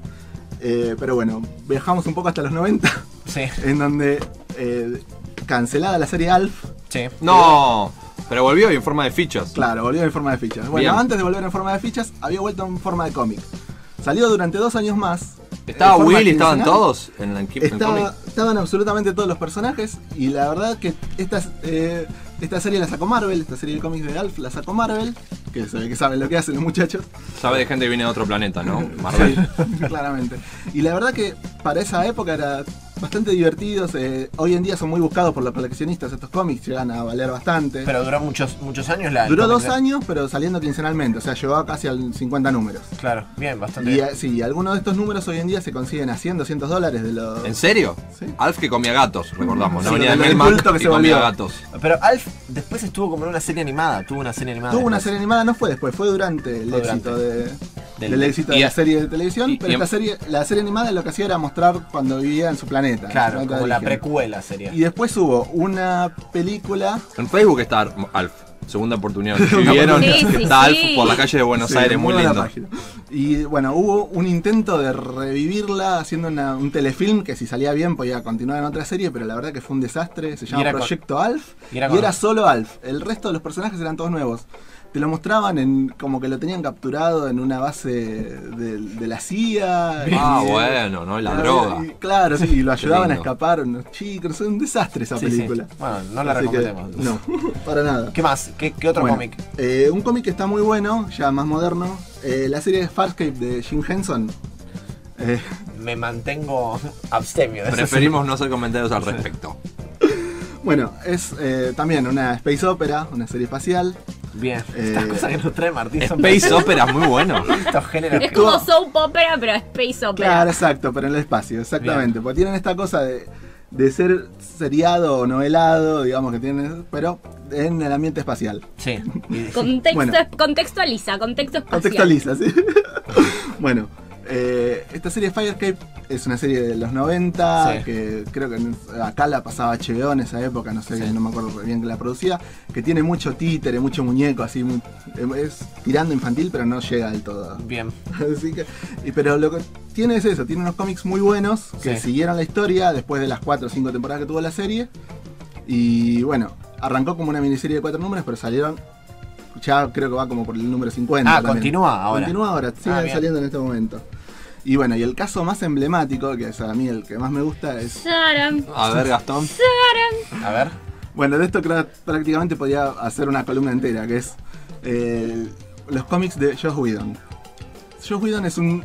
Speaker 7: Eh, pero bueno, viajamos un poco hasta los 90,
Speaker 2: Sí.
Speaker 7: en donde eh, cancelada la serie Alf.
Speaker 2: Sí.
Speaker 3: No, pero volvió en forma de fichas.
Speaker 7: Claro, volvió en forma de fichas. Bueno,
Speaker 3: Bien.
Speaker 7: antes de volver en forma de fichas, había vuelto en forma de cómic. Salió durante dos años más.
Speaker 3: ¿Estaba
Speaker 7: en forma
Speaker 3: Will y estaban todos en el equipo en
Speaker 7: Estaba- estaban absolutamente todos los personajes y la verdad que esta, eh, esta serie la sacó Marvel, esta serie de cómics de Alf la sacó Marvel, que se ve que saben lo que hacen los muchachos.
Speaker 3: Sabe de gente que viene de otro planeta, ¿no? Marvel.
Speaker 7: Sí, claramente. Y la verdad que para esa época era bastante divertidos. eh, hoy en día son muy buscados por los coleccionistas estos cómics, llegan a valer bastante.
Speaker 2: Pero duró muchos, muchos años la.
Speaker 7: Duró dos años, pero saliendo quincenalmente, o sea, llegó a casi a 50 números.
Speaker 2: Claro, bien, bastante
Speaker 7: Y
Speaker 2: bien.
Speaker 7: sí, algunos de estos números hoy en día se consiguen a 100, 200 dólares de los...
Speaker 3: ¿En serio?
Speaker 7: Sí.
Speaker 3: Alf que comía gatos, recordamos. No
Speaker 7: Sí,
Speaker 3: venía de
Speaker 7: del culto que se
Speaker 3: comía
Speaker 7: volvió.
Speaker 3: gatos.
Speaker 2: Pero Alf después estuvo como en una serie animada. Tuvo una serie animada.
Speaker 7: Tuvo una serie animada, no fue después, fue durante el
Speaker 2: Fue
Speaker 7: éxito
Speaker 2: durante.
Speaker 7: de,
Speaker 2: Del-
Speaker 7: del éxito
Speaker 3: y-
Speaker 7: de la serie de televisión,
Speaker 3: y-
Speaker 7: pero
Speaker 3: y-
Speaker 7: esta serie, la serie animada lo que hacía era mostrar cuando vivía en su planeta.
Speaker 2: Claro, como la precuela sería.
Speaker 7: Y después hubo una película
Speaker 3: En Facebook está Alf. Segunda oportunidad. Si vieron,
Speaker 4: oportunidad. Sí, sí,
Speaker 3: está Alf por la calle de Buenos
Speaker 7: Sí,
Speaker 3: Aires, muy lindo.
Speaker 7: Y bueno, hubo un intento de revivirla haciendo una- un telefilm que si salía bien podía continuar en otra serie, pero la verdad que fue un desastre. Se llama Proyecto Alf
Speaker 2: y
Speaker 7: y
Speaker 2: era
Speaker 7: solo Alf. El resto de los personajes eran todos nuevos. Te lo mostraban en como que lo tenían capturado en una base de, de la CIA.
Speaker 3: Ah,
Speaker 7: y-
Speaker 3: bueno, ¿no? La
Speaker 7: y-
Speaker 3: droga.
Speaker 7: y- claro, sí, y lo ayudaban a escapar unos chicos. Es un desastre esa
Speaker 2: Sí, sí.
Speaker 7: película.
Speaker 2: Bueno, no la
Speaker 7: Así que, no, para nada.
Speaker 2: ¿Qué más? ¿Qué, qué otro
Speaker 7: Bueno,
Speaker 2: cómic?
Speaker 7: eh, un cómic que está muy bueno, ya más moderno. eh, la serie de Farscape de Jim Henson. Eh,
Speaker 2: Me mantengo abstemio. de esa
Speaker 3: Preferimos no hacer comentarios al respecto.
Speaker 7: bueno, es eh, también una space opera, una serie espacial.
Speaker 2: Bien.
Speaker 7: Eh,
Speaker 2: Estas cosas que nos trae Martín son
Speaker 3: Space Opera es muy bueno.
Speaker 2: Estos géneros.
Speaker 4: Es
Speaker 2: que-
Speaker 4: como soap opera, pero space opera.
Speaker 7: Claro, exacto, pero en el espacio, exactamente. Porque tienen esta cosa de, de ser seriado o novelado, digamos que tienen, pero en el ambiente espacial.
Speaker 2: Sí.
Speaker 4: Contexto,
Speaker 7: Bueno.
Speaker 4: Contextualiza, contexto espacial.
Speaker 7: Contextualiza, ¿sí? bueno, eh, esta serie Firescape es una serie de los 90,
Speaker 2: Sí.
Speaker 7: que creo que acá la pasaba HBO en esa época, no sé,
Speaker 2: Sí.
Speaker 7: no me acuerdo bien que la producía, que tiene mucho títere, mucho muñeco, así, es tirando infantil, pero no llega del todo.
Speaker 2: Bien.
Speaker 7: Así que, y- pero lo que tiene es eso, tiene unos cómics muy buenos que
Speaker 2: Sí.
Speaker 7: siguieron la historia después de las 4 o 5 temporadas que tuvo la serie. Y bueno, arrancó como una miniserie de 4 números, pero salieron, ya creo que va como por el número 50.
Speaker 2: Ah,
Speaker 7: también.
Speaker 2: continúa ahora.
Speaker 7: Continúa ahora, siguen
Speaker 2: Ah,
Speaker 7: saliendo en este momento. Y bueno, y el caso más emblemático, que es a mí el que más me gusta, es...
Speaker 4: Saram,
Speaker 3: A ver, Gastón.
Speaker 4: saram.
Speaker 2: A ver.
Speaker 7: Bueno, de esto creo que prácticamente podía hacer una columna entera, que es eh, los cómics de Josh Whedon. Josh Whedon es un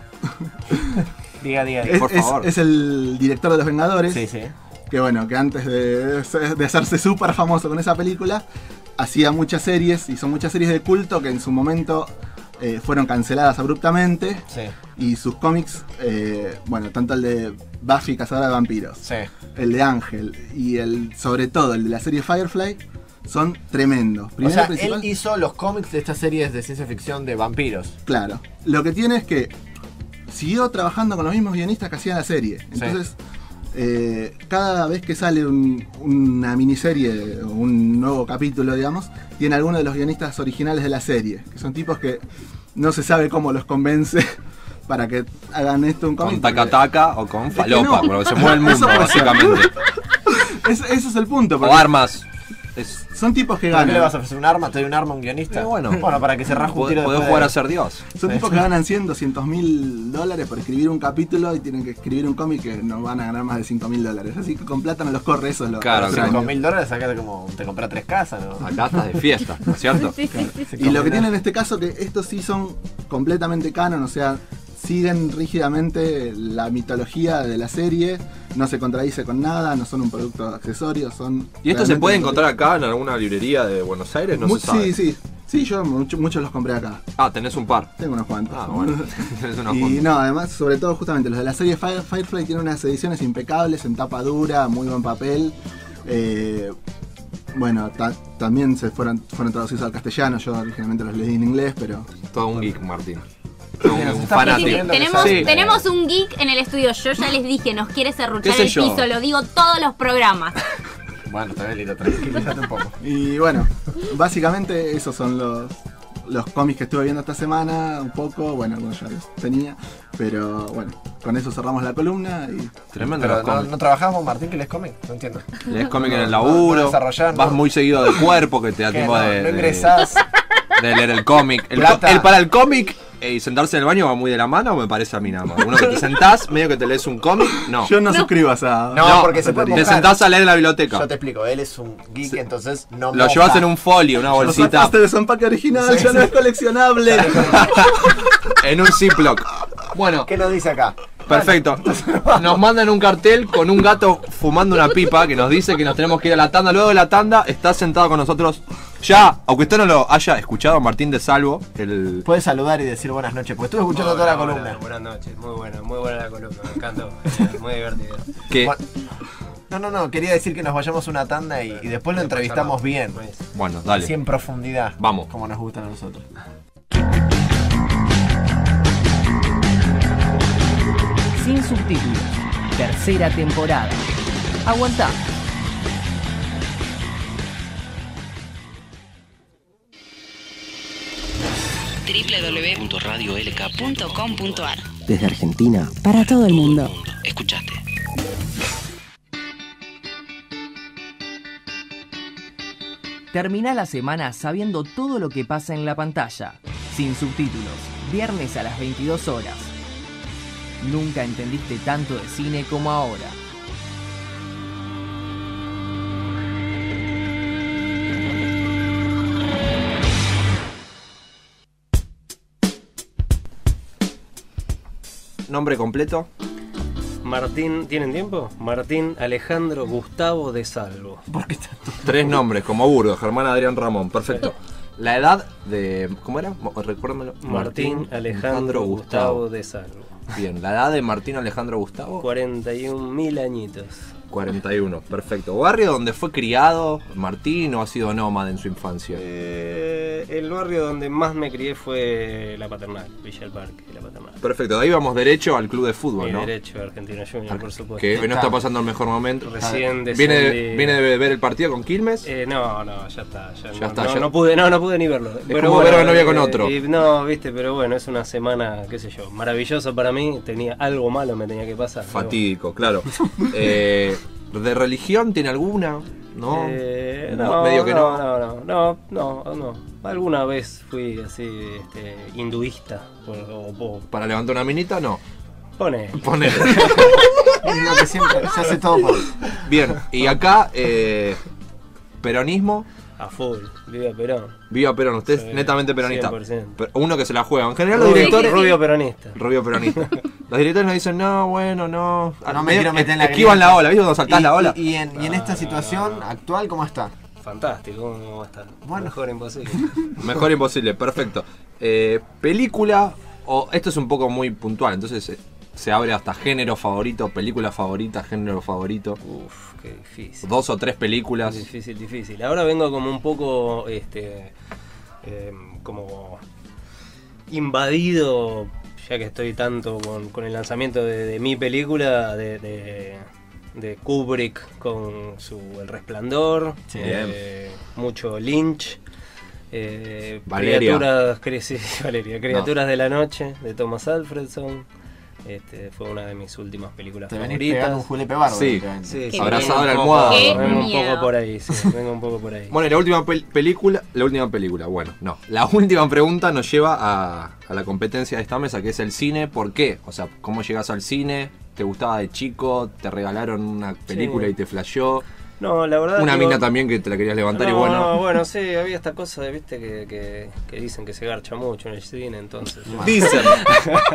Speaker 2: Diga, diga, diga.
Speaker 7: es,
Speaker 3: Por
Speaker 7: es-
Speaker 3: favor.
Speaker 7: es el director de Los Vengadores.
Speaker 2: Sí, sí.
Speaker 7: Que bueno, que antes de, de hacerse súper famoso con esa película, hacía muchas series, hizo muchas series de culto que en su momento eh, fueron canceladas abruptamente.
Speaker 2: Sí.
Speaker 7: Y sus cómics, eh, bueno, tanto el de Buffy, Cazadora de Vampiros,
Speaker 2: Sí.
Speaker 7: el de Ángel y el, sobre todo el de la serie Firefly, son tremendos.
Speaker 2: O
Speaker 7: Primero
Speaker 2: sea,
Speaker 7: principal-
Speaker 2: él hizo los cómics de estas series de ciencia ficción de vampiros.
Speaker 7: Claro. Lo que tiene es que siguió trabajando con los mismos guionistas que hacían la serie. Entonces, eh, cada vez que sale un- una miniserie o un nuevo capítulo, digamos, tiene alguno de los guionistas originales de la serie. Que son tipos que no se sabe cómo los convence para que hagan esto un cómic.
Speaker 3: Con taca taca o con
Speaker 7: que
Speaker 3: falopa,
Speaker 7: no.
Speaker 3: porque se mueve el mundo, básicamente.
Speaker 7: Es- ese es el punto.
Speaker 3: O armas. Es,
Speaker 7: Son tipos que
Speaker 2: ¿Por qué le vas a
Speaker 7: ganan.
Speaker 2: ofrecer un arma? ¿Te doy un arma a un guionista?
Speaker 3: Eh, bueno.
Speaker 2: bueno, para que se raje un tiro
Speaker 3: podés jugar
Speaker 2: de-
Speaker 3: a ser Dios.
Speaker 7: Son tipos que ganan 100, 200 mil dólares por escribir un capítulo y tienen que escribir un cómic que no van a ganar más de 5 mil dólares. Así que con plata no los corre, eso es lo
Speaker 3: Claro,
Speaker 7: extraño.
Speaker 2: Con mil dólares sacate como te compras tres casas, ¿no?
Speaker 3: Acá estás de fiesta, ¿no es cierto?
Speaker 4: Sí, sí, sí.
Speaker 7: Y lo que tiene en este caso que estos sí son completamente canon, o sea, siguen rígidamente la mitología de la serie, no se contradice con nada, no son un producto accesorio, son...
Speaker 3: ¿Y esto se puede encontrar acá en alguna librería de Buenos Aires? No
Speaker 7: Mu-
Speaker 3: se sabe.
Speaker 7: Sí, sí. Sí, yo mucho- muchos los compré acá.
Speaker 3: Ah, tenés un par.
Speaker 7: Tengo unos cuantos.
Speaker 3: Ah, bueno. tenés unos
Speaker 7: y
Speaker 3: cuantos.
Speaker 7: no, además, sobre todo justamente los de la serie Fire- Firefly tienen unas ediciones impecables en tapa dura, muy buen papel. Eh, bueno, ta- también se fueron, fueron traducidos al castellano, yo originalmente los leí en inglés, pero...
Speaker 3: Todo un geek, Martín. Un, fanático.
Speaker 4: Tenemos,
Speaker 3: Sí.
Speaker 4: tenemos un geek en el estudio. Yo ya les dije, nos quiere serruchar
Speaker 3: ¿Qué sé
Speaker 4: el
Speaker 3: yo?
Speaker 4: piso, lo digo todos los programas.
Speaker 2: Bueno, está bien, Lito, tranquilízate un poco.
Speaker 7: Y bueno, básicamente esos son los, los cómics que estuve viendo esta semana, un poco, bueno, algunos ya los tenía, pero bueno, con eso cerramos la columna y...
Speaker 3: Tremendo
Speaker 2: Pero
Speaker 3: los
Speaker 2: no, no trabajamos, Martín, que les comen. No entiendo.
Speaker 3: Lees cómic en el
Speaker 2: No, no
Speaker 3: laburo,
Speaker 2: desarrollás,
Speaker 3: vas
Speaker 2: no.
Speaker 3: muy seguido de cuerpo que te da tiempo
Speaker 2: No,
Speaker 3: de,
Speaker 2: no ingresás.
Speaker 3: de leer el cómic. El, para el cómic eh, y sentarse en el baño va muy de la mano, me parece a mí nada más. Uno que te sentás, medio que te lees un cómic, no.
Speaker 7: Yo no, suscribo a.
Speaker 2: No, porque se puede
Speaker 3: Te
Speaker 2: mojar.
Speaker 3: sentás a leer en la biblioteca.
Speaker 2: Yo te explico, él es un geek, entonces no
Speaker 3: Lo
Speaker 2: moja.
Speaker 3: llevas en un folio, una bolsita,
Speaker 7: sacaste de su empaque original,
Speaker 2: Sí,
Speaker 7: ya no es coleccionable.
Speaker 3: en un Ziploc. Bueno,
Speaker 2: ¿Qué nos dice acá?
Speaker 3: perfecto. Nos mandan un cartel con un gato fumando una pipa que nos dice que nos tenemos que ir a la tanda. Luego de la tanda está sentado con nosotros ya, aunque usted no lo haya escuchado, Martín de Salvo, el
Speaker 2: Puedes saludar y decir buenas noches, porque estuve escuchando toda la columna.
Speaker 17: Buenas noches, muy buena, muy buena la columna, me encantó, muy divertida.
Speaker 3: que
Speaker 2: Bueno, No, no, no, quería decir que nos vayamos a una tanda y, y después lo entrevistamos bien.
Speaker 3: bueno, dale.
Speaker 2: Así en profundidad.
Speaker 3: Vamos.
Speaker 2: Como nos gustan a nosotros.
Speaker 5: Sin subtítulos. Tercera temporada. Aguantá.
Speaker 13: www.radiolk.com.ar
Speaker 10: Desde Argentina,
Speaker 13: Para todo el mundo.
Speaker 10: escuchaste.
Speaker 5: Termina la semana sabiendo todo lo que pasa en la pantalla. Sin subtítulos. Viernes a las 22 horas. Nunca entendiste tanto de cine como ahora.
Speaker 3: Nombre completo.
Speaker 17: Martín, ¿tienen tiempo? Martín Alejandro Gustavo de Salvo.
Speaker 3: Tres nombres, como Burgos, Germán Adrián Ramón, perfecto. La edad de. ¿Cómo era? Recuérdamelo.
Speaker 17: Martín Alejandro Gustavo de Salvo.
Speaker 3: Bien, la edad de Martín Alejandro Gustavo.
Speaker 17: 41 mil añitos.
Speaker 3: 41, perfecto. ¿Barrio donde fue criado Martín o ha sido nómada en su infancia?
Speaker 17: Eh, el barrio donde más me crié fue La Paternal, Villa del Parque, La Paternal.
Speaker 3: Perfecto, de ahí vamos derecho al club de fútbol, ¿no?
Speaker 17: derecho, Argentina Junior, por supuesto.
Speaker 3: Que no está pasando el mejor momento.
Speaker 17: Recién
Speaker 3: ¿Viene,
Speaker 17: descendí.
Speaker 3: ¿Viene de ver el partido con Quilmes?
Speaker 17: Eh, no, no, ya está. Ya,
Speaker 3: Ya
Speaker 17: no,
Speaker 3: está,
Speaker 17: no,
Speaker 3: ya-
Speaker 17: no pude, no, no pude ni verlo.
Speaker 3: Es como ver a novia con otro.
Speaker 17: y- no, viste, pero bueno, es una semana, qué sé yo, maravillosa para mí. Tenía algo malo, me tenía que pasar. pero
Speaker 3: Fatídico, claro. Eh, ¿De religión tiene alguna? ¿No?
Speaker 17: Eh,
Speaker 3: No,
Speaker 17: no,
Speaker 3: medio que no.
Speaker 17: no, no, no, no, no, no. Alguna vez fui así, este, hinduista. por- o- o-
Speaker 3: ¿Para levantar una minita? No.
Speaker 17: Pone.
Speaker 3: Pone.
Speaker 2: Es lo que siempre se hace todo por.
Speaker 3: Bien, y acá, eh, peronismo.
Speaker 17: A full, viva Perón.
Speaker 3: Viva Perón, usted es netamente peronista.
Speaker 17: 100%.
Speaker 3: Pero uno que se la juega. En general, los directores.
Speaker 17: rubio peronista.
Speaker 3: Rubio peronista. Los directores nos dicen, no, bueno, no.
Speaker 2: No me quiero meter en la
Speaker 3: Esquivan la ola, ¿viste cuando saltás
Speaker 2: Y-
Speaker 3: la ola?
Speaker 2: Y, y en, y en esta situación actual, ¿cómo está?
Speaker 17: Fantástico, ¿cómo va a estar?
Speaker 2: Bueno.
Speaker 17: Mejor imposible.
Speaker 3: Mejor imposible, perfecto. Eh, película, o esto es un poco muy puntual, entonces eh, se abre hasta género favorito, película favorita, género favorito.
Speaker 17: Uf, qué difícil.
Speaker 3: Dos o tres películas.
Speaker 17: Difícil, difícil. Ahora vengo como un poco, este, em, como invadido, ya que estoy tanto con, con el lanzamiento de, de mi película, de, de- de Kubrick con su El Resplandor,
Speaker 3: Sí.
Speaker 17: eh, mucho Lynch. eh. Criaturas, Valeria, Criaturas de la Noche de Thomas Alfredson. Este, fue una de mis últimas películas
Speaker 2: Te venís
Speaker 17: favoritas.
Speaker 2: pegando un Julepe bárbaro,
Speaker 3: Sí. Abrazado a la almohada.
Speaker 4: Qué
Speaker 17: vengo un poco por ahí, sí, vengo un poco por ahí.
Speaker 3: Bueno, y la última pel- película, la última película, bueno, no. La última pregunta nos lleva a, a la competencia de esta mesa, que es el cine. ¿Por qué? O sea, ¿cómo llegas al cine? ¿Te gustaba de chico? ¿Te regalaron una película
Speaker 17: Sí.
Speaker 3: y te flasheó?
Speaker 17: No, la verdad.
Speaker 3: Una
Speaker 17: digo-
Speaker 3: mina también que te la querías levantar y
Speaker 17: No,
Speaker 3: bueno.
Speaker 17: no, bueno, sí, había esta cosa, de, viste, que, que, que dicen que se garcha mucho en el cine, entonces.
Speaker 3: Dicen.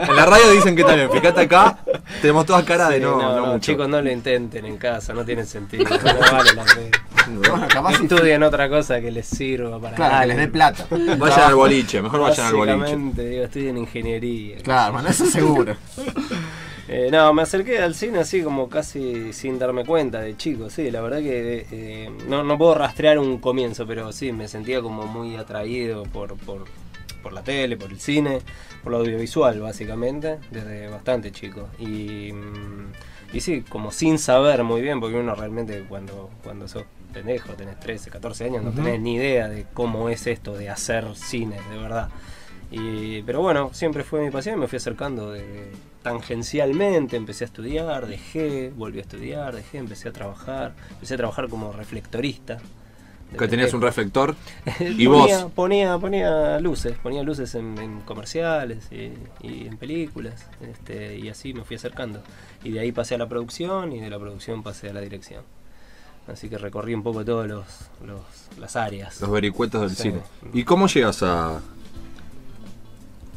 Speaker 3: en la radio dicen que también. Fíjate acá, tenemos todas cara de
Speaker 17: Sí,
Speaker 3: no,
Speaker 17: no,
Speaker 3: no,
Speaker 17: no,
Speaker 3: mucho.
Speaker 17: chicos, no lo intenten en casa, no tiene sentido. No vale la pena.
Speaker 2: capaz sí.
Speaker 17: Estudien otra cosa que les sirva para
Speaker 2: Claro, que les dé plata.
Speaker 3: Vayan al boliche, mejor vayan al boliche.
Speaker 17: Digo, estudien ingeniería.
Speaker 2: Claro, bueno, eso seguro.
Speaker 17: Eh, no, me acerqué al cine así como casi sin darme cuenta de chico, sí, la verdad que eh, no, no puedo rastrear un comienzo, pero sí, me sentía como muy atraído por, por, por la tele, por el cine, por lo audiovisual básicamente, desde bastante chico. Y, mm, y sí, como sin saber muy bien, porque uno realmente cuando, cuando sos pendejo, tenés 13, 14 años, no tenés ni idea de cómo es esto de hacer cine, de verdad. Y, pero bueno, siempre fue mi pasión y me fui acercando de- tangencialmente, empecé a estudiar, dejé, volví a estudiar, dejé, empecé a trabajar, empecé a trabajar como reflectorista.
Speaker 3: Que tenías un reflector y
Speaker 17: ponía,
Speaker 3: vos.
Speaker 17: Ponía, ponía luces, ponía luces en, en comerciales y, y en películas, este, y así me fui acercando. Y de ahí pasé a la producción y de la producción pasé a la dirección. Así que recorrí un poco todas los, los- las áreas.
Speaker 3: Los vericuetos del
Speaker 17: Sí.
Speaker 3: cine. ¿Y cómo llegas a.?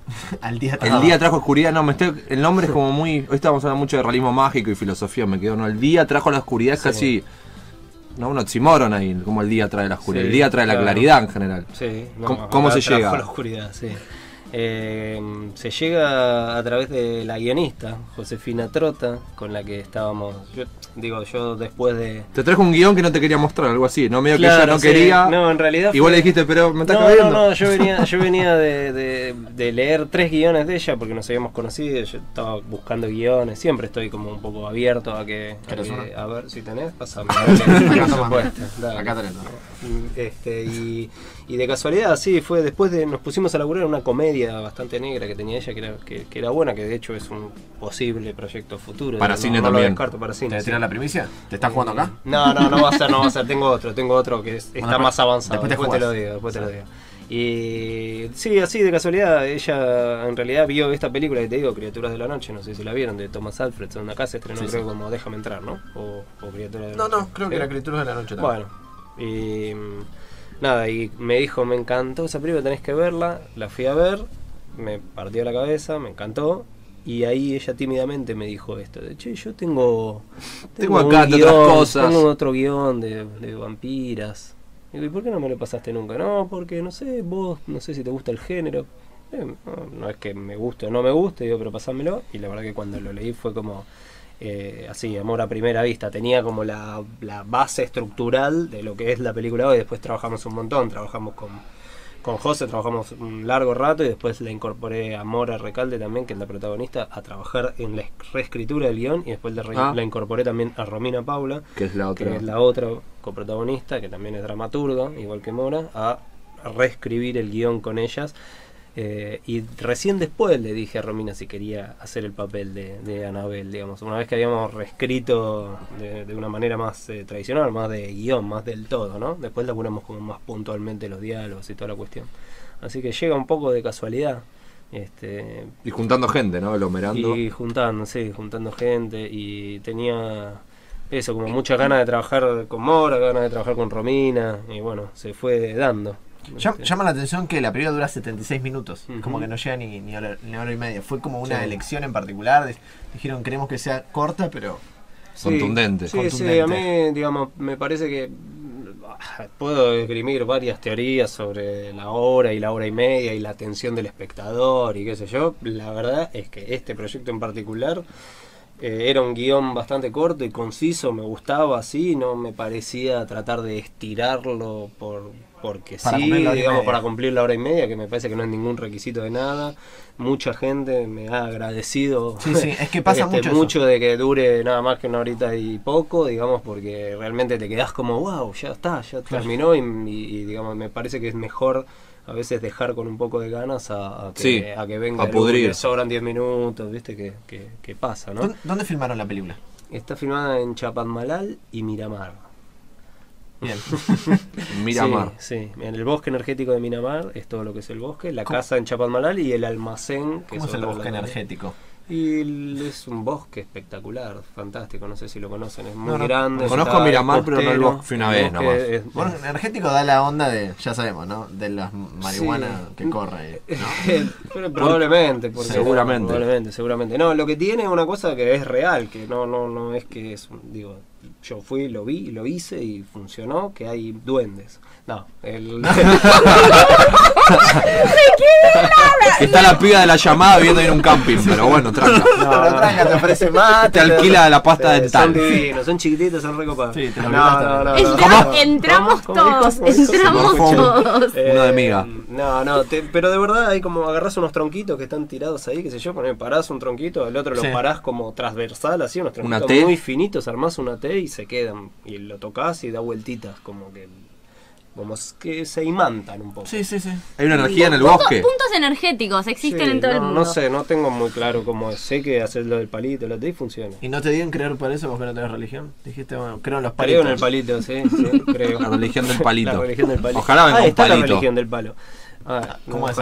Speaker 2: Al día
Speaker 3: El día trajo oscuridad, no, me estoy, el nombre es como muy. Hoy estábamos hablando mucho de realismo mágico y filosofía, me quedo, no, el día trajo la oscuridad, es
Speaker 17: Sí.
Speaker 3: casi. No, un oxímoron ahí, como el día trae la oscuridad.
Speaker 17: Sí,
Speaker 3: el día trae la claridad en general.
Speaker 17: Sí, no,
Speaker 3: ¿Cómo, se
Speaker 17: trajo
Speaker 3: llega?
Speaker 17: la oscuridad, sí. Eh, se llega a través de la guionista, Josefina Trota, con la que estábamos. Yo, digo, yo después de.
Speaker 3: Te trajo un guion que no te quería mostrar, algo así, no medio que ella no
Speaker 17: sí.
Speaker 3: quería.
Speaker 17: No, en realidad.
Speaker 3: Y vos
Speaker 17: fue-
Speaker 3: le dijiste, pero me estás
Speaker 17: no. No, no, yo venía, yo venía de, de- de leer tres guiones de ella porque nos habíamos conocido. Yo estaba buscando guiones. Siempre estoy como un poco abierto a que. A, a ver si tenés, pasame.
Speaker 2: Acá tenés.
Speaker 17: Este, y, y de casualidad, sí, fue después de. Nos pusimos a laburar una comedia bastante negra que tenía ella, que era, que, que era buena, que de hecho es un posible proyecto futuro.
Speaker 3: Para
Speaker 17: No-
Speaker 3: cine
Speaker 17: no lo
Speaker 3: también.
Speaker 17: descarto para cine.
Speaker 2: ¿Te
Speaker 17: sí.
Speaker 2: tiras la primicia? ¿Te estás jugando acá?
Speaker 17: No, no, no va a ser, no va a ser. Tengo otro, tengo otro que es- está más avanzado.
Speaker 2: después te
Speaker 17: Después, te,
Speaker 2: jugás.
Speaker 17: lo digo, después te lo digo. Y sí, así de casualidad, ella en realidad vio esta película que te digo, Criaturas de la Noche, no sé si la vieron, de Thomas Alfredson. Acá se estrenó,
Speaker 2: Sí,
Speaker 17: creo,
Speaker 2: sí.
Speaker 17: como Déjame entrar, ¿no? O, o Criaturas de la
Speaker 2: No,
Speaker 17: Noche.
Speaker 2: no, creo que era Criaturas de la Noche también.
Speaker 17: Bueno, y mm, nada, y me dijo, me encantó esa película, tenés que verla. La fui a ver, me partió la cabeza, me encantó. Y ahí ella tímidamente me dijo esto, de che, yo tengo...
Speaker 3: Tengo
Speaker 17: un
Speaker 3: acá de otras cosas".
Speaker 17: Tengo otro guion de, de vampiras. Digo, ¿y por qué no me lo pasaste nunca? No, porque no sé, vos, no sé si te gusta el género. Eh, no, no es que me guste o no me guste, digo, pero pasámelo. Y la verdad que cuando lo leí fue como eh, así, amor a primera vista. Tenía como la, la base estructural de lo que es la película hoy. Después trabajamos un montón, trabajamos con, con José, trabajamos un largo rato y después le incorporé a Mora Recalde también, que es la protagonista, a trabajar en la reescritura del guion y después le re-
Speaker 3: Ah.
Speaker 17: la incorporé también a Romina Paula,
Speaker 3: Que es la otra.
Speaker 17: que es la otra coprotagonista, que también es dramaturga, igual que Mora, a reescribir el guion con ellas. Eh, y recién después le dije a Romina si quería hacer el papel de, de Anabel, digamos. Una vez que habíamos reescrito de, de una manera más eh, tradicional, más de guion, más del todo, ¿no? Después laburamos como más puntualmente los diálogos y toda la cuestión. Así que llega un poco de casualidad. Este,
Speaker 3: Y juntando gente, ¿no? Aglomerando.
Speaker 17: y juntando, sí, juntando gente y tenía eso, como muchas ganas de trabajar con Mora, ganas de trabajar con Romina y bueno, se fue dando.
Speaker 2: Llam- Llama la atención que la película dura 76 minutos.
Speaker 17: Ujú.
Speaker 2: Como que no llega ni, ni, hora, ni hora y media. Fue como una
Speaker 17: Sí.
Speaker 2: elección en particular. dijeron queremos que sea corta, pero.
Speaker 17: Sí,
Speaker 3: Contundente.
Speaker 17: Sí,
Speaker 2: Contundente.
Speaker 17: sí, a mí, digamos, me parece que ah, puedo esgrimir varias teorías sobre la hora y la hora y media y la atención del espectador y qué sé yo. La verdad es que este proyecto en particular eh, era un guion bastante corto y conciso, me gustaba así, no me parecía tratar de estirarlo por porque
Speaker 2: Para
Speaker 17: sí, digamos, para cumplir la hora y media, que me parece que no es ningún requisito de nada. Mucha gente me ha agradecido
Speaker 2: Sí, sí, es que pasa
Speaker 17: este,
Speaker 2: mucho eso.
Speaker 17: mucho de que dure nada más que una horita y poco, digamos, porque realmente te quedás como, wow, ya está, ya
Speaker 2: Claro.
Speaker 17: terminó y, y- y, digamos, me parece que es mejor a veces dejar con un poco de ganas a, a que,
Speaker 3: Sí,
Speaker 17: a que venga
Speaker 3: a pudrir.
Speaker 17: sobran 10 minutos, viste, que, que, que pasa, ¿no?
Speaker 2: ¿Dónde, dónde filmaron la película?
Speaker 17: Está filmada en Chapadmalal y Miramar.
Speaker 2: Bien.
Speaker 3: Miramar.
Speaker 17: Sí, sí, en el bosque energético de Miramar es todo lo que es el bosque, la casa en Chapadmalal y el almacén. Que
Speaker 2: ¿Cómo es el bosque energético?
Speaker 17: Y es un bosque espectacular, fantástico, no sé si lo conocen, es muy
Speaker 2: No, no.
Speaker 17: grande.
Speaker 3: Conozco Miramar, pero no el bosque, fui una vez nomás.
Speaker 17: es-
Speaker 2: Bueno, energético da la onda de, ya sabemos, ¿no? De la marihuana
Speaker 17: Sí.
Speaker 2: que corre.
Speaker 17: probablemente, porque
Speaker 3: Seguramente.
Speaker 17: Probablemente, seguramente. No, lo que tiene es una cosa que es real, que no, no, no es que es, un- digo, yo fui, lo vi, lo hice y funcionó, que hay duendes. No, el...
Speaker 3: Está la piba de la llamada viviendo en un camping, pero bueno, tranca.
Speaker 17: No,
Speaker 2: tranca, te ofrece mate.
Speaker 3: Te alquila la pasta
Speaker 17: Eh,
Speaker 3: dental.
Speaker 17: Son divinos, son chiquititos, son recopados.
Speaker 2: Sí, te lo
Speaker 17: no,
Speaker 2: olvidaste.
Speaker 17: no, no,
Speaker 4: Entra-
Speaker 17: no.
Speaker 4: entramos
Speaker 17: ¿Cómo? ¿Cómo
Speaker 4: todos, entramos todos.
Speaker 17: Eh,
Speaker 3: Uno de miga.
Speaker 17: No, no, te- pero de verdad hay como agarrás unos tronquitos que están tirados ahí, qué sé yo, poner, parás un tronquito, el otro
Speaker 2: Sí.
Speaker 17: lo parás como transversal, así, unos
Speaker 3: Una
Speaker 17: tronquitos
Speaker 3: T.
Speaker 17: muy finitos, armás una T y se quedan. Y lo tocas y da vueltitas, como que. Como que se imantan un poco.
Speaker 2: Sí, sí, sí.
Speaker 3: Hay una energía en el
Speaker 4: Punto-
Speaker 3: bosque.
Speaker 4: puntos energéticos existen
Speaker 17: Sí,
Speaker 4: en todo
Speaker 17: no,
Speaker 4: el mundo.
Speaker 17: No sé, no tengo muy claro cómo es. Sé que hacer lo del palito, la T y funciona.
Speaker 2: ¿Y no te digan creer por eso vos que no tenés religión? Dijiste, bueno, creo en los palitos.
Speaker 17: Creo en el palito, sí, sí, creo.
Speaker 3: La religión del palito.
Speaker 17: La religión del palito.
Speaker 3: Ojalá venga
Speaker 17: ah,
Speaker 3: un
Speaker 17: está la
Speaker 3: palito.
Speaker 17: religión del palo. Ah,
Speaker 2: ¿Cómo
Speaker 17: no.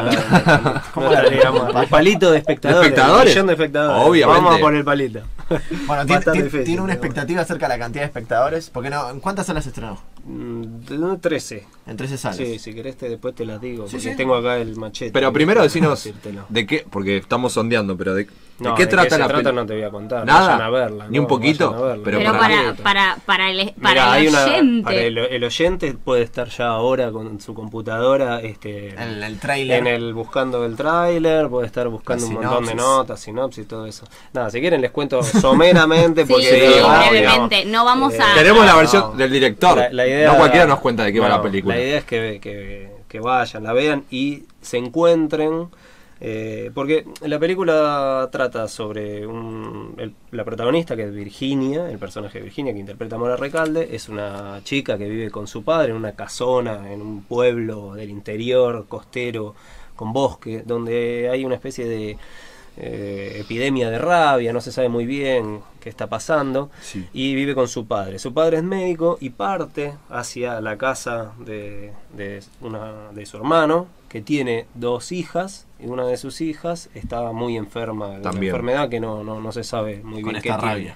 Speaker 2: ¿Cómo la religión?
Speaker 17: el palito de espectadores.
Speaker 3: espectadores?
Speaker 17: de espectadores.
Speaker 3: Obviamente.
Speaker 17: Vamos a por el palito.
Speaker 2: Bueno, ¿tiene,
Speaker 17: difícil,
Speaker 2: una expectativa acerca de la cantidad de espectadores? Porque no, ¿en cuántas salas se estrenó?
Speaker 17: Mm, de 13.
Speaker 2: En 13 salas.
Speaker 17: Sí, si querés te, después te las digo,
Speaker 2: Sí,
Speaker 17: porque
Speaker 2: sí.
Speaker 17: tengo acá el machete.
Speaker 3: Pero primero decinos
Speaker 17: Decírtelo.
Speaker 3: de qué, porque estamos sondeando, pero de, de
Speaker 17: No,
Speaker 3: qué
Speaker 17: de
Speaker 3: trata
Speaker 17: se
Speaker 3: la
Speaker 17: trata
Speaker 3: peli-
Speaker 17: no te voy a contar.
Speaker 3: Nada,
Speaker 17: vayan a verla.
Speaker 3: ni un poquito,
Speaker 17: verla.
Speaker 3: pero
Speaker 4: Pero
Speaker 3: para-
Speaker 4: para, para, el, para
Speaker 17: Mira,
Speaker 4: el
Speaker 17: hay una-
Speaker 4: oyente.
Speaker 17: para el, el oyente puede estar ya ahora con su computadora este,
Speaker 2: En el tráiler.
Speaker 17: en el buscando el tráiler, puede estar buscando un montón de notas, sinopsis, todo eso. Nada, si quieren les cuento someramente
Speaker 4: Sí,
Speaker 17: porque
Speaker 4: sí,
Speaker 17: digamos,
Speaker 4: brevemente. No vamos a.
Speaker 3: Queremos la
Speaker 17: no,
Speaker 3: versión del director.
Speaker 17: La, la idea,
Speaker 3: no cualquiera nos cuenta de qué va
Speaker 17: no,
Speaker 3: la película.
Speaker 17: La idea es que, que, que vayan, la vean y se encuentren. Eh, porque la película trata sobre un, la protagonista que es Virginia, el personaje de Virginia que interpreta Mora Recalde, es una chica que vive con su padre en una casona, en un pueblo del interior, costero, con bosque, donde hay una especie de eh, epidemia de rabia, no se sabe muy bien qué está pasando,
Speaker 3: Sí.
Speaker 17: y vive con su padre. Su padre es médico y parte hacia la casa de, de, una, de su hermano, que tiene dos hijas, y una de sus hijas está muy enferma de una enfermedad que no, no, no se sabe muy
Speaker 2: Con
Speaker 17: bien
Speaker 2: esta
Speaker 17: qué tiene.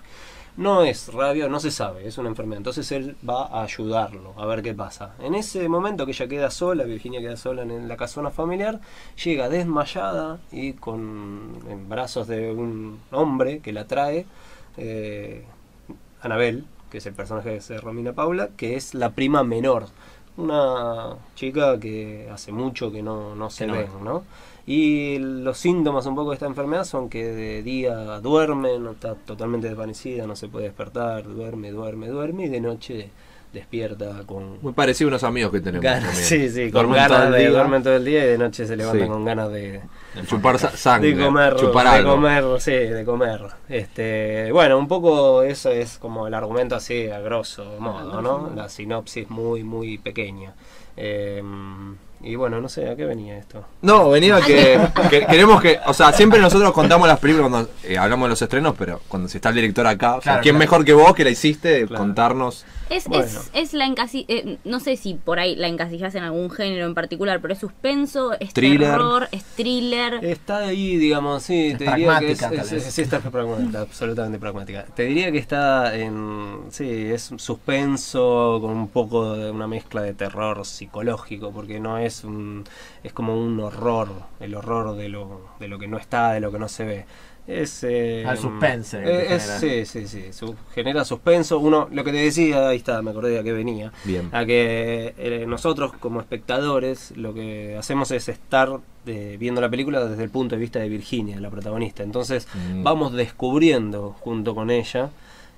Speaker 17: No es rabia, no se sabe, es una enfermedad. Entonces él va a ayudarlo, a ver qué pasa. En ese momento que ella queda sola, Virginia queda sola en la casona familiar, llega desmayada y con en brazos de un hombre que la trae, eh, Anabel, que es el personaje de Romina Paula, que es la prima menor. Una chica que hace mucho que no, no se
Speaker 2: Que no
Speaker 17: ven,
Speaker 2: ve.
Speaker 17: ¿no? Y los síntomas un poco de esta enfermedad son que de día duerme, no está totalmente desvanecida, no se puede despertar, duerme, duerme, duerme y de noche despierta con
Speaker 3: Muy parecido a unos amigos que tenemos.
Speaker 17: ganas, sí, sí, con
Speaker 3: Duermen todo
Speaker 17: ganas
Speaker 3: el
Speaker 17: de
Speaker 3: día.
Speaker 17: duermen todo el día y de noche se levantan
Speaker 3: Sí.
Speaker 17: con ganas de,
Speaker 3: Chupar sa- sangre.
Speaker 17: de comer,
Speaker 3: chupar
Speaker 17: de
Speaker 3: algo.
Speaker 17: comer, sí, de comer. Este, bueno, un poco eso es como el argumento así a grosso modo, ¿no? La sinopsis muy, muy pequeña. Eh, y bueno, no sé a qué venía esto.
Speaker 3: No, venía que, que queremos que, o sea, siempre nosotros contamos las películas cuando eh, hablamos de los estrenos, pero cuando si está el director acá, o sea,
Speaker 2: Claro,
Speaker 3: ¿quién
Speaker 2: claro.
Speaker 3: mejor que vos que la hiciste
Speaker 17: Claro.
Speaker 3: contarnos?
Speaker 4: Es,
Speaker 17: Bueno.
Speaker 4: es, es la encasi eh, no sé si por ahí la encasillas en algún género en particular, pero es suspenso, es
Speaker 3: Thriller.
Speaker 4: terror, es thriller.
Speaker 17: Está ahí, digamos, sí,
Speaker 2: Es
Speaker 17: te diría que es, está pragmática, absolutamente pragmática. Te diría que está en, sí, es suspenso con un poco de una mezcla de terror psicológico, porque no es un, es como un horror, el horror de lo, de lo que no está, de lo que no se ve. Es, eh,
Speaker 2: Al suspense
Speaker 17: eh, es- sí, sí, sí, su- genera suspenso. Uno, lo que te decía, ahí está, me acordé de a qué venía
Speaker 3: Bien.
Speaker 17: a que eh, nosotros como espectadores lo que hacemos es estar eh, viendo la película desde el punto de vista de Virginia, la protagonista. Entonces
Speaker 3: Mm.
Speaker 17: vamos descubriendo junto con ella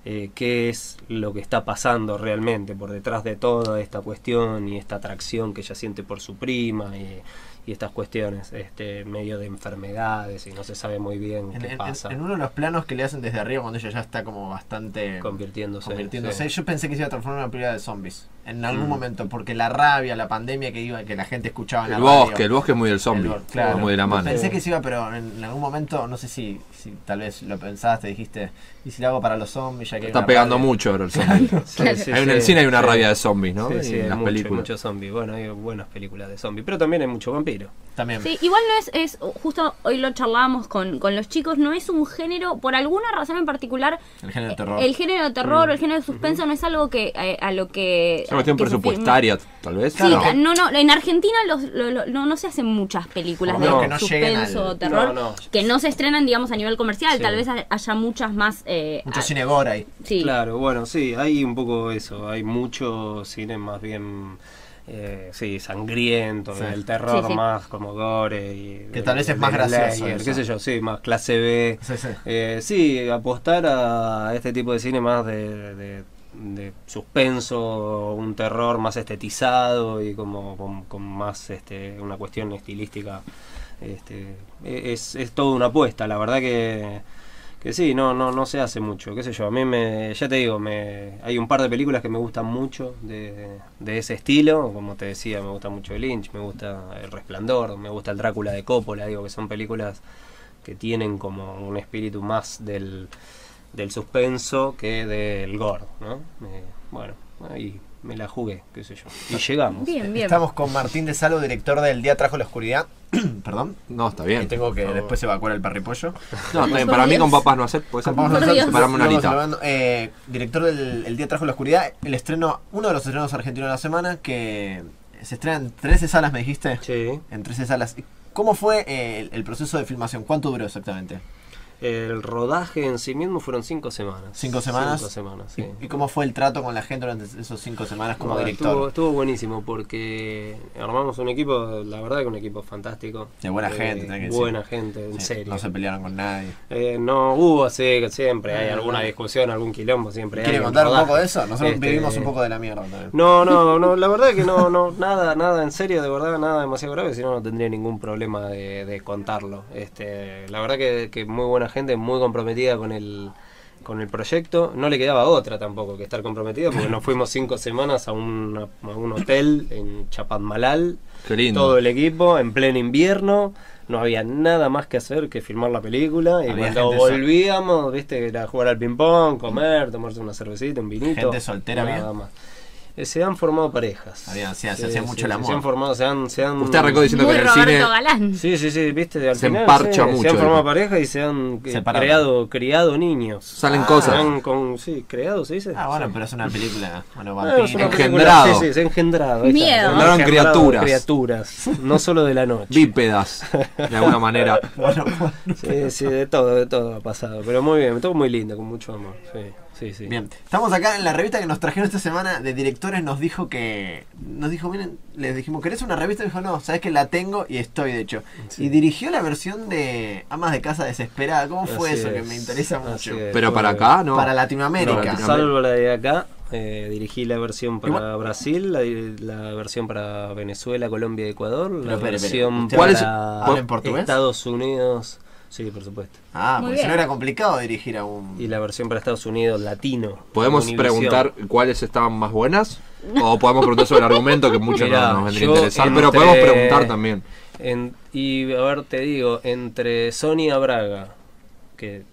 Speaker 17: eh, qué es lo que está pasando realmente por detrás de toda esta cuestión y esta atracción que ella siente por su prima y, y estas cuestiones, este medio de enfermedades y no se sabe muy bien
Speaker 2: En,
Speaker 17: qué
Speaker 2: en-
Speaker 17: pasa.
Speaker 2: en uno de los planos que le hacen desde arriba cuando ella ya está como bastante
Speaker 17: convirtiéndose.
Speaker 2: convirtiéndose.
Speaker 17: sí.
Speaker 2: Yo pensé que se iba a transformar en una película de zombies. En algún
Speaker 3: Mm.
Speaker 2: momento, porque la rabia, la pandemia que iba, que la gente escuchaba en la
Speaker 3: El
Speaker 2: radio.
Speaker 3: bosque, el bosque es muy del zombie.
Speaker 2: El claro.
Speaker 3: Muy de la mano.
Speaker 2: Pensé que se iba, pero en, en algún momento, no sé si, si tal vez lo pensaste, dijiste, ¿y si lo hago para los zombies? Ya que
Speaker 3: Está pegando
Speaker 2: rabia?
Speaker 3: mucho ahora el zombie.
Speaker 17: Sí, sí,
Speaker 3: hay en el cine hay una
Speaker 17: sí.
Speaker 3: rabia de zombies, ¿no?
Speaker 17: Sí,
Speaker 3: Y
Speaker 17: sí,
Speaker 3: en
Speaker 17: hay
Speaker 3: las
Speaker 17: mucho,
Speaker 3: películas.
Speaker 17: mucho zombie. Bueno, hay buenas películas de zombies, pero también hay mucho vampiro.
Speaker 2: También.
Speaker 4: Sí, igual no es, es, justo hoy lo charlábamos con, con los chicos, no es un género, por alguna razón en particular,
Speaker 2: El género de terror.
Speaker 4: el género de terror
Speaker 3: Mm.
Speaker 4: o el género de suspenso no es algo que eh, a lo que...
Speaker 3: cuestión presupuestaria, tal vez.
Speaker 4: Sí, no, no, en Argentina los, lo- lo- no, no se hacen muchas películas de
Speaker 2: no lleguen
Speaker 4: suspenso o
Speaker 2: al-
Speaker 4: terror
Speaker 17: No, no.
Speaker 4: que no se estrenan, digamos, a nivel comercial.
Speaker 17: Sí.
Speaker 4: Tal vez ha- haya muchas más. Eh,
Speaker 2: Mucho
Speaker 4: a-
Speaker 2: cine gore ahí.
Speaker 4: Sí.
Speaker 17: Claro, bueno, sí, hay un poco eso. Hay mucho cine más bien. Eh, sí, sangriento,
Speaker 2: Sí.
Speaker 17: el terror
Speaker 2: Sí, sí.
Speaker 17: más como gore y
Speaker 2: Que tal vez es
Speaker 17: de
Speaker 2: más gracioso
Speaker 17: qué sé yo, sí, más clase B.
Speaker 2: Sí, sí.
Speaker 17: Eh, sí, apostar a este tipo de cine más de, de- de suspenso, un terror más estetizado y como con, más este, una cuestión estilística. Este, es, es toda una apuesta, la verdad que, que sí, no, no, no se hace mucho, qué sé yo, a mí me, ya te digo, me, hay un par de películas que me gustan mucho de, de ese estilo, como te decía, me gusta mucho Lynch, me gusta El Resplandor, me gusta el Drácula de Coppola, digo que son películas que tienen como un espíritu más del, del suspenso que del gore, ¿no? Eh, bueno, ahí me la jugué, qué sé yo. Y llegamos.
Speaker 4: Bien, bien.
Speaker 2: Estamos con Martín de Salo, director del Día Trajo la Oscuridad. Perdón.
Speaker 3: No, está bien.
Speaker 2: Y tengo que después evacuar el parripollo.
Speaker 3: No, está bien, para mí con papas no hacer, puede ser. Una horita.
Speaker 2: Eh, director del El Día Trajo la Oscuridad, el estreno, uno de los estrenos argentinos de la semana que se estrena en 13 salas, me dijiste.
Speaker 17: Sí.
Speaker 2: En 13 salas. ¿Cómo fue eh, el, el proceso de filmación? ¿Cuánto duró exactamente?
Speaker 17: El rodaje en sí mismo fueron cinco semanas.
Speaker 2: ¿Cinco semanas?
Speaker 17: Cinco semanas, sí.
Speaker 2: ¿Y cómo fue el trato con la gente durante esos cinco semanas como director?
Speaker 17: Estuvo, estuvo buenísimo porque armamos un equipo, la verdad que un equipo fantástico.
Speaker 2: De buena
Speaker 17: Eh,
Speaker 2: gente, tenés que decir.
Speaker 17: Buena gente, en
Speaker 2: Sí,
Speaker 17: serio.
Speaker 2: No se pelearon con nadie.
Speaker 17: Eh, no hubo que siempre hay
Speaker 2: Ah,
Speaker 17: alguna
Speaker 2: no.
Speaker 17: discusión, algún quilombo, siempre hay.
Speaker 2: ¿Quiere contar un poco de eso? Nosotros
Speaker 17: Este,
Speaker 2: vivimos un poco de la mierda también.
Speaker 17: No, no, no, la verdad que no, no, nada, nada, en serio, de verdad, nada demasiado grave, si no, no tendría ningún problema de, de contarlo. Este, la verdad que, que muy buena gente, muy comprometida con el, con el proyecto. No le quedaba otra tampoco que estar comprometida, porque nos fuimos cinco semanas a, un a un hotel en Chapadmalal,
Speaker 3: Qué lindo.
Speaker 17: todo el equipo, en pleno invierno. No había nada más que hacer que filmar la película y
Speaker 2: Había
Speaker 17: cuando
Speaker 2: gente
Speaker 17: volvíamos, viste, era jugar al ping pong, comer, tomarse una cervecita, un vinito.
Speaker 2: ¿Gente soltera
Speaker 17: nada más. Eh, se han formado parejas.
Speaker 2: Había- se- se hacía mucho el amor.
Speaker 17: Se han formado, se han, se han-
Speaker 3: Usted arrancó diciendo que en el
Speaker 4: Roberto
Speaker 3: cine
Speaker 4: Galán.
Speaker 17: Sí, sí, sí, viste, al
Speaker 3: Se
Speaker 17: final,
Speaker 3: emparcha
Speaker 17: sí,
Speaker 3: mucho,
Speaker 17: Se han formado parejas y se han eh, creado, criado niños.
Speaker 3: Salen
Speaker 17: Ah,
Speaker 3: cosas.
Speaker 17: Se han con, sí, creado, ¿se dice?
Speaker 2: Ah, bueno,
Speaker 17: Sí.
Speaker 2: pero es una película. Bueno,
Speaker 17: Ah, es una película-
Speaker 3: Engendrado.
Speaker 17: Sí, sí, se ha engendrado.
Speaker 4: Miedo.
Speaker 17: Se han
Speaker 3: Engendraron
Speaker 17: engendrado
Speaker 3: criaturas.
Speaker 17: criaturas, no solo de la noche.
Speaker 3: bípedas, de alguna manera.
Speaker 2: Bueno, bueno.
Speaker 17: Sí, sí, de todo, de todo ha pasado. Pero muy bien, todo muy lindo, con mucho amor. Sí, sí, sí.
Speaker 2: Bien, estamos acá en la revista que nos trajeron esta semana de directores. Nos dijo que. Nos dijo, miren, les dijimos, ¿querés una revista? Y dijo, no, sabes que la tengo y estoy, de hecho. Y dirigió la versión de Amas de Casa Desesperada. ¿Cómo fue
Speaker 17: Así
Speaker 2: eso? Que
Speaker 17: es,
Speaker 2: me interesa mucho.
Speaker 17: es.
Speaker 3: Pero para acá, ¿no.
Speaker 2: Para Latinoamérica.
Speaker 3: No.
Speaker 17: Salvo la de acá, eh, dirigí la versión para
Speaker 2: Igual-
Speaker 17: Brasil, la, la versión para Venezuela, Colombia y Ecuador, la
Speaker 2: Pero,
Speaker 17: versión
Speaker 2: ¿usted
Speaker 3: ¿Cuál es-
Speaker 17: para
Speaker 2: en portugués?
Speaker 17: Estados Unidos, sí, por supuesto,
Speaker 2: Ah,
Speaker 4: Muy
Speaker 2: porque si no era complicado dirigir a un.
Speaker 17: y la versión para Estados Unidos latino.
Speaker 3: ¿Podemos preguntar cuáles estaban más buenas? ¿O podemos preguntar sobre el argumento que mucho
Speaker 17: Mirá,
Speaker 3: no nos vendría a interesar? Pero podemos preguntar también.
Speaker 17: En- y a ver, te digo, entre Sonia Braga, que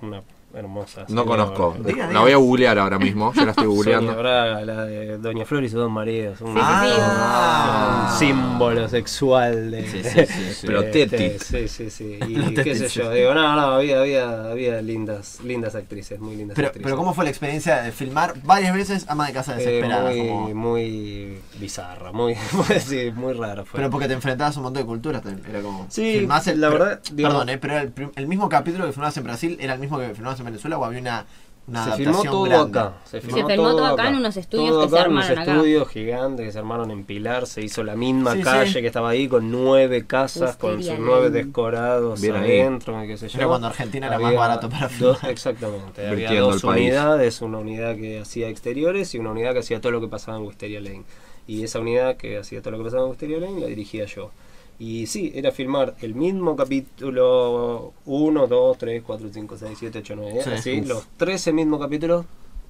Speaker 17: una hermosa.
Speaker 3: No conozco.
Speaker 2: Diga,
Speaker 3: La voy a googlear ahora mismo. Ya la estoy
Speaker 17: Sonia
Speaker 3: googleando.
Speaker 17: Braga, la de Doña Flor y sus dos maridos. Un,
Speaker 4: Sí, sí, sí.
Speaker 2: Ah.
Speaker 17: un símbolo sexual de.
Speaker 2: Sí, sí, sí, sí.
Speaker 3: Plotetic.
Speaker 17: Sí, sí, sí. Y qué sé
Speaker 2: sí.
Speaker 17: yo. Digo, no, no, había, había, había lindas, lindas actrices, muy lindas
Speaker 2: Pero,
Speaker 17: actrices.
Speaker 2: pero ¿cómo fue la experiencia de filmar varias veces Ama de Casa
Speaker 17: Eh,
Speaker 2: Desesperada?
Speaker 17: muy,
Speaker 2: como-
Speaker 17: muy bizarra, muy, sí, muy rara fue.
Speaker 2: Pero porque te enfrentabas a un montón de culturas también. Era como.
Speaker 17: Sí,
Speaker 2: filmás el-
Speaker 17: la
Speaker 2: pero-
Speaker 17: verdad,
Speaker 2: perdón, eh, pero el, el mismo capítulo que filmabas en Brasil era el mismo que filmabas en Venezuela o había una, una
Speaker 17: se
Speaker 2: adaptación
Speaker 17: filmó todo
Speaker 2: grande.
Speaker 17: acá. Se filmó,
Speaker 4: filmó todo acá en unos estudios
Speaker 17: Todo
Speaker 4: que se
Speaker 17: acá en unos
Speaker 4: armaron acá.
Speaker 17: estudios gigantes que se armaron en Pilar. Se hizo la misma
Speaker 2: Sí,
Speaker 17: calle
Speaker 2: sí.
Speaker 17: que estaba ahí con nueve casas, con sus nueve decorados
Speaker 3: Bien ahí.
Speaker 17: adentro. y qué sé yo.
Speaker 2: Era cuando Argentina era más
Speaker 17: Había
Speaker 2: barato para
Speaker 17: dos-
Speaker 2: filmar.
Speaker 17: Exactamente. Había dos unidades, una unidad que hacía exteriores y una unidad que hacía todo lo que pasaba en Wisteria Lane. Y esa unidad que hacía todo lo que pasaba en Wisteria Lane la dirigía yo. Y sí, era filmar el mismo capítulo 1, 2, 3, 4, 5, 6, 7, 8, 9,
Speaker 2: Sí.
Speaker 17: así,
Speaker 2: Uf.
Speaker 17: los 13 mismos capítulos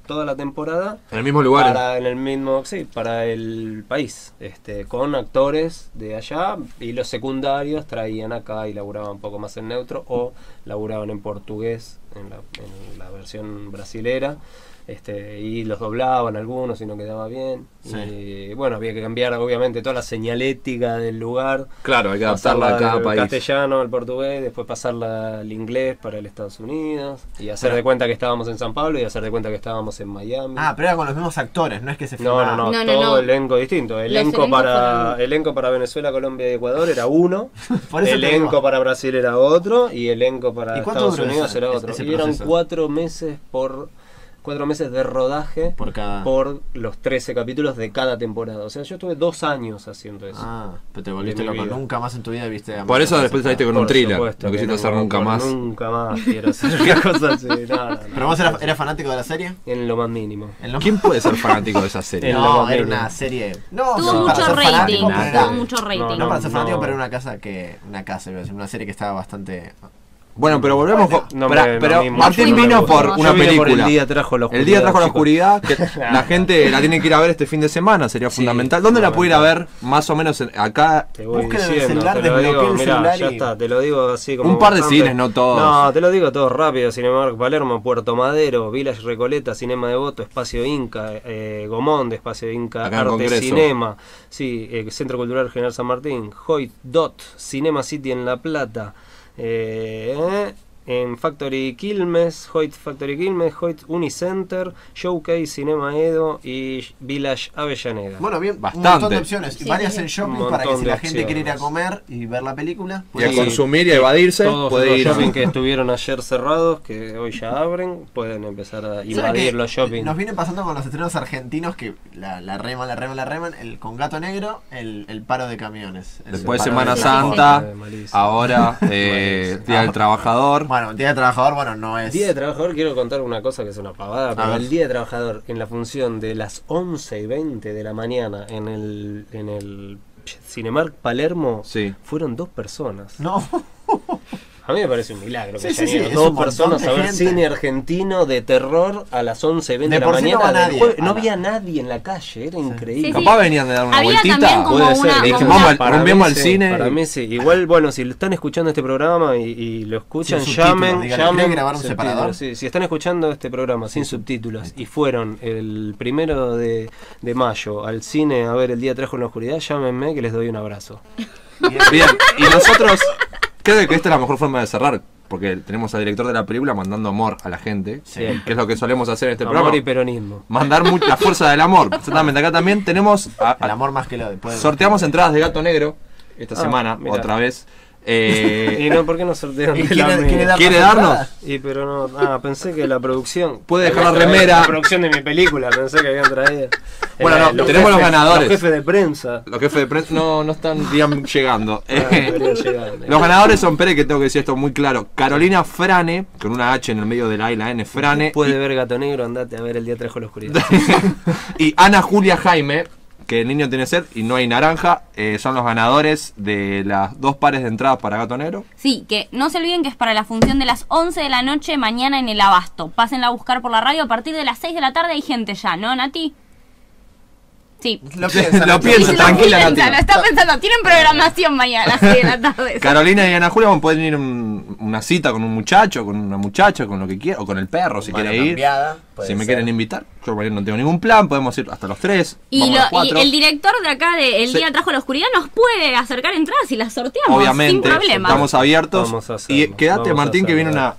Speaker 17: toda la temporada.
Speaker 3: En el mismo lugar.
Speaker 17: Para, en el mismo, sí, para el país. Este, con actores de allá. Y los secundarios traían acá y laburaban un poco más en neutro. O laburaban en portugués, en la, en la versión brasilera. Este, y los doblaban algunos y no quedaba bien.
Speaker 2: Sí.
Speaker 17: Y bueno, había que cambiar obviamente toda la señalética del lugar.
Speaker 3: Claro, hay que adaptarla a
Speaker 17: Pasarla
Speaker 3: cada
Speaker 17: del
Speaker 3: país.
Speaker 17: castellano al portugués, después pasarla al inglés para el Estados Unidos. Y hacer
Speaker 2: Pero-
Speaker 17: de cuenta que estábamos en San Pablo y hacer de cuenta que estábamos en Miami.
Speaker 2: Ah, pero era con los mismos actores, no es que se
Speaker 17: No,
Speaker 2: filmaba.
Speaker 17: no, no,
Speaker 4: No, no,
Speaker 17: todo
Speaker 4: no.
Speaker 17: elenco distinto. Elenco para,
Speaker 4: fueron-
Speaker 17: elenco para Venezuela, Colombia y Ecuador era uno.
Speaker 2: Por eso te
Speaker 17: elenco para Brasil era otro. Y elenco para
Speaker 2: ¿Y cuánto
Speaker 17: Estados Unidos
Speaker 2: ese-
Speaker 17: era otro. y eran cuatro meses por cuatro meses de rodaje
Speaker 2: Por cada.
Speaker 17: por los 13 capítulos de cada temporada. O sea, yo estuve dos años haciendo eso.
Speaker 2: Ah, pero te volviste loco.
Speaker 17: vida.
Speaker 2: Nunca más en tu vida viste. a
Speaker 3: Por eso después saliste con
Speaker 17: Por
Speaker 3: un thriller.
Speaker 17: supuesto
Speaker 3: No
Speaker 17: que
Speaker 3: quisiste hacer
Speaker 17: no,
Speaker 3: nunca más.
Speaker 17: Nunca más quiero hacer una cosa así. No.
Speaker 2: ¿Pero vos eras, eras fanático de la serie?
Speaker 17: En lo más mínimo.
Speaker 2: Lo-
Speaker 3: ¿Quién puede ser fanático de esa serie?
Speaker 2: No, era una serie. No,
Speaker 4: Tuvo
Speaker 2: no,
Speaker 4: mucho rating. Tuvo mucho rating.
Speaker 17: No,
Speaker 2: No para ser fanático,
Speaker 17: no.
Speaker 2: pero era una casa que. Una casa, iba a decir, una serie que estaba bastante.
Speaker 3: Bueno, pero volvemos. con-
Speaker 17: No me-
Speaker 3: pero Martín
Speaker 17: mucho
Speaker 3: vino por
Speaker 17: Yo
Speaker 3: una
Speaker 17: por
Speaker 3: película.
Speaker 17: El día trajo la
Speaker 3: El día trajo la
Speaker 17: oscuridad,
Speaker 3: que la gente la tiene que ir a ver este fin de semana, sería
Speaker 17: Sí,
Speaker 3: fundamental. ¿Dónde la puede ir a ver? Más o menos en- acá.
Speaker 17: Te voy
Speaker 2: Busquen en el
Speaker 17: diciendo,
Speaker 2: celular,
Speaker 17: te lo digo, mirá,
Speaker 2: celular
Speaker 17: ya está, te lo digo así como
Speaker 3: Un par de
Speaker 17: bastante.
Speaker 3: cines, no todos.
Speaker 17: No, te lo digo todo rápido, Cinemark Palermo, Puerto Madero, Village Recoleta, Cinema Devoto, Espacio Inca, eh, Gomón de Espacio Inca,
Speaker 3: Acá en
Speaker 17: Arte. Cinema, sí, eh, Centro Cultural General San Martín, Hoyt Dot, Cinema City en La Plata, eh, en Factory Quilmes, Hoyt Factory Quilmes, Hoyt Unicenter, Showcase Cinema Edo y Village Avellaneda.
Speaker 2: Bueno, bien, un
Speaker 3: Bastante.
Speaker 2: montón de opciones.
Speaker 4: Sí,
Speaker 2: varias
Speaker 4: sí.
Speaker 2: en shopping
Speaker 17: Un
Speaker 2: para que si
Speaker 17: de
Speaker 2: la gente quiere ir a comer y ver la película.
Speaker 3: Y a
Speaker 2: ir.
Speaker 3: consumir y a evadirse,
Speaker 17: Todos
Speaker 3: puede
Speaker 17: los
Speaker 3: ir.
Speaker 17: shopping que estuvieron ayer cerrados, que hoy ya abren, pueden empezar a
Speaker 2: ¿Saben
Speaker 17: invadir los shopping.
Speaker 2: Nos viene pasando con los estrenos argentinos que la, la reman, la reman, la reman. El, con Gato Negro, el, el paro de camiones.
Speaker 3: Después
Speaker 2: paro
Speaker 3: Semana
Speaker 2: de-
Speaker 3: Santa, ahora eh, Día del Trabajador.
Speaker 2: Bueno, Día de Trabajador, bueno, no es.
Speaker 17: Día de Trabajador, quiero contar una cosa que es una pavada, pero
Speaker 2: ver.
Speaker 17: el Día de Trabajador en la función de las 11 y 20 de la mañana en el, en el Cinemark Palermo
Speaker 3: Sí.
Speaker 17: fueron dos personas.
Speaker 2: No.
Speaker 17: A mí me parece un milagro que
Speaker 2: sí,
Speaker 17: hayan
Speaker 2: sí,
Speaker 17: ido
Speaker 2: es
Speaker 17: dos personas a ver
Speaker 2: gente.
Speaker 17: cine argentino de terror a las 11 y 20
Speaker 2: De
Speaker 17: de, la
Speaker 2: no
Speaker 17: mañana. no
Speaker 2: la-
Speaker 17: había nadie en la calle, era increíble.
Speaker 4: Sí, sí.
Speaker 3: Capaz venían de dar una
Speaker 4: Había
Speaker 3: vueltita.
Speaker 17: Puede
Speaker 4: una-
Speaker 17: ser.
Speaker 4: Una-
Speaker 3: al-
Speaker 17: Para
Speaker 3: rumbiemos
Speaker 17: mí
Speaker 3: al
Speaker 17: sí,
Speaker 3: cine.
Speaker 17: Para mí sí. Igual, bueno, si están escuchando este programa y, y lo escuchan, llamen. llamen
Speaker 2: ¿quieren grabar un separador?
Speaker 17: sí. Si están escuchando este programa sin subtítulos y fueron el primero de, de mayo al cine a ver El Día Trajo en la Oscuridad, llámenme que les doy un abrazo.
Speaker 3: Bien, y nosotros creo que esta es la mejor forma de cerrar, porque tenemos al director de la película mandando amor a la gente, que es lo que solemos hacer en este
Speaker 17: Amor
Speaker 3: programa.
Speaker 17: y peronismo.
Speaker 3: Mandar mu- la fuerza del amor. Exactamente, acá también tenemos. a-
Speaker 2: El amor más que lo después.
Speaker 3: sorteamos entradas de Gato Negro esta
Speaker 17: Ah,
Speaker 3: semana,
Speaker 17: mirá.
Speaker 3: otra vez. Eh,
Speaker 17: y no, ¿por qué no sortearon
Speaker 2: ¿Y
Speaker 17: de
Speaker 2: quiere- quiere dar
Speaker 3: ¿Quiere darnos?
Speaker 17: Y pero no, ah, pensé que la producción.
Speaker 3: Puede dejar la remera.
Speaker 17: La producción de mi película, pensé que habían traído.
Speaker 3: Bueno,
Speaker 17: Eh,
Speaker 3: no, tenemos los ganadores.
Speaker 17: Los jefes de prensa.
Speaker 3: Los jefes de prensa no, no están digamos, llegando.
Speaker 17: Ah,
Speaker 3: Eh, los ganadores son, Pérez, que tengo que decir esto muy claro. Carolina Frane, con una H en el medio de la A y la N, Frane.
Speaker 17: Puede ver Gato Negro, andate a ver el día trajo la oscuridad.
Speaker 3: y Ana Julia Jaime, que el niño tiene sed y no hay naranja, eh, son los ganadores de las dos pares de entradas para Gato Negro.
Speaker 4: Sí, que no se olviden que es para la función de las 11 de la noche mañana en el Abasto. Pásenla a buscar por la radio a partir de las 6 de la tarde hay gente ya, ¿no, Nati? Sí.
Speaker 2: Lo piensa,
Speaker 3: Lo piensa, tranquila,
Speaker 4: piensa, lo está pensando. Tienen programación mañana a las 6 de la tarde.
Speaker 3: Carolina y Ana Julia pueden ir a un- una cita con un muchacho, con una muchacha, con lo que quiera, o con el perro si quiere ir. Si me
Speaker 2: ser.
Speaker 3: quieren invitar, yo mañana no tengo ningún plan, podemos ir hasta los tres.
Speaker 4: Y,
Speaker 3: vamos
Speaker 4: lo-
Speaker 3: los cuatro.
Speaker 4: y el director de acá de El
Speaker 3: Sí.
Speaker 4: Día Trajo la Oscuridad nos puede acercar entradas y las sorteamos
Speaker 3: Obviamente,
Speaker 4: sin problema.
Speaker 3: estamos abiertos.
Speaker 17: Vamos a hacerlo,
Speaker 3: y quédate, Martín, que viene una,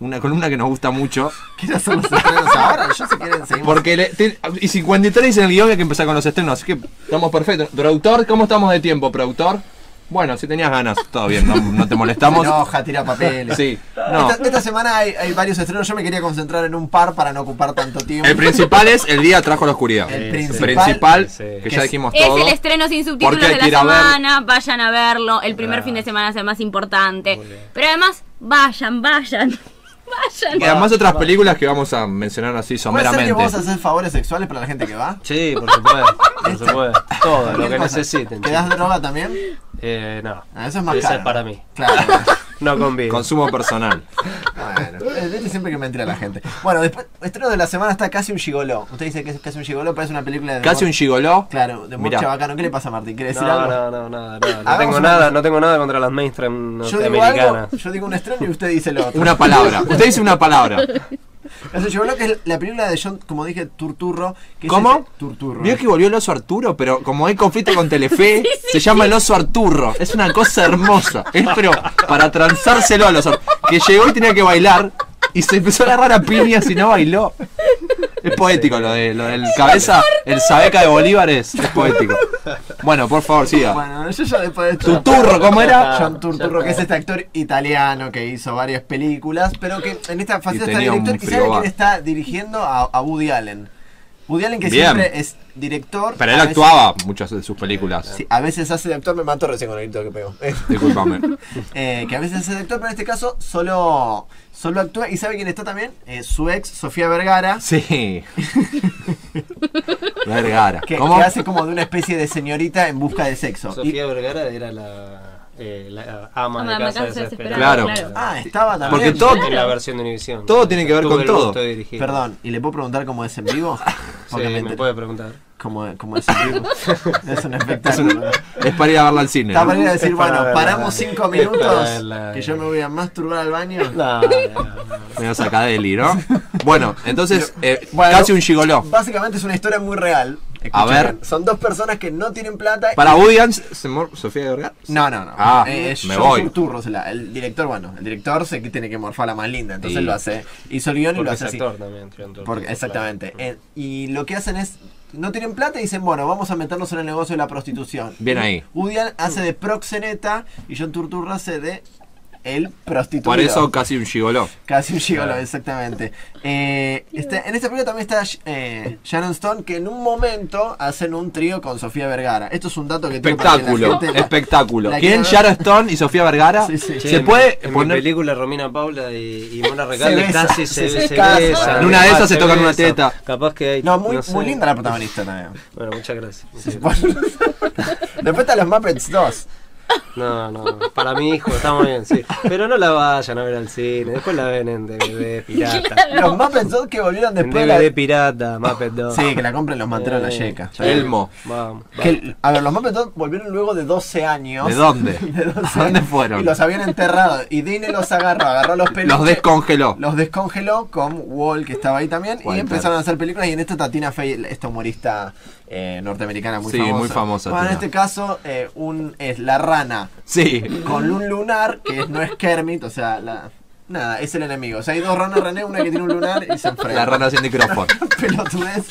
Speaker 3: una columna que nos gusta mucho.
Speaker 2: ¿Quieren hacer los estrenos ahora? Yo si quieren seguimos.
Speaker 3: Porque le- te- y 53 en el guion hay que empezar con los estrenos, así que estamos perfectos. Productor, ¿cómo estamos de tiempo, productor? Bueno, si tenías ganas, todo bien, no, no te molestamos.
Speaker 2: Enoja, tira papeles.
Speaker 3: Sí, no.
Speaker 2: Esta, esta semana hay, hay varios estrenos. Yo me quería concentrar en un par para no ocupar tanto tiempo.
Speaker 3: El principal es El Día Trajo la Oscuridad.
Speaker 2: El
Speaker 3: El
Speaker 2: principal,
Speaker 3: principal,
Speaker 17: sí.
Speaker 3: que
Speaker 2: Que
Speaker 3: ya
Speaker 2: es-
Speaker 3: dijimos
Speaker 4: Es
Speaker 3: todo.
Speaker 4: el estreno sin subtítulos de la
Speaker 3: ver.
Speaker 4: semana, vayan a verlo. El primer fin de semana es el más importante. Pero además, vayan, vayan. Vayan.
Speaker 3: Y además otras películas que vamos a mencionar así
Speaker 2: ¿Puede ser que
Speaker 3: someramente.
Speaker 2: vos haces favores sexuales para la gente que va?
Speaker 17: Sí, por supuesto. Por supuesto. Todo lo que
Speaker 2: cosa.
Speaker 17: necesiten.
Speaker 2: ¿Te das droga también?
Speaker 17: Eh, no.
Speaker 2: Ah, eso es más
Speaker 17: Esa
Speaker 2: caro.
Speaker 17: es para mí.
Speaker 2: Claro.
Speaker 17: No conviene.
Speaker 3: Consumo personal.
Speaker 2: Bueno, es de siempre que me entera la gente. Bueno, después, estreno de la semana está Casi un Gigoló. Usted dice que es Casi un Gigoló, parece una película de...
Speaker 3: Casi un gigoló.
Speaker 2: Claro, de. Mocha Bacano. ¿Qué le pasa a Martín? ¿Quiere decir
Speaker 17: No,
Speaker 2: algo?
Speaker 17: no, no, nada, nada. No
Speaker 2: Hagamos
Speaker 17: tengo
Speaker 2: una
Speaker 17: nada,
Speaker 2: cosa.
Speaker 17: no tengo nada contra las mainstream
Speaker 2: Yo digo algo, yo digo un estreno y usted dice lo otro.
Speaker 3: Una palabra. Usted dice una palabra.
Speaker 2: Que es la película de John, como dije, Turturro. Que
Speaker 3: ¿Cómo?
Speaker 2: Turturro.
Speaker 3: Vio que volvió el oso Arturo, pero como hay conflicto con Telefe, se llama el oso Arturro. Es una cosa hermosa. Es pero para transárselo al oso. Que llegó y tenía que bailar y se empezó a agarrar a piñas y no bailó. Es poético lo, de, lo del cabeza, el sabeca de Bolívar es, es poético. Bueno, por favor, siga.
Speaker 2: Bueno, yo ya después de esto-
Speaker 3: Turturro, ¿cómo era?
Speaker 2: John Turturro, que es este actor italiano que hizo varias películas, pero que en esta faceta está
Speaker 3: tenía un
Speaker 2: director. ¿Y sabe
Speaker 3: frigobar.
Speaker 2: quién está dirigiendo? A, a Woody Allen. Woody Allen que
Speaker 3: Bien.
Speaker 2: siempre es director.
Speaker 3: Pero él
Speaker 2: veces-
Speaker 3: actuaba muchas de sus películas.
Speaker 2: Sí, a veces hace de actor, me mató recién con el grito que pegó.
Speaker 3: Disculpame.
Speaker 2: Eh, que a veces hace de actor, pero en este caso solo, solo actúa. ¿Y sabe quién está también? Eh, su ex, Sofía Vergara.
Speaker 3: Sí. Vergara.
Speaker 2: Que,
Speaker 3: ¿Cómo?
Speaker 2: que hace como de una especie de señorita en busca de sexo.
Speaker 17: Sofía Vergara era la, eh, la ama
Speaker 4: Ama
Speaker 17: de casa
Speaker 4: casa
Speaker 17: desesperada.
Speaker 3: Claro.
Speaker 4: claro.
Speaker 2: Ah, estaba también.
Speaker 3: Porque todo-
Speaker 17: en la versión de Univision.
Speaker 3: Todo tiene que ver
Speaker 17: Tuve
Speaker 3: con todo.
Speaker 2: Perdón, ¿y le puedo preguntar cómo es en vivo?
Speaker 17: Sí,
Speaker 2: Porque
Speaker 17: me
Speaker 2: enter-
Speaker 17: puede preguntar.
Speaker 2: ¿Cómo, cómo es en vivo? es un espectáculo.
Speaker 3: Es para ir a verla al cine.
Speaker 2: Está
Speaker 3: ¿no?
Speaker 2: para ir a decir,
Speaker 17: para
Speaker 2: bueno,
Speaker 17: verla.
Speaker 2: paramos cinco minutos
Speaker 17: verla.
Speaker 2: que yo me voy a masturbar al baño.
Speaker 17: No, no, no.
Speaker 3: Medio sacadeli, ¿no? Bueno, entonces, eh,
Speaker 2: Bueno,
Speaker 3: casi un gigoló.
Speaker 2: Básicamente es una historia muy real.
Speaker 3: A ver.
Speaker 2: bien. Son dos personas que no tienen plata.
Speaker 3: Para
Speaker 2: y-
Speaker 3: Woody ¿se Sofía Vergara?
Speaker 2: No, no, no.
Speaker 3: Ah,
Speaker 2: Eh, es
Speaker 3: me
Speaker 2: John
Speaker 3: voy.
Speaker 2: Turturro, se la- el director, bueno, el director sé que tiene que morfar la más linda, entonces
Speaker 3: Sí.
Speaker 2: lo hace. Hizo el guion y lo hace así.
Speaker 17: actor también,
Speaker 2: Porque,
Speaker 17: claro.
Speaker 2: exactamente. Eh, y lo que hacen es, no tienen plata y dicen, bueno, vamos a meternos en el negocio de la prostitución.
Speaker 3: Bien ahí.
Speaker 2: Woody hace de proxeneta y John Turturro hace de el prostituido.
Speaker 3: Por eso casi un gigoló.
Speaker 2: Casi un gigolo, exactamente. Eh, este- en esta película también está eh, Sharon Stone, que en un momento hacen un trío con Sofía Vergara. Esto es un dato que tengo para que la
Speaker 3: Espectáculo,
Speaker 2: gente la-
Speaker 3: espectáculo.
Speaker 2: la
Speaker 3: ¿Quién? Sharon Stone y Sofía Vergara.
Speaker 2: Sí, sí.
Speaker 17: Che,
Speaker 3: ¿Se
Speaker 17: en-
Speaker 3: puede
Speaker 17: en
Speaker 3: poner
Speaker 17: mi película Romina Paula y, y Mona Recalde casi
Speaker 2: se-
Speaker 17: se,
Speaker 2: se
Speaker 17: besan.
Speaker 3: En una de esas se tocan una teta.
Speaker 17: Capaz que hay.
Speaker 2: No, muy,
Speaker 17: sé.
Speaker 2: muy linda la protagonista también.
Speaker 17: Bueno, muchas gracias.
Speaker 2: Sí, bueno. Después están los Muppets 2.
Speaker 17: No, no, para mi hijo está muy bien, sí. Pero no la vayan a ver al cine, después la ven en DVD pirata.
Speaker 2: Los Muppets 2 que volvieron
Speaker 17: En
Speaker 2: después de la...
Speaker 17: DVD pirata, Muppet 2.
Speaker 2: Sí, que la compren los manteros la
Speaker 17: Eh,
Speaker 2: yeca.
Speaker 3: Elmo.
Speaker 17: Vamos.
Speaker 2: Que, a ver, los Muppets 2 volvieron luego de 12 años.
Speaker 3: ¿De dónde?
Speaker 2: De 12
Speaker 3: ¿A dónde fueron?
Speaker 2: Y los habían enterrado. Y Disney los agarró, agarró los peluches.
Speaker 3: Los descongeló.
Speaker 2: Los descongeló con Wall, que estaba ahí también.
Speaker 3: Walter.
Speaker 2: Y empezaron a hacer películas. Y en esta Tatina Fey, esta humorista eh, norteamericana muy
Speaker 3: Sí,
Speaker 2: famosa.
Speaker 3: muy famosa,
Speaker 2: Bueno, en este caso, eh, un, es la rana
Speaker 3: Sí.
Speaker 2: con un lunar, que es- no es Kermit, o sea, la. Nada, es el enemigo. O sea, hay dos ranas René, una que tiene un lunar y se enfrentan.
Speaker 3: La rana sin micrófono.
Speaker 2: Pelotudez.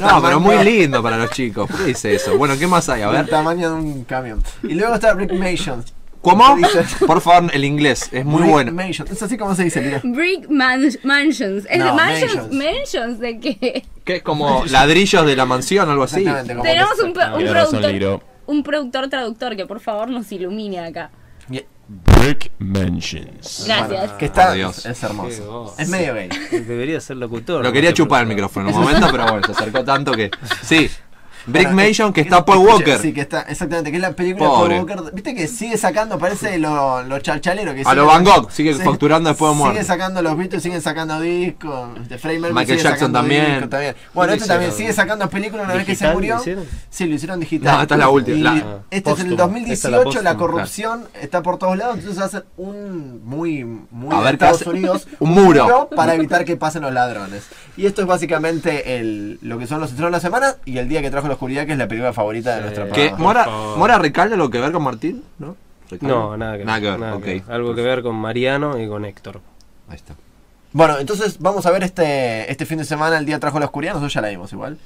Speaker 3: No, pero muy lindo para los chicos. ¿Por qué dice eso? Bueno, ¿qué más hay? A ver.
Speaker 2: tamaño de un camión. Y luego está Rick Mason.
Speaker 3: ¿Cómo? Por favor, el inglés. Es muy bueno.
Speaker 2: Es así como se dice, mira.
Speaker 4: Brick man- Mansions. ¿Es
Speaker 2: No,
Speaker 4: de mansions?
Speaker 2: mansions.
Speaker 4: ¿Mansions de qué?
Speaker 3: Que es como ladrillos de la mansión, algo así.
Speaker 2: Como
Speaker 4: Tenemos
Speaker 2: que-
Speaker 4: un, productor, un productor traductor que por favor nos ilumine acá.
Speaker 8: Brick Mansions.
Speaker 4: Gracias.
Speaker 2: Bueno, que está,
Speaker 3: Dios.
Speaker 2: es hermoso. Es medio gay.
Speaker 17: Debería ser locutor.
Speaker 3: Lo quería chupar el micrófono en un momento, pero bueno, se acercó tanto que. Sí. Brick
Speaker 2: Bueno,
Speaker 3: Mason, que
Speaker 2: es-
Speaker 3: está Paul Walker.
Speaker 2: Sí, que está, exactamente, que es la película
Speaker 3: Pobre.
Speaker 2: de Paul Walker. Viste que sigue sacando, parece lo, lo chalchalero que
Speaker 3: A
Speaker 2: sigue-
Speaker 3: lo Van Gogh, sigue
Speaker 2: Sí.
Speaker 3: facturando después de
Speaker 2: Sigue
Speaker 3: muerto.
Speaker 2: sacando los Beatles, siguen sacando discos. De Mercury
Speaker 3: Michael
Speaker 2: sigue
Speaker 3: Jackson también.
Speaker 2: discos también. Bueno,
Speaker 17: ¿Lo
Speaker 2: este también sigue sacando películas una vez que se
Speaker 17: ¿Digital
Speaker 2: murió.
Speaker 17: lo?
Speaker 2: Sí, lo hicieron digital.
Speaker 3: No, esta es la última,
Speaker 2: Y
Speaker 3: la-
Speaker 2: este es en el
Speaker 17: póstuma.
Speaker 2: 2018,
Speaker 17: Esta es la
Speaker 2: corrupción está por todos lados, entonces hacen un muy, muy
Speaker 3: A ver, ¿qué
Speaker 2: Estados
Speaker 3: hace?
Speaker 2: Unidos
Speaker 3: Un muro.
Speaker 2: para evitar que pasen los ladrones. Y esto es básicamente el, lo que son los estrenos de la semana y el día que trajo la oscuridad, que es la película favorita de nuestra programa.
Speaker 3: ¿Mora. ¿Mora Recalde algo que ver con Martín? ¿No? ¿Recalde?
Speaker 17: No, nada que ver.
Speaker 3: Nada que ver,
Speaker 17: nada
Speaker 3: ok.
Speaker 17: que ver. Algo que ver con Mariano y con Héctor.
Speaker 3: Ahí está.
Speaker 2: Bueno, entonces vamos a ver este, este fin de semana, el día trajo la oscuridad, nosotros ya la vimos igual.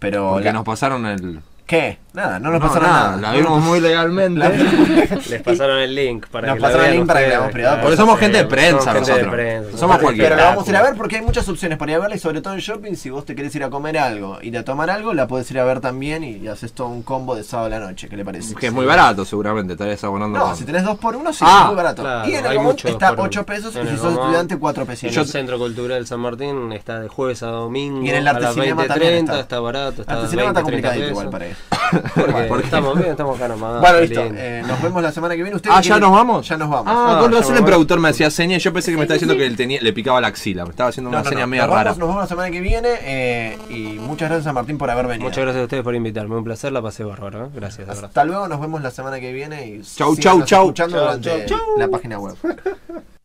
Speaker 2: Pero
Speaker 3: Porque
Speaker 2: la-
Speaker 3: nos pasaron el.
Speaker 2: ¿Qué? Nada, no nos
Speaker 3: No,
Speaker 2: pasaron
Speaker 3: nada,
Speaker 2: nada.
Speaker 3: La vimos muy legalmente.
Speaker 2: La-
Speaker 17: Les pasaron el link para
Speaker 2: Nos
Speaker 17: que la
Speaker 2: pasaron el link para que la hagamos privado.
Speaker 3: Porque somos gente de prensa
Speaker 17: somos gente de
Speaker 3: nosotros.
Speaker 17: prensa.
Speaker 3: Somos cualquiera.
Speaker 2: Pero la vamos a ir a ver porque hay muchas opciones para ir a verla y sobre todo en shopping, si vos te querés ir a comer algo, ir a tomar algo, la podés ir a ver también y haces todo un combo de sábado a la noche, ¿qué le parece?
Speaker 3: Que es muy barato, seguramente. Estarías abonando.
Speaker 2: No,
Speaker 3: con-
Speaker 2: si tenés dos por uno, sí,
Speaker 3: Ah,
Speaker 2: es muy barato.
Speaker 17: Claro,
Speaker 2: y en el
Speaker 17: muchos
Speaker 2: está
Speaker 17: por-
Speaker 2: 8 pesos y si sos estudiante 4
Speaker 17: En
Speaker 2: pesos.
Speaker 17: el Centro Cultural San Martín está de jueves a domingo.
Speaker 2: Y en el
Speaker 17: a
Speaker 2: Arte
Speaker 17: las
Speaker 2: Cinema
Speaker 17: 20.30
Speaker 2: también está.
Speaker 17: está. barato. Está
Speaker 2: Arte Cinema está
Speaker 17: 20, 30
Speaker 2: complicadito
Speaker 17: pesos.
Speaker 2: igual para
Speaker 17: Porque estamos bien, estamos acá nomás.
Speaker 2: Bueno, listo. eh, nos vemos la semana que viene. ¿Ustedes
Speaker 3: Ah, ¿ya
Speaker 2: quieren-
Speaker 3: nos vamos?
Speaker 2: Ya nos vamos.
Speaker 3: Ah,
Speaker 17: Ah,
Speaker 3: con razón
Speaker 17: me
Speaker 3: el productor me hacía señas. Yo pensé que me estaba diciendo que él tenía, le picaba la axila. Me estaba haciendo
Speaker 2: No,
Speaker 3: una
Speaker 2: no,
Speaker 3: seña
Speaker 2: no.
Speaker 3: media
Speaker 2: Nos vamos,
Speaker 3: rara.
Speaker 2: nos vemos la semana que viene eh, y muchas gracias a Martín por haber venido.
Speaker 17: Muchas gracias a ustedes por invitarme. Un placer, la pasé bárbaro. ¿eh? Gracias.
Speaker 2: Hasta luego, nos vemos la semana que viene y
Speaker 3: Chau, chau, chau.
Speaker 2: escuchando
Speaker 3: Chau,
Speaker 2: durante
Speaker 3: chau, chau.
Speaker 2: la página web.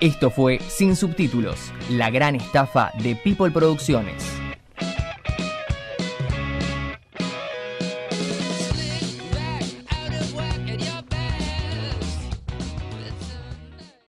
Speaker 5: Esto fue Sin Subtítulos, la gran estafa de People Producciones.